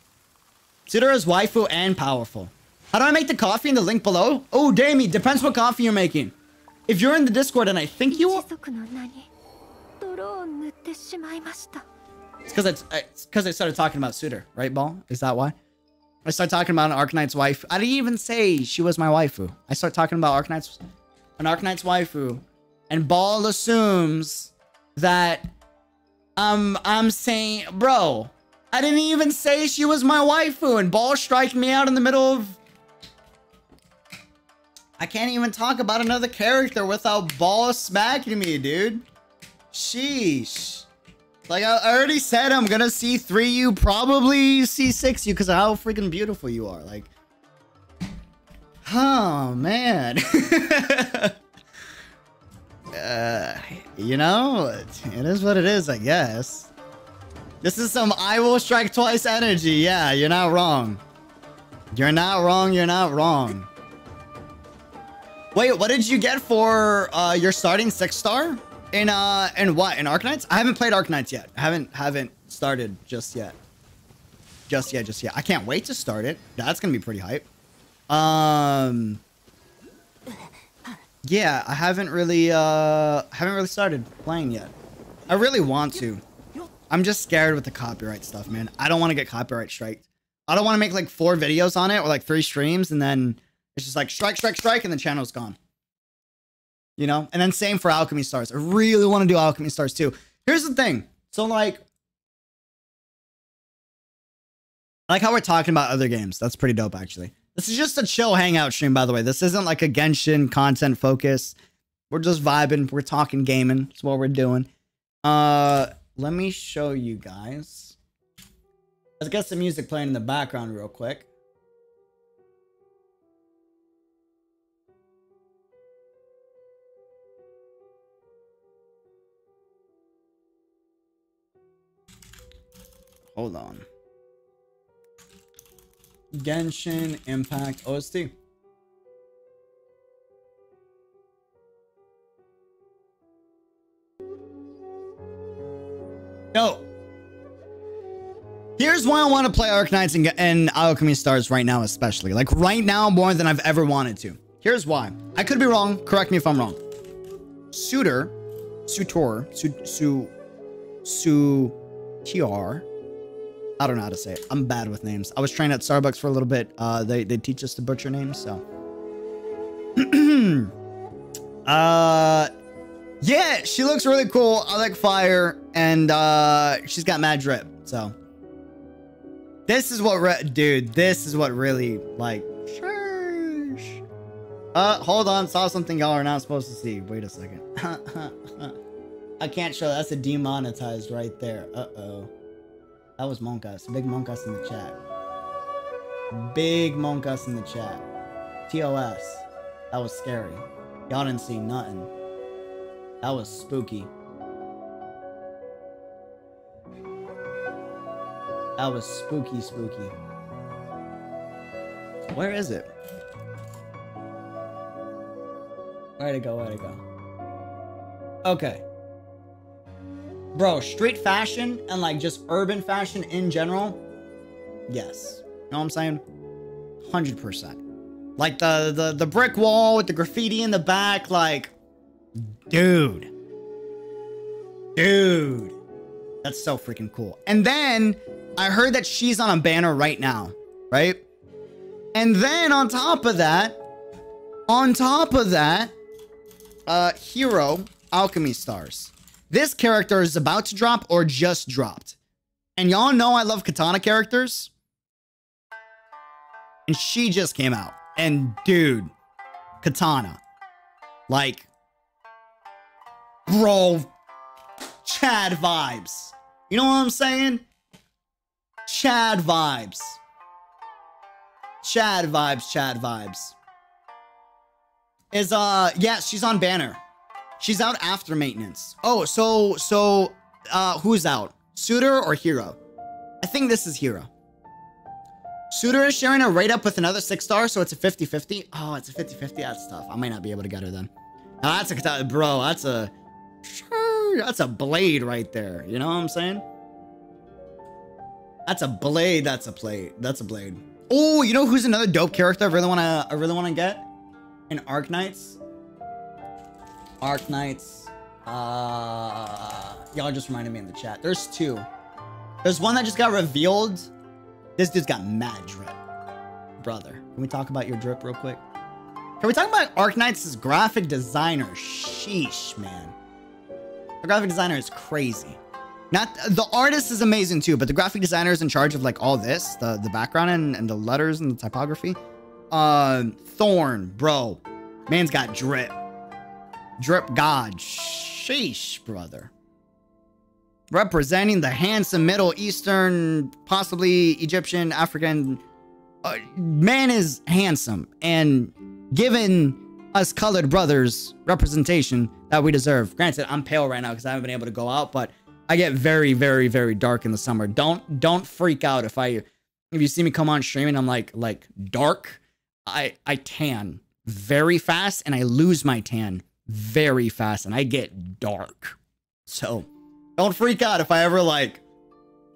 Suitor is waifu and powerful. How do I make the coffee in the link below? Oh, Damie, depends what coffee you're making. If you're in the Discord and I think you are... It's because it's I, started talking about Suitor, right, Baal? Is that why? I start talking about an Arknight's wife. I didn't even say she was my waifu. I start talking about Arknight's an Arknight's waifu, and Baal assumes that um I'm saying, bro, I didn't even say she was my waifu, and Baal strike me out in the middle of I can't even talk about another character without Baal's smacking me, dude. Sheesh. Like, I already said I'm gonna see 3 you, probably see 6 you because of how freaking beautiful you are. Like, oh, man. uh, you know, it is what it is, I guess. This is some I will strike twice energy. Yeah, you're not wrong. You're not wrong, you're not wrong. Wait, what did you get for uh, your starting six star? In uh in what? In Arknights? I haven't played Arknights yet. I haven't haven't started just yet. Just yet, just yet. I can't wait to start it. That's gonna be pretty hype. Um Yeah, I haven't really uh haven't really started playing yet. I really want to. I'm just scared with the copyright stuff, man. I don't want to get copyright striked. I don't want to make like four videos on it or like three streams and then it's just like strike, strike, strike, and the channel's gone. You know? And then same for Alchemy Stars. I really want to do Alchemy Stars too. Here's the thing. So like I like how we're talking about other games. That's pretty dope actually. This is just a chill hangout stream, by the way. This isn't like a Genshin content focus. We're just vibing. We're talking gaming. That's what we're doing. Uh let me show you guys. Let's get some music playing in the background real quick. Hold on. Genshin Impact OST. No. Here's why I want to play Arknights and, and Alchemy Stars right now, especially. Like right now, more than I've ever wanted to. Here's why. I could be wrong. Correct me if I'm wrong. Suitor, Sutor, Su, Su, Su, TR. I don't know how to say it. I'm bad with names. I was trained at Starbucks for a little bit. Uh, they, they teach us to butcher names, so. uh, yeah, she looks really cool. I like fire, and uh, she's got mad drip. So this is what, dude. This is what really like. Sheesh. Uh, hold on. Saw something y'all are not supposed to see. Wait a second. I can't show. That's a demonetized right there. Uh oh. That was Monkas. Big Monkas in the chat. Big Monkas in the chat. TOS. That was scary. Y'all didn't see nothing. That was spooky. That was spooky, spooky. Where is it? Where'd it go? Where'd it go? Okay. Bro, street fashion and like just urban fashion in general, yes. You know what I'm saying? 100%. Like the, the, the brick wall with the graffiti in the back, like, dude. Dude. That's so freaking cool. And then I heard that she's on a banner right now, right? And then on top of that, on top of that, uh, hero alchemy stars. This character is about to drop or just dropped. And y'all know I love katana characters. And she just came out. And dude, katana. Like, bro, Chad vibes. You know what I'm saying? Chad vibes. Chad vibes, Chad vibes. Is, uh, yeah, she's on banner. She's out after maintenance. Oh, so, so, uh, who's out? Suitor or Hero? I think this is Hero. Suitor is sharing a rate up with another six star, so it's a 50-50. Oh, it's a 50-50. That's tough. I might not be able to get her then. Now that's a, bro, that's a, that's a blade right there. You know what I'm saying? That's a blade. That's a blade. That's a blade. Oh, you know who's another dope character I really want to, I really want to get? In Arknights? Arknights. Uh, y'all just reminded me in the chat. There's two. There's one that just got revealed. This dude's got mad drip. Brother, can we talk about your drip real quick? Can we talk about Arknights' graphic designer? Sheesh, man. The graphic designer is crazy. Not the artist is amazing too, but the graphic designer is in charge of like all this, the the background and, and the letters and the typography. Uh, Thorn, bro, man's got drip. Drip God, sheesh, brother. Representing the handsome Middle Eastern, possibly Egyptian, African. Uh, man is handsome and given us colored brothers representation that we deserve. Granted, I'm pale right now because I haven't been able to go out, but I get very, very, very dark in the summer. Don't don't freak out if I if you see me come on streaming, I'm like like dark. I I tan very fast and I lose my tan very fast and I get dark. So don't freak out if I ever like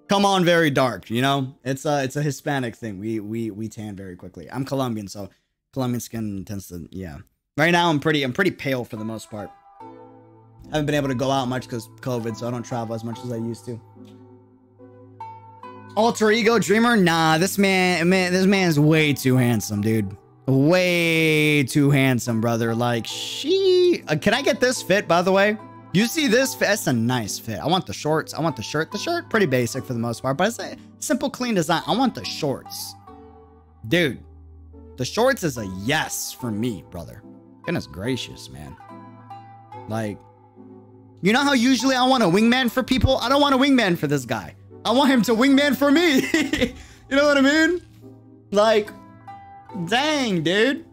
come on very dark, you know? It's a it's a Hispanic thing. We we we tan very quickly. I'm Colombian, so Colombian skin tends to yeah. Right now I'm pretty I'm pretty pale for the most part. I haven't been able to go out much because COVID, so I don't travel as much as I used to. Alter ego dreamer? Nah, this man, man, this man's way too handsome, dude. Way too handsome, brother. Like she, uh, can I get this fit? By the way, you see this? That's a nice fit. I want the shorts. I want the shirt. The shirt pretty basic for the most part, but it's a simple, clean design. I want the shorts, dude. The shorts is a yes for me, brother. Goodness gracious, man. Like, you know how usually I want a wingman for people? I don't want a wingman for this guy. I want him to wingman for me. you know what I mean? Like, dang, dude.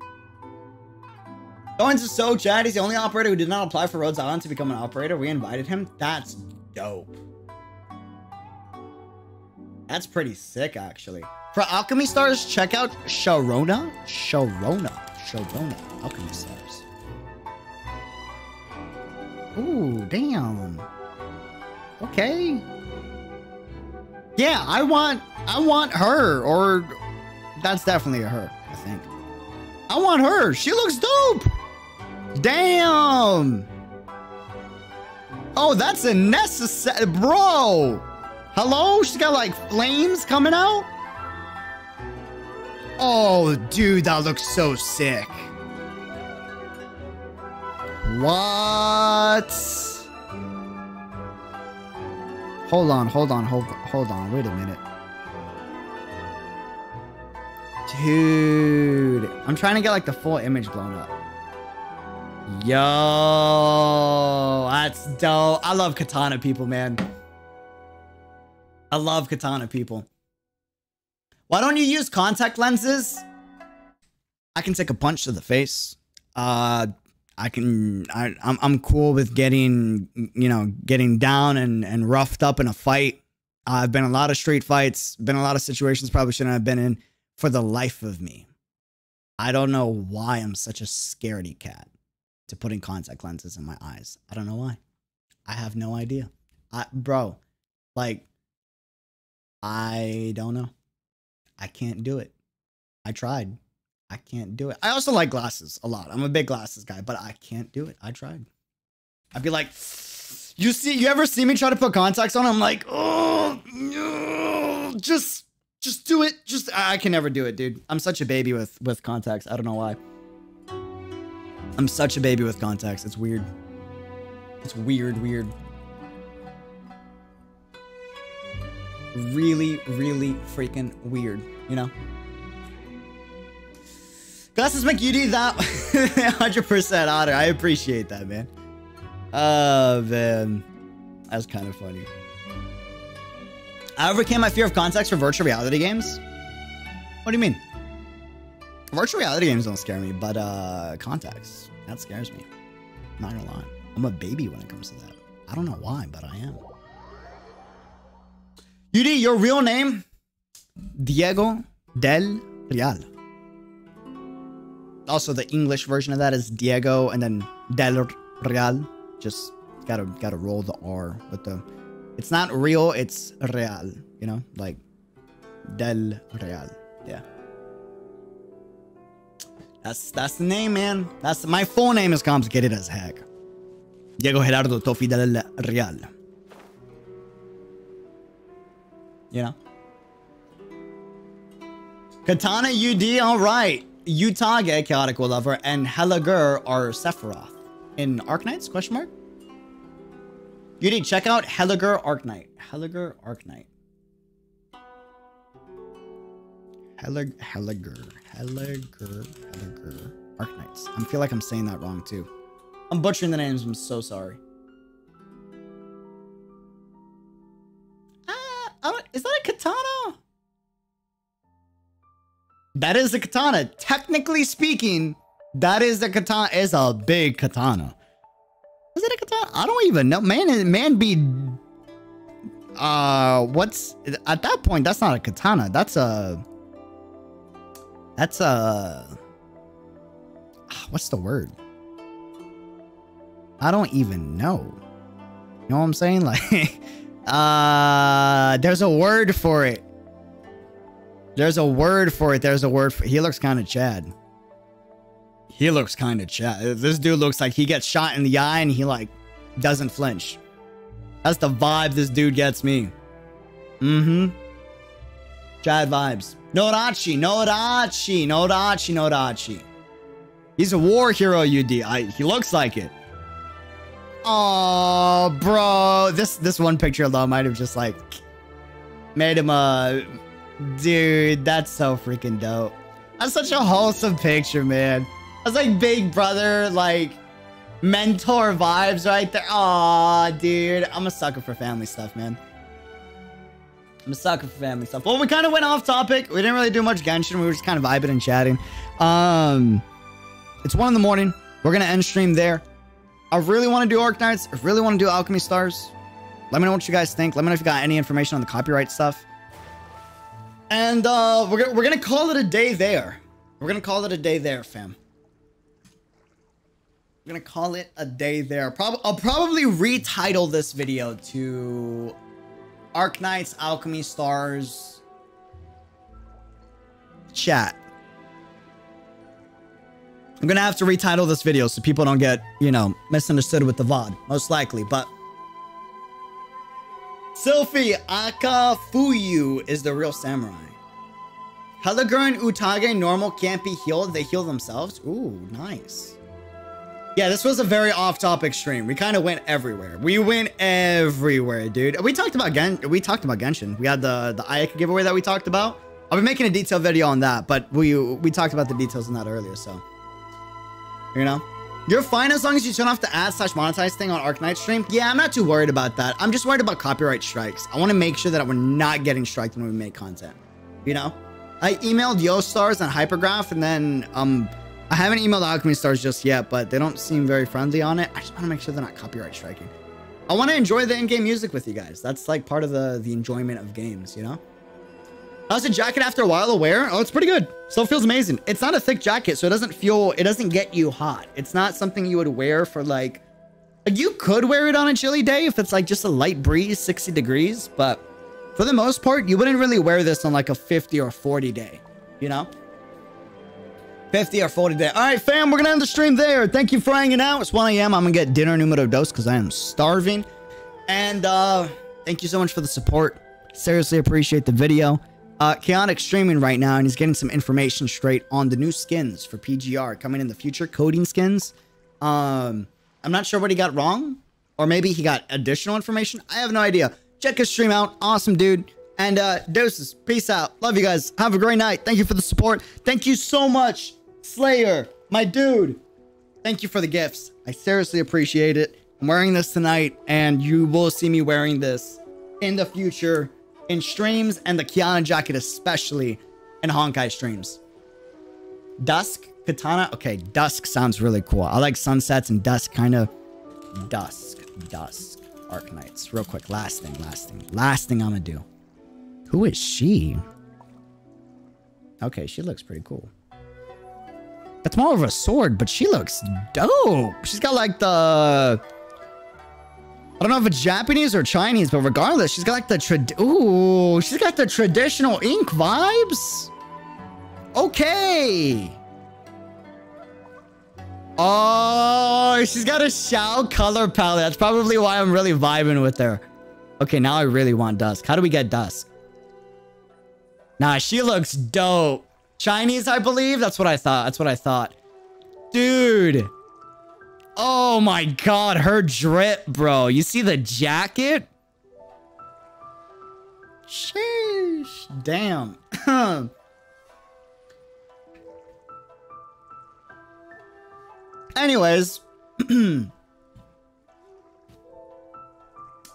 Owens is so chat. He's the only operator who did not apply for Rhodes Island to become an operator. We invited him. That's dope. That's pretty sick, actually. For Alchemy Stars, check out Sharona. Sharona. Sharona. Alchemy Stars. Ooh, damn. Okay. Yeah, I want I want her or that's definitely a her, I think. I want her. She looks dope. Damn. Oh, that's a necessary bro. Hello? She's got like flames coming out? Oh, dude, that looks so sick. What? Hold on, hold on, hold, hold on. Wait a minute. Dude, I'm trying to get like the full image blown up. Yo, that's dope. I love katana people, man. I love katana people. Why don't you use contact lenses? I can take a punch to the face. Uh, I can. I, I'm I'm cool with getting you know getting down and and roughed up in a fight. I've been a lot of street fights. Been a lot of situations probably shouldn't have been in. For the life of me, I don't know why I'm such a scaredy cat to putting contact lenses in my eyes. I don't know why. I have no idea. I, bro, like, I don't know. I can't do it. I tried. I can't do it. I also like glasses a lot. I'm a big glasses guy, but I can't do it. I tried. I'd be like, you see, you ever see me try to put contacts on? I'm like, oh, no, just, just do it. Just, I can never do it, dude. I'm such a baby with with contacts. I don't know why. I'm such a baby with contacts. It's weird. It's weird, weird. Really, really freaking weird, you know? Glasses make you do that 100% honor. I appreciate that, man. Oh, man. That's kind of funny. I overcame my fear of contacts for virtual reality games. What do you mean? Virtual reality games don't scare me, but uh contacts, that scares me. not gonna lie. I'm a baby when it comes to that. I don't know why, but I am. UD, your real name? Diego del Real. Also, the English version of that is Diego and then del Real. Just gotta gotta roll the R with the. It's not real. It's real. You know, like del Real. Yeah. That's that's the name, man. That's my full name is complicated as heck. Diego Gerardo Tofi del Real. You know. Katana UD, all right. Utage, Chaotic Lover, and Hellagur are Sephiroth. In Arknights, question mark? UD, check out Hellagur Arknight. Hellagur Arknight. Helig Heliger. Heliger. Heliger. Arknights. I feel like I'm saying that wrong too. I'm butchering the names. I'm so sorry. Uh, is that a katana? That is a katana. Technically speaking, that is a katana. Is a big katana. I don't even know. Man, man be. Uh, what's at that point? That's not a katana. That's a. That's a. What's the word? I don't even know. You know what I'm saying? Like, uh, there's a word for it. There's a word for it. There's a word for. He looks kind of Chad. He looks kind of Chad. This dude looks like he gets shot in the eye and he like doesn't flinch. That's the vibe this dude gets me. Mm-hmm. Chad vibes. Nodachi, Nodachi, Nodachi, Nodachi. He's a war hero, UD. I, he looks like it. Oh, bro. This this one picture alone might have just like made him a dude. That's so freaking dope. That's such a wholesome picture, man. That's like big brother, like mentor vibes right there. Aw, dude. I'm a sucker for family stuff, man. I'm a sucker for family stuff. Well, we kind of went off topic. We didn't really do much Genshin. We were just kind of vibing and chatting. Um, it's one in the morning. We're gonna end stream there. I really want to do Arknights. I really want to do Alchemy Stars. Let me know what you guys think. Let me know if you got any information on the copyright stuff. And uh, we're, we're gonna call it a day there. We're gonna call it a day there, fam. We're gonna call it a day there. Prob I'll probably retitle this video to Arknights, Alchemy Stars, chat. I'm gonna have to retitle this video so people don't get, you know, misunderstood with the VOD, most likely, but Sylphie Akafuyu is the real samurai. Helliger and Utage normal can't be healed, they heal themselves. Ooh, nice. Yeah, this was a very off-topic stream. We kind of went everywhere. We went everywhere, dude. We talked about Gen we talked about Genshin. We had the the Ayaka giveaway that we talked about. I'll be making a detailed video on that, but we we talked about the details on that earlier, so you know. You're fine as long as you turn off the ad slash monetize thing on Arknight stream. Yeah, I'm not too worried about that. I'm just worried about copyright strikes. I want to make sure that we're not getting striked when we make content. You know? I emailed YoStars and Hypergryph, and then um I haven't emailed the Alchemy Stars just yet, but they don't seem very friendly on it. I just want to make sure they're not copyright striking. I want to enjoy the in-game music with you guys. That's like part of the the enjoyment of games, you know? How's the jacket after a while to wear? Oh, it's pretty good. Still feels amazing. It's not a thick jacket, so it doesn't feel, it doesn't get you hot. It's not something you would wear for like, you could wear it on a chilly day if it's like just a light breeze, 60 degrees, but for the most part, you wouldn't really wear this on like a 50 or 40 day, you know? 50 or 40 day. All right, fam, we're gonna end the stream there. Thank you for hanging out. It's 1 a.m. I'm gonna get dinner numero dos because I am starving. And uh, thank you so much for the support. Seriously appreciate the video. Uh, Chaotic streaming right now, and he's getting some information straight on the new skins for PGR coming in the future, coating skins. Um, I'm not sure what he got wrong, or maybe he got additional information. I have no idea. Check his stream out. Awesome, dude. And uh, doses. Peace out. Love you guys. Have a great night. Thank you for the support. Thank you so much, Slayer, my dude. Thank you for the gifts. I seriously appreciate it. I'm wearing this tonight, and you will see me wearing this in the future in streams and the Kiana jacket especially in Honkai streams. Dusk katana. Okay, dusk sounds really cool. I like sunsets and dusk kind of dusk, dusk, Arc Arknights. Real quick, last thing, last thing, last thing I'm gonna do. Who is she? Okay, she looks pretty cool. That's more of a sword, but she looks dope. She's got like the I don't know if it's Japanese or Chinese, but regardless, she's got like the trad. Ooh, she's got the traditional ink vibes. Okay. Oh, she's got a Xiao color palette. That's probably why I'm really vibing with her. Okay, now I really want Dusk. How do we get Dusk? Nah, she looks dope. Chinese, I believe. That's what I thought. That's what I thought. Dude. Oh my god, her drip, bro. You see the jacket? Sheesh. Damn. anyways.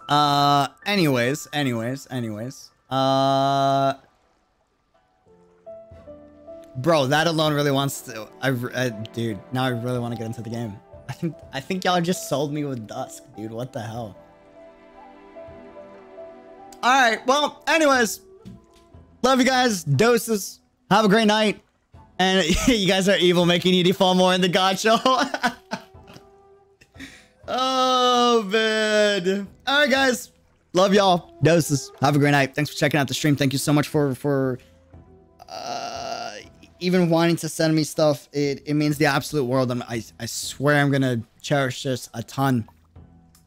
uh, anyways, anyways, anyways. Uh... Bro, that alone really wants to... I, uh, dude, now I really want to get into the game. I think I think y'all just sold me with Dusk, dude. What the hell? Alright, well, anyways. Love you guys. Doses. Have a great night. And you guys are evil, making Edie fall more in the God Show. oh, man. Alright, guys. Love y'all. Doses. Have a great night. Thanks for checking out the stream. Thank you so much for for uh, even wanting to send me stuff. It it means the absolute world. I'm, I I swear I'm gonna cherish this a ton.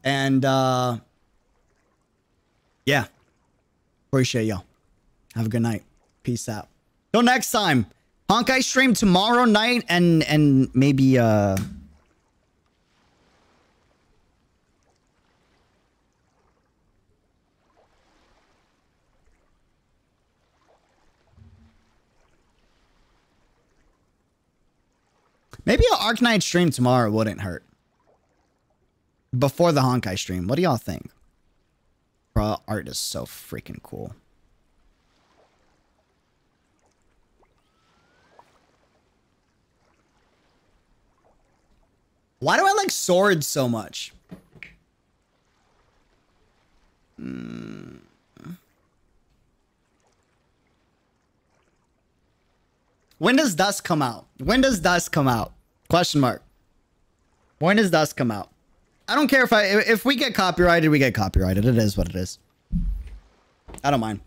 And uh, yeah, appreciate y'all. Have a good night. Peace out. Till next time. Honkai stream tomorrow night and and maybe uh Maybe an Arknight stream tomorrow wouldn't hurt. Before the Honkai stream. What do y'all think? Bro, art is so freaking cool. Why do I like swords so much? Hmm. When does Dusk come out? When does Dusk come out? Question mark. When does Dusk come out? I don't care if I if we get copyrighted, we get copyrighted. It is what it is. I don't mind.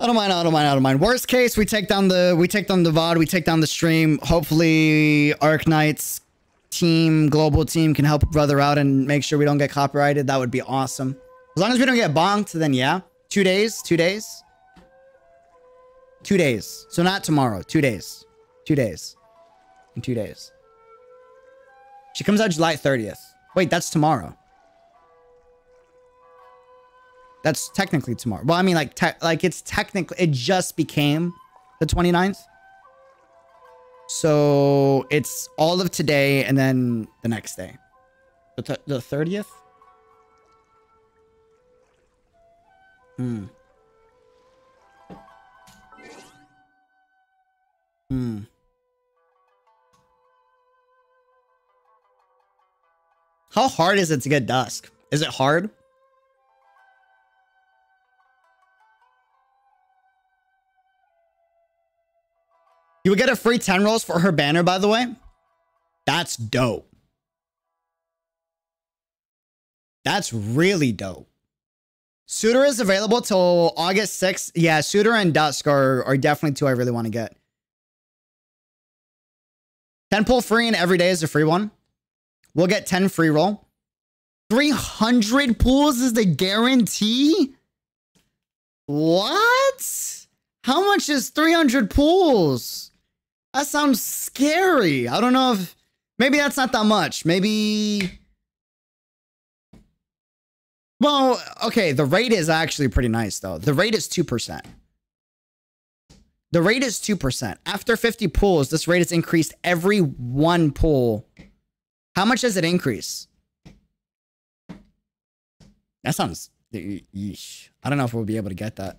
I don't mind. I don't mind. I don't mind. Worst case, we take down the we take down the VOD, we take down the stream. Hopefully, Arknights team, global team can help brother out and make sure we don't get copyrighted. That would be awesome. As long as we don't get bonked, then yeah. Two days, two days. Two days. So not tomorrow. Two days. Two days. In two days. She comes out July 30th. Wait, that's tomorrow. That's technically tomorrow. Well, I mean, like, like it's technically, it just became the 29th. So it's all of today and then the next day. The, th the 30th? Hmm. Hmm. How hard is it to get dusk? Is it hard? You would get a free 10 rolls for her banner, by the way. That's dope. That's really dope. Suitor is available till August 6th. Yeah, Suitor and Dusk are, are definitely two I really want to get. 10 pull free and every day is a free one. We'll get 10 free roll. 300 pulls is the guarantee? What? How much is 300 pulls? That sounds scary. I don't know if maybe that's not that much. Maybe. Well, okay. The rate is actually pretty nice, though. The rate is 2%. The rate is 2%. After 50 pulls, this rate is increased every one pull. How much does it increase? That sounds. Yeesh. I don't know if we'll be able to get that.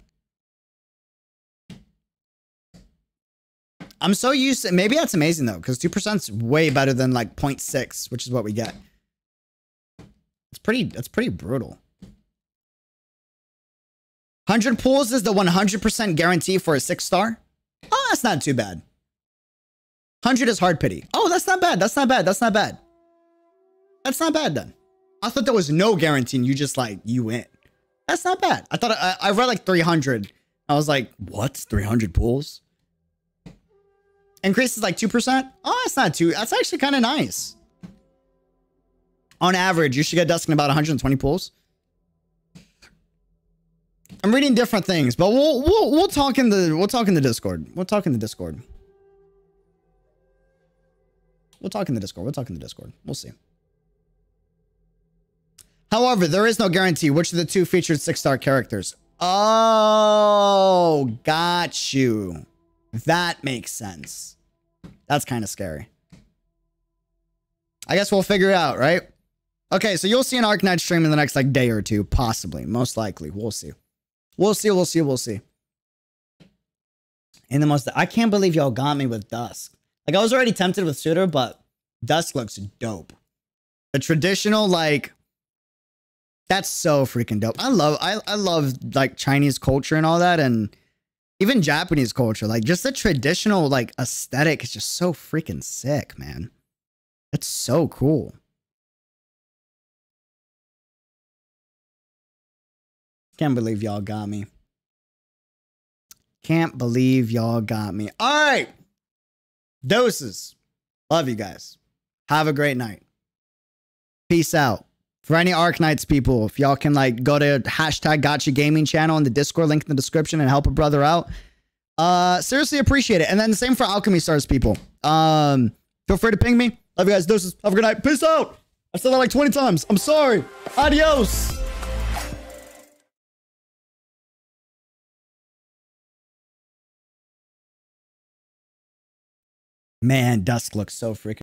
I'm so used to maybe that's amazing though, because 2% is way better than like 0.6, which is what we get. It's pretty that's pretty brutal. 100 pulls is the 100% guarantee for a six star. Oh, that's not too bad. 100 is hard pity. Oh, that's not bad. That's not bad. That's not bad. That's not bad then. I thought there was no guarantee and you just like, you win. That's not bad. I thought I, I read like 300. I was like, what? 300 pulls? Increases like 2%? Oh, that's not too, that's actually kind of nice. On average, you should get dusking about 120 pulls. I'm reading different things, but we'll we'll we'll talk in the we'll talk in the Discord. We'll talk in the Discord. We'll talk in the Discord. We'll talk in the Discord. We'll see. However, there is no guarantee which of the two featured six-star characters. Oh, got you. That makes sense. That's kind of scary. I guess we'll figure it out, right? Okay, so you'll see an Arknight stream in the next like day or two, possibly, most likely. We'll see. We'll see, we'll see, we'll see. In the most, I can't believe y'all got me with Dusk. Like I was already tempted with Surtr, but Dusk looks dope. The traditional like, that's so freaking dope. I love, I I love like Chinese culture and all that, and even Japanese culture. Like just the traditional like aesthetic is just so freaking sick, man. It's so cool. Can't believe y'all got me. Can't believe y'all got me. All right. Doses. Love you guys. Have a great night. Peace out. For any Arknights people, if y'all can like go to hashtag gacha Gaming channel in the Discord link in the description and help a brother out, Uh, seriously appreciate it. And then the same for Alchemy Stars people. Um, feel free to ping me. Love you guys. Doses. Have a good night. Peace out. I said that like 20 times. I'm sorry. Adios. Man, Dusk looks so freaking